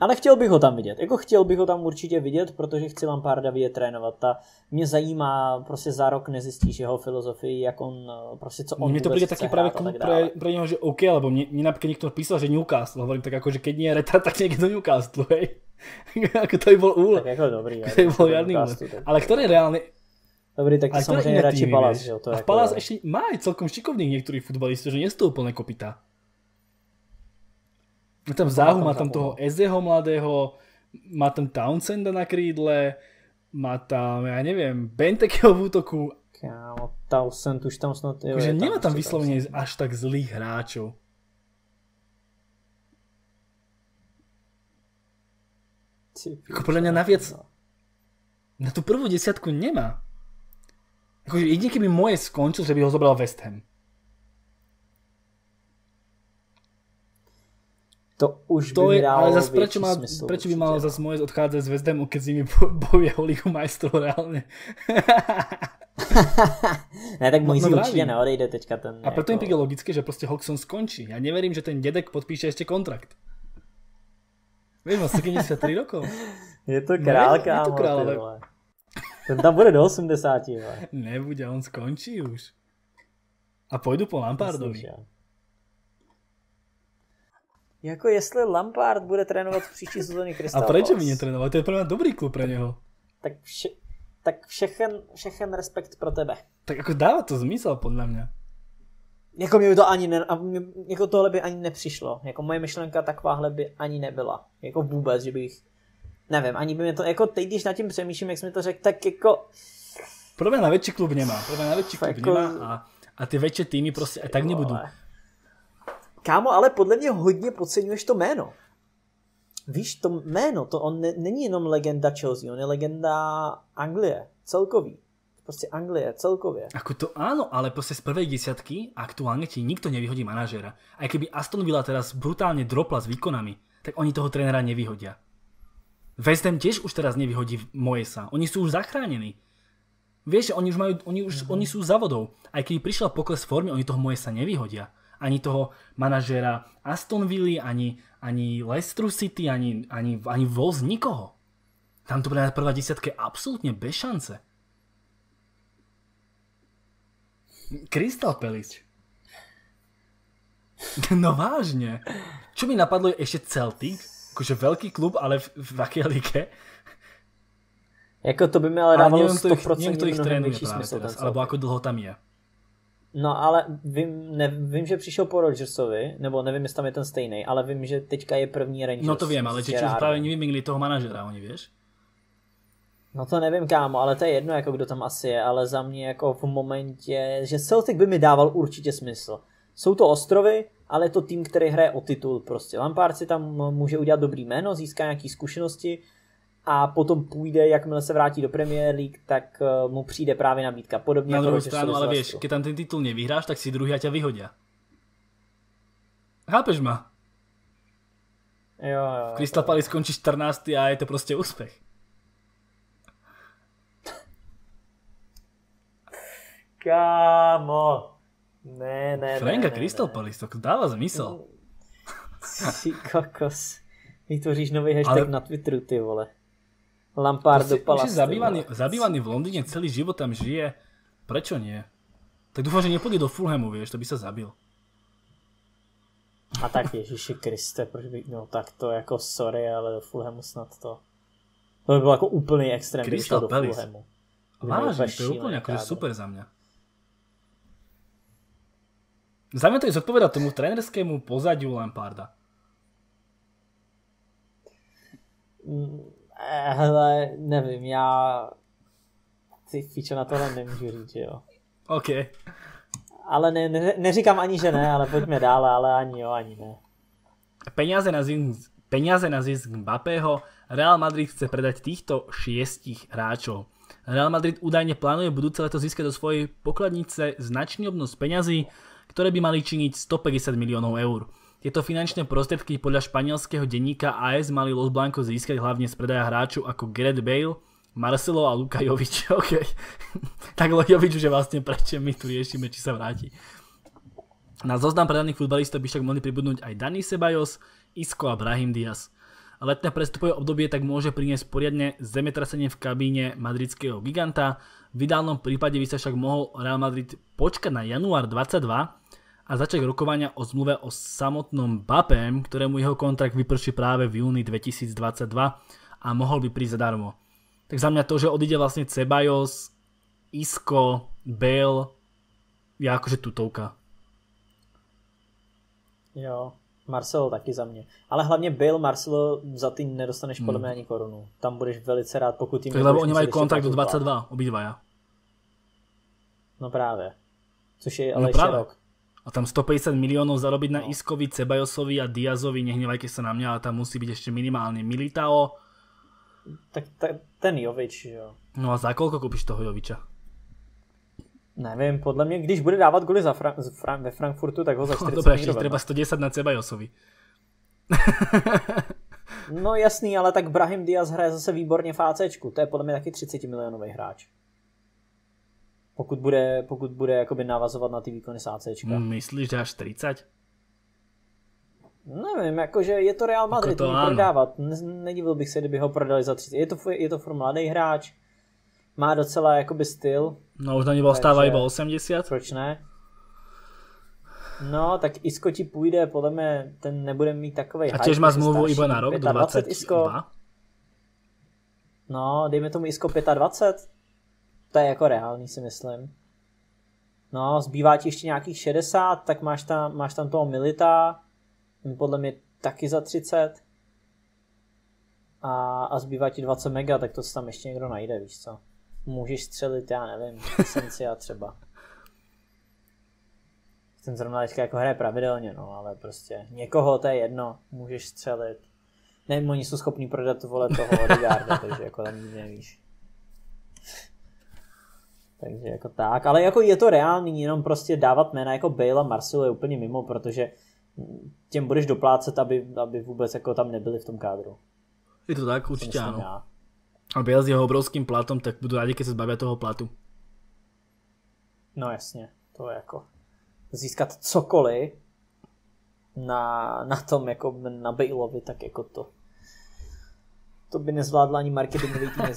Ale chtěl bych ho tam vidět. Jako chtěl bych ho tam určitě vidět, protože chci Lamparda vidět trénovat. Ta mě zajímá, prostě za rok nezjistíš jeho filozofii, jak on, prostě co on Mně to přijde taky právě klub pre, pre něho, že OK, lebo mě, mě například někdo písal, že Newcastle, hovorím tak jako, že keď nie je retard, tak někdo Newcastle, hej. jako to by byl úle. Tak jako dobrý. To by byl žádný úle. Ale který reálně, Dobrý, tak to samozřejmě radši Palas, jo. To a jako... Palas ještě má celkom šikovných některých futbalistů, že nestoupil kopita. Má tam záhu, má tam toho Ezeho mladého, má tam Townsenda na krídle, má tam, ja neviem, Bentekeho v útoku. Kámo, Townsend už tam snad... Jo, Takže nemá tam vyslovene až tak zlých hráčov. Ako podľa mňa naviac na tú prvú desiatku nemá. Akože jedine keby moje skončil, že by ho zobral West Ham. To už to by je, ale zase prečo, má, smysl, prečo by malo zase moje odchádzať z West Hamu, keď s nimi bojuje o Ligu majstrov reálne? ne, tak můj no, no určitě neodejde teďka ten... A jako... mi príde logické, že prostě Hodgson skončí. Ja neverím, že ten dedek podpíše ešte kontrakt. Vieš, má 73 rokov. Je to král, ne, kámo, je to král, ale... Ten tam bude do 80. Ale. Nebude, on skončí už. A pôjdu po Lampardovi. Myslím, jako jestli Lampard bude trénovat v příští sezóně Crystal A proč by netrénoval? To je pro mě dobrý klub pro něho. Tak, vše, tak všechen, všechen respekt pro tebe. Tak jako dává to zmysel podle mě. Jako mě by to ani ne, jako tohle by ani nepřišlo. Jako moje myšlenka takováhle by ani nebyla. Jako vůbec, že bych, nevím, ani by mě to, jako teď, když nad tím přemýšlím, jak jsi mi to řekl, tak jako... Podle mě na větší klub nemá. Podle mě na větší klub jako... nemá a, a ty větší týmy prostě tak nebudou. Kámo, ale podle mě hodně podceňuješ to jméno. Víš, to jméno, to on ne, není jenom legenda Chelsea, on je legenda Anglie, celkový. Prostě Anglie, celkově. Ako to áno, ale prostě z prvej desiatky aktuálne ti nikto nevyhodí manažera. Aj keby Aston Villa teraz brutálne dropla s výkonami, tak oni toho trénera nevyhodia. West Ham tiež už teraz nevyhodí Moesa. Oni sú už zachránení. Vieš, oni už, majú, oni, už, mm-hmm. oni sú závodov. Aj keď prišiel pokles formy, oni toho Moesa nevyhodia ani toho manažéra Aston Villa, ani, ani Leicester City, ani, ani, ani Wolves, nikoho. Tam to bude na prvá desiatka absolútne bez šance. Crystal Palace. No vážne. Čo mi napadlo je ešte Celtic, akože veľký klub, ale v, v akej lige. Jako to by mi ale dávalo 100% neviem, kto ich trénuje teraz, alebo ako dlho tam je. No ale vím, ne, vím, že přišel po Rodgersovi, nebo nevím, jestli tam je ten stejný, ale vím, že teďka je první Rangers. No to vím, ale že právě nevymingli toho manažera, oni víš? No to nevím kámo, ale to je jedno, jako kdo tam asi je, ale za mě jako v momentě, že Celtic by mi dával určitě smysl. Jsou to ostrovy, ale je to tým, který hraje o titul prostě. Lampard si tam může udělat dobrý jméno, získá nějaké zkušenosti, a potom půjde, jakmile se vrátí do Premier League, tak uh, mu přijde právě nabídka. Podobně Na jako druhou stranu, ale vieš, keď tam ten titul nevyhráš, tak si druhý a ťa vyhodia. Chápeš ma? Jo, jo. Crystal Palace skončí 14 a je to prostě úspěch. Kámo. Ne, ne, Franka ne, Crystal ne. Palace, to dává zmysel. Ty kokos. Vytvoříš nový hashtag ale... na Twitteru, ty vole. Lampard do Palace. Zabývaný, zabývaný v Londýne celý život tam žije. Prečo nie? Tak dúfam, že nepôjde do Fulhamu, vieš, to by sa zabil. A tak Ježíši Kriste, proč by, no tak to jako sorry, ale do Fulhamu snad to. To by bylo jako úplný extrém, Crystal do Palace. Fulhamu. Vážne, to je úplne akože super za mňa. Za mňa to je zodpovedať tomu trénerskému pozadiu Lamparda. Eh, Hele, nevím, já ty fičo na tohle nemůžu říct, jo. OK. Ale ne, ne, neříkám ani, že ne, ale pojďme dále, ale ani jo, ani ne. Peniaze na zisk, peniaze na zisk Mbappého, Real Madrid chce predať týchto šiestich hráčov. Real Madrid údajne plánuje budúce leto získať do svojej pokladnice značný obnos peňazí, ktoré by mali činiť 150 miliónov eur. Tieto finančné prostriedky podľa španielského denníka AS mali Los Blancos získať hlavne z predaja hráčov ako Gareth Bale, Marcelo a Luka Jovič. OK. tak Jovič už je vlastne prečo my tu riešime, či sa vráti. Na zoznam predaných futbalistov by však mohli pribudnúť aj Dani Ceballos, Isco a Brahim Diaz. Letné prestupové obdobie tak môže priniesť poriadne zemetrasenie v kabíne madridského giganta. V ideálnom prípade by sa však mohol Real Madrid počkať na január 22 a začať rokovania o zmluve o samotnom Bapem, ktorému jeho kontrakt vyprší práve v júni 2022 a mohol by prísť zadarmo. Tak za mňa to, že odíde vlastne Ceballos, Isco, Bale, je akože tutovka. Jo, Marcelo taky za mě. Ale hlavně byl Marcelo za ty nedostaneš podle mě ani korunu. Tam budeš velice rád, pokud jim Tak lebo oni ještě kontrakt do platit plat. 22, obidvaja. No právě. Což je No ale ještě právě. rok. A tam 150 miliónov zarobiť na No. Iskovi, Cebajosovi a Diazovi, nehnevajte sa na mňa, ale tam musí byť ešte minimálne Militao. Tak, tak ten Jovič, jo. No a za koľko kúpiš toho Joviča? Nevím, podle mě, když bude dávat goly za Fra- z Fra- ve Frankfurtu, tak ho za 40 No, někdo treba vezme. 110 na Cebajosovi. No jasný, ale tak Brahim Diaz hraje zase výborně v ACčku. To je podle mě taky 30 milionový hráč. Pokud bude, pokud bude jakoby navazovat na ty výkony z ACčka. Myslíš, že až 30? Nevím, jakože je to Real Madrid, to to ano. prodávat. Ne, nedivil bych se, kdyby ho prodali za 30. Je to, je to furt mladý hráč, má docela jakoby styl, No už na stáva Takže- iba 80. proč ne? No, tak Isko ti půjde, podle mě ten nebude mít takový A tiež má zmluvu iba na rok, do 20 Isko. 22. No, dejme tomu Isko 25. To je jako reálný, si myslím. No, zbývá ti ještě nějakých 60, tak máš tam, máš tam toho Milita, podle mě taky za 30. A, a zbývá ti 20 mega, tak to si tam ještě někdo najde, víš co. Můžeš střelit, já nevím, Esencia třeba. Ten zrovna teďka jako hraje pravidelně, no, ale prostě někoho to je jedno, můžeš střelit. Nevím, oni jsou schopní prodat vole toho Odegaarda, takže jako tam nikdy nevíš. Takže jako tak, ale jako je to reálný, jenom prostě dávat jména jako Bale a Marcelo je úplně mimo, protože těm budeš doplácet, aby, aby vůbec jako tam nebyli v tom kádru. Je to tak, myslím áno. já. A Bale s jeho obrovským platom, tak budú rádi, keď sa zbavia toho platu. No jasně, to je jako získat cokoliv na, na tom jako na Baleovi, tak jako to to by nezvládla ani marketingový tým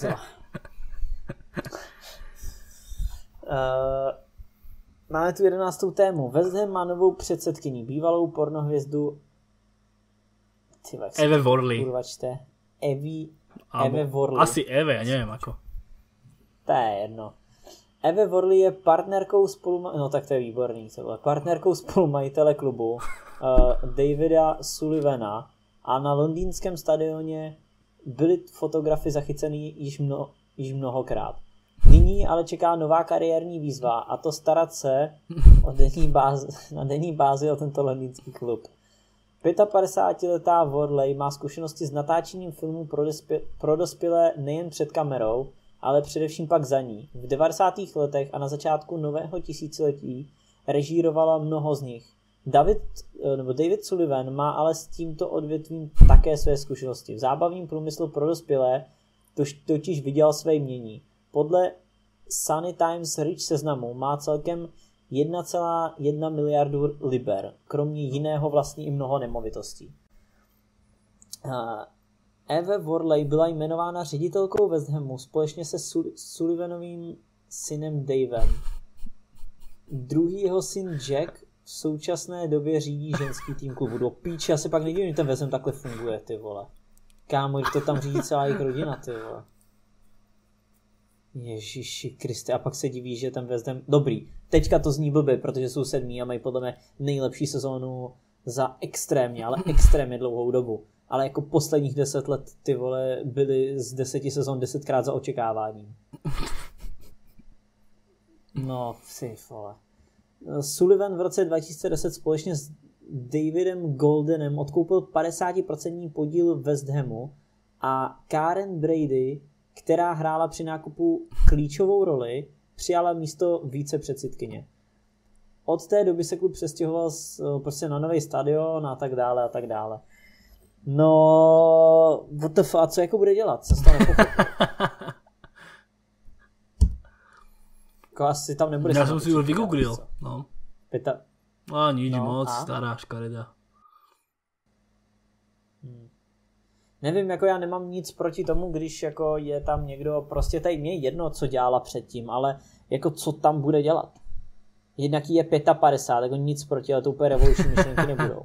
máme tu jedenáctou tému. West Ham má novou předsedkyni, bývalou pornohvězdu ty Eve Worley. kurva čte? Evi, Eve Worley. Asi Eve, ja neviem ako. To je jedno. Eve Worley je partnerkou spolu... No tak to je výborný. To bylo. Partnerkou spolumajitele klubu uh, Davida Sullivana a na londýnském stadioně byly fotografy zachyceny již, mno, již mnohokrát. Nyní ale čeká nová kariérní výzva a to starat se o denní bázi, na denní bázi o tento londýnský klub. 55-letá Worley má zkušenosti s natáčením filmů pro, dospě- pro dospělé nejen před kamerou, ale především pak za ní. V 90. letech a na začátku nového tisíciletí režírovala mnoho z nich. David, nebo David Sullivan má ale s tímto odvětvím také své zkušenosti. V zábavním průmyslu pro dospělé tož, totiž viděl své mění. Podle Sunny Times Rich seznamu má celkem 1,1 miliardu liber, kromě jiného vlastní i mnoho nemovitostí. Eve Worley byla jmenována ředitelkou West Hamu společně se Sul- Sullivanovým synem Davem. Druhý jeho syn Jack v současné době řídí ženský tým klubu. Do píče, já se pak nedivím, že ten West Ham takhle funguje, ty vole. Kámo, to tam řídí celá jejich rodina, ty vole. Ježiši Kriste, a pak se diví, že ten West Ham, dobrý, teďka to zní blbě, protože jsou sedmí a mají podle mě nejlepší sezónu za extrémně, ale extrémně dlouhou dobu. Ale jako posledních deset let ty vole byly z deseti sezon desetkrát za očekáváním. No, si vole. Sullivan v roce 2010 společně s Davidem Goldenem odkoupil 50% podíl West Hamu a Karen Brady, která hrála při nákupu klíčovou roli, přijala místo více předsedkyně. Od té doby se klub přestěhoval z, prostě na nový stadion a tak dále a tak dále. No, what the fuck, a co jako bude dělat? Co toho Jako asi tam nebude. Já jsem si už vygooglil, no. Pěta... A nič no, moc, a? stará škareda. Nevím, jako já nemám nic proti tomu, když jako je tam někdo, prostě tady mě jedno, co dělala předtím, ale jako co tam bude dělat. Jednak je 55, jako nic proti, ale to úplně revoluční myšlenky nebudou.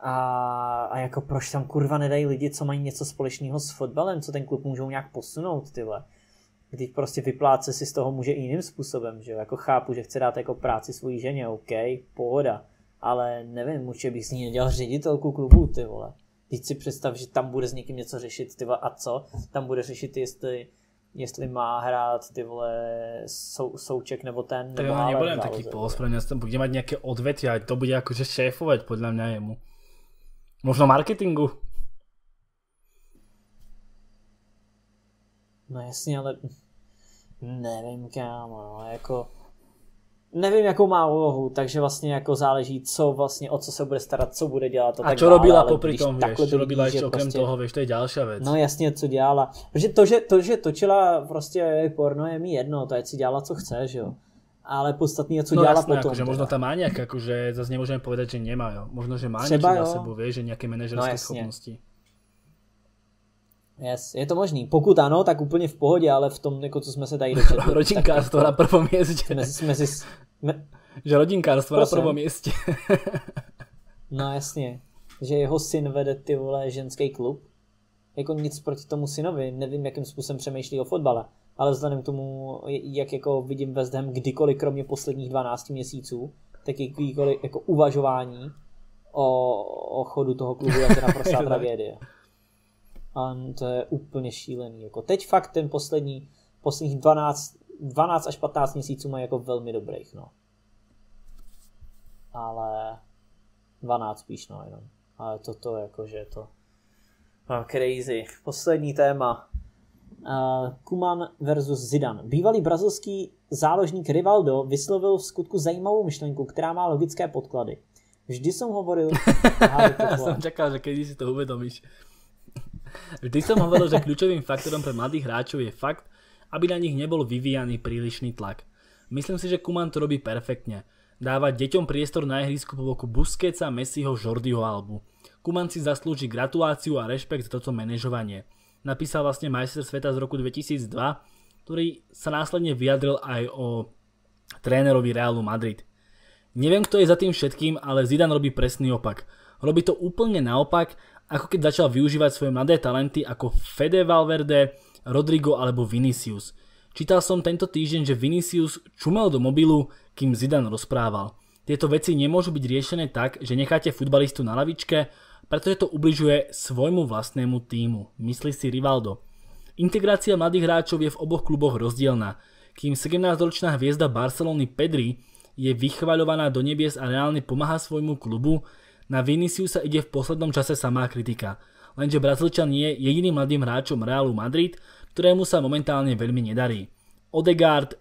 A, a jako proč tam kurva nedají lidi, co mají něco společného s fotbalem, co ten klub můžou nějak posunout, tyhle když prostě vypláce si z toho může jiným způsobem, že jo, jako chápu, že chce dát jako práci svojí ženě, OK, pohoda, ale nevím, určitě bych s ní nedělal ředitelku klubu, ty vole. Teď si představ, že tam bude s někým něco řešit, ty vole, a co? Tam bude řešit, jestli, jestli má hrát ty vole sou, souček nebo ten. Tak já nebudem taký polospravený, tam bude mať nějaké odvětví, a to bude jakože šéfovat podle mě jemu. Možno marketingu. No jasně, ale Nevím, kámo, no, jako... Nevím, jakou má úlohu, takže vlastně jako záleží, co vlastně, o co se bude starat, co bude dělat. A, a čo robila popri tom, vieš, čo robila ještě okrem prostě, toho, vieš, to je další věc. No jasně, co dělala. Protože to, že, to, že točila prostě porno je mi jedno, to je, si dělala, co chce, že jo. Ale podstatný je, co no, dělala jasné, potom. Akože možno tam má nějak, akože zase nemůžeme povedať, že nemá, jo. Možno, že má Třeba, něco za sebou, vieš, že nějaké manažerské no, schopnosti. Yes, je to možný. Pokud ano, tak úplně v pohodě, ale v tom, jako co jsme se tady dočetli. Rodinkárstvo na prvom městě. Jsme, jsme si, jsme... Že rodinkárstvo na prvom městě. no jasně. Že jeho syn vede ty vole ženský klub. Jako nic proti tomu synovi. Nevím, jakým způsobem přemýšlí o fotbale. Ale vzhledem k tomu, jak jako vidím West Ham kdykoliv, kromě posledních 12 měsíců, tak jakýkoliv jako uvažování o, o chodu toho klubu je naprostá tragédie a to je úplně šílený. Jako teď fakt ten poslední, posledních 12, 12 až 15 měsíců má jako velmi dobrých, no. Ale 12 spíš, no, jenom. Ale toto jakože to oh, crazy. Poslední téma. Uh, Kuman versus Zidane. Bývalý brazilský záložník Rivaldo vyslovil v skutku zajímavou myšlenku, která má logické podklady. Vždy jsem hovoril... Já jsem čekal, že když si to uvědomíš. Vždy som hovoril, že kľúčovým faktorom pre mladých hráčov je fakt, aby na nich nebol vyvíjaný prílišný tlak. Myslím si, že Kuman to robí perfektne. Dáva deťom priestor na ihrisku po boku Busquetsa, Messiho, Jordiho Albu. Kuman si zaslúži gratuláciu a rešpekt za toto manažovanie. Napísal vlastne majster sveta z roku 2002, ktorý sa následne vyjadril aj o trénerovi Realu Madrid. Neviem, kto je za tým všetkým, ale Zidane robí presný opak. Robí to úplne naopak ako keď začal využívať svoje mladé talenty ako Fede Valverde, Rodrigo alebo Vinicius. Čítal som tento týždeň, že Vinicius čumel do mobilu, kým Zidane rozprával. Tieto veci nemôžu byť riešené tak, že necháte futbalistu na lavičke, pretože to ubližuje svojmu vlastnému týmu, myslí si Rivaldo. Integrácia mladých hráčov je v oboch kluboch rozdielna. Kým 17-ročná hviezda Barcelony Pedri je vychvaľovaná do nebies a reálne pomáha svojmu klubu, na Viniciusa ide v poslednom čase samá kritika, lenže Brazílčan nie je jediným mladým hráčom Realu Madrid, ktorému sa momentálne veľmi nedarí. Odegaard,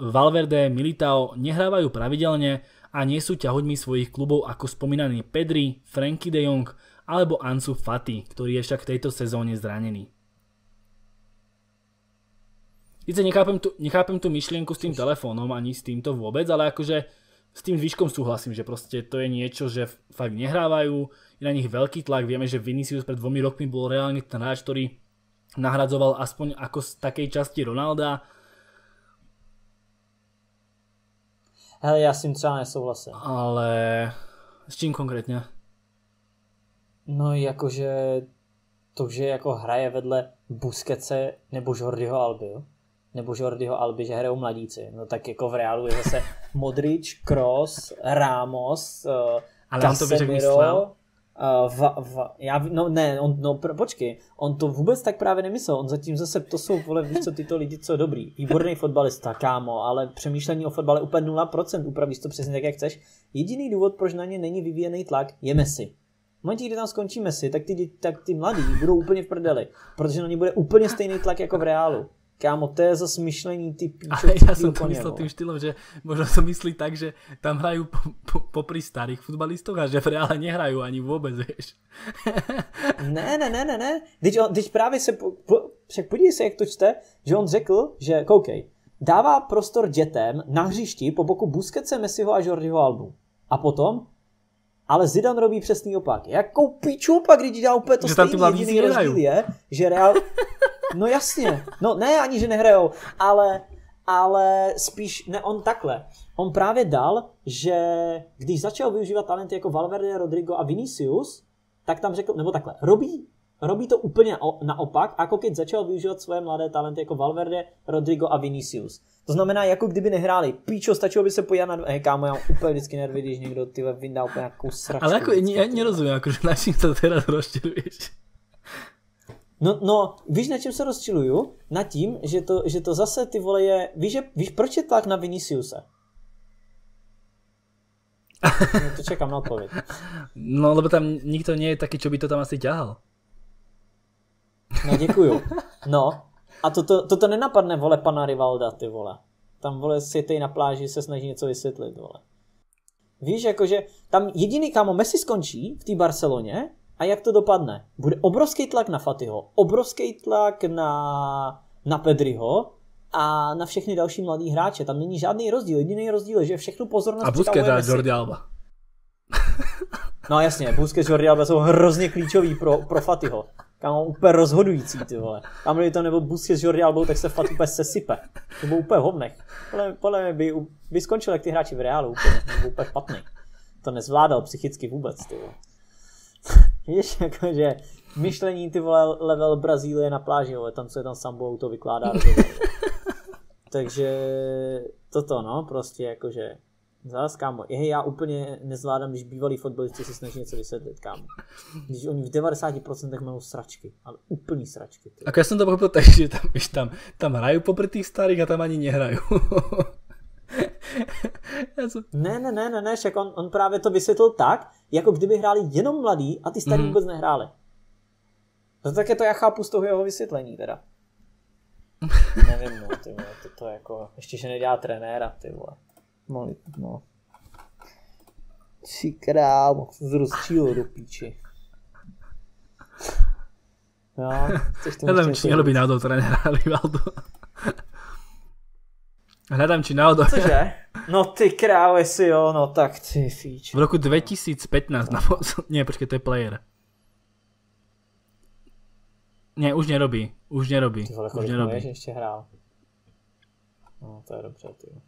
Valverde, Militao nehrávajú pravidelne a nie sú ťahoďmi svojich klubov ako spomínaný Pedri, Franky de Jong alebo Ansu Fati, ktorý je však v tejto sezóne zranený. Sice nechápem tu, nechápem tu myšlienku s tým telefónom ani s týmto vôbec, ale akože s tým zvyškom súhlasím, že proste to je niečo, že fakt nehrávajú, je na nich veľký tlak, vieme, že Vinicius pred dvomi rokmi bol reálne ten hráč, ktorý nahradzoval aspoň ako z takej časti Ronalda. Hele, já s tím třeba nesouhlasím. Ale s čím konkrétně? No jakože to, že jako hraje vedle Busquetse nebo Jordiho Alby, jo? Nebo Jordiho Alby, že hrajou mladíci, no tak jako v reálu je zase Modrič, Kroos, Ramos, uh, Ale Casemiro, on to. Uh, va, va, já, no ne, on, no počkej, on to vůbec tak právě nemyslel, on zatím zase, to jsou, vole, víš co, tyto lidi, co je dobrý, výborný fotbalista, kámo, ale přemýšlení o fotbale úplně 0%, upravíš to přesně tak, jak chceš. Jediný důvod, proč na ně není vyvíjený tlak, je Messi. V momentě, kdy tam skončí Messi, tak ty, tak ty mladí budou úplně v prdeli, protože na ně bude úplně stejný tlak jako v Reálu. Kámo, to je zase myšlení ty píčo, Ale ty som to myslel tým štýlom, že možno to myslí tak, že tam hrajú po, po, popri starých futbalistoch a že v reále nehrajú ani vôbec, vieš. Ne, ne, ne, ne, ne. Teď, on, teď právě se, po, po, však podívej se, jak to čte, že on řekl, že, koukej, dává prostor dětem na hřišti po boku Busquetse, Messiho a Jordiho Albu. A potom, ale Zidane robí přesný opak. Jakou píču opak, když dělá úplně to Že stejný, jediný rozdíl je, že Real... No jasně, no ne ani, že nehrajou, ale, ale spíš, ne on takhle. On právě dal, že když začal využívat talenty jako Valverde, Rodrigo a Vinicius, tak tam řekl, nebo takhle, robí, robí to úplně naopak, jako když začal využívat svoje mladé talenty jako Valverde, Rodrigo a Vinicius. To znamená, jako kdyby nehráli. Píčo, stačilo by se podívat na... Hej, kámo, já mám úplně vždycky nervy, když někdo ty vyndá úplně nějakou sračku. Ale ako, vždycky, ja ty vole. nerozumiem, akože na čím sa teraz rozčiluješ. No, no, víš, na čem se rozčiluju? Na tím, že to, že to zase ty vole je... Víš, že, víš proč je tlak na Viniciuse? No, to čekám na odpověď. No, lebo tam nikto nie je taký, čo by to tam asi ťahal. No, děkuju. No, a toto, toto nenapadne, vole, pana Rivalda, ty vole. Tam, vole, světej na pláži se snaží něco vysvětlit, vole. Víš, jakože tam jediný, kámo, Messi skončí v té Barceloně a jak to dopadne? Bude obrovský tlak na Fatiho, obrovský tlak na, na Pedriho a na všechny další mladý hráče. Tam není žádný rozdíl. Jediný rozdíl je, že všechnu pozornost A Busquets přitahuje a. Jordi Alba. No jasně, Busquets, Jordi Alba jsou hrozně klíčový pro, pro Fatiho. Kámo, úplně rozhodující, ty vole. Tam kdyby to nebyl Busquets, Jordi Alba, tak se Fati úplně sesype. To byl úplně hovnech. Podle, podle mě by, by skončil jak ty hráči v Reálu úplně. Byl úplně špatný. To nezvládal psychicky vůbec, ty vole. Víš, jakože myšlení, ty vole, level Brazílie na pláži, vole, tam se tam sambou to vykládá. Takže toto, no, prostě jakože Zás, kámo, je, já úplně nezvládám, když bývalí fotbalisti si snaží něco vysvětlit, kámo. Když oni v 90% mají sračky, ale úplný sračky. Ty. Ako ja som to pochopil tak, že tam, vieš, tam, tam hrajú popri tých starých a tam ani som... Ne, ne, ne, ne, ne, však on, on právě to vysvětlil tak, jako kdyby hráli jenom mladí a ty starý Mhm. mm. vůbec nehráli. No tak je to já chápu z toho jeho vysvětlení teda. Nevím, no, ty vole, to, to jako, ještě, že nedělá trenéra, ty vole. No, no. Tři král, z rozčílu do píči. No, či něco nerobí říct? náhodou trénera Rivaldo. Hľadám, či náhodou... Cože? No ty krávo, jestli jo, no tak ty fíč. V roku 2015, na... nie, počkej, to je player. Nie, už nerobí. Už nerobí. Ty vole, Už nerobí. že ještě hrál. No, to je dobře, ty.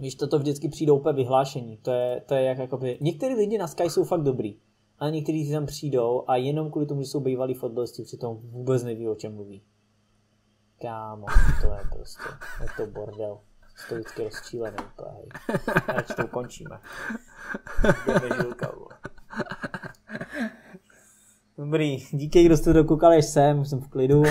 Víš, toto vždycky přijde úplně vyhlášení. To je, to je jak jakoby... Některý lidi na Sky jsou fakt dobrý. Ale někteří si tam přijdou a jenom kvůli tomu, že jsou bývalí fotbalisti, přitom vůbec neví, o čem mluví. Kámo, to je prostě, je to bordel. To vždycky rozčílený úplně, hej. Radši to ukončíme. Jdeme žilka. Dobrý, díky, kdo jste dokoukali až sem, už jsem v klidu.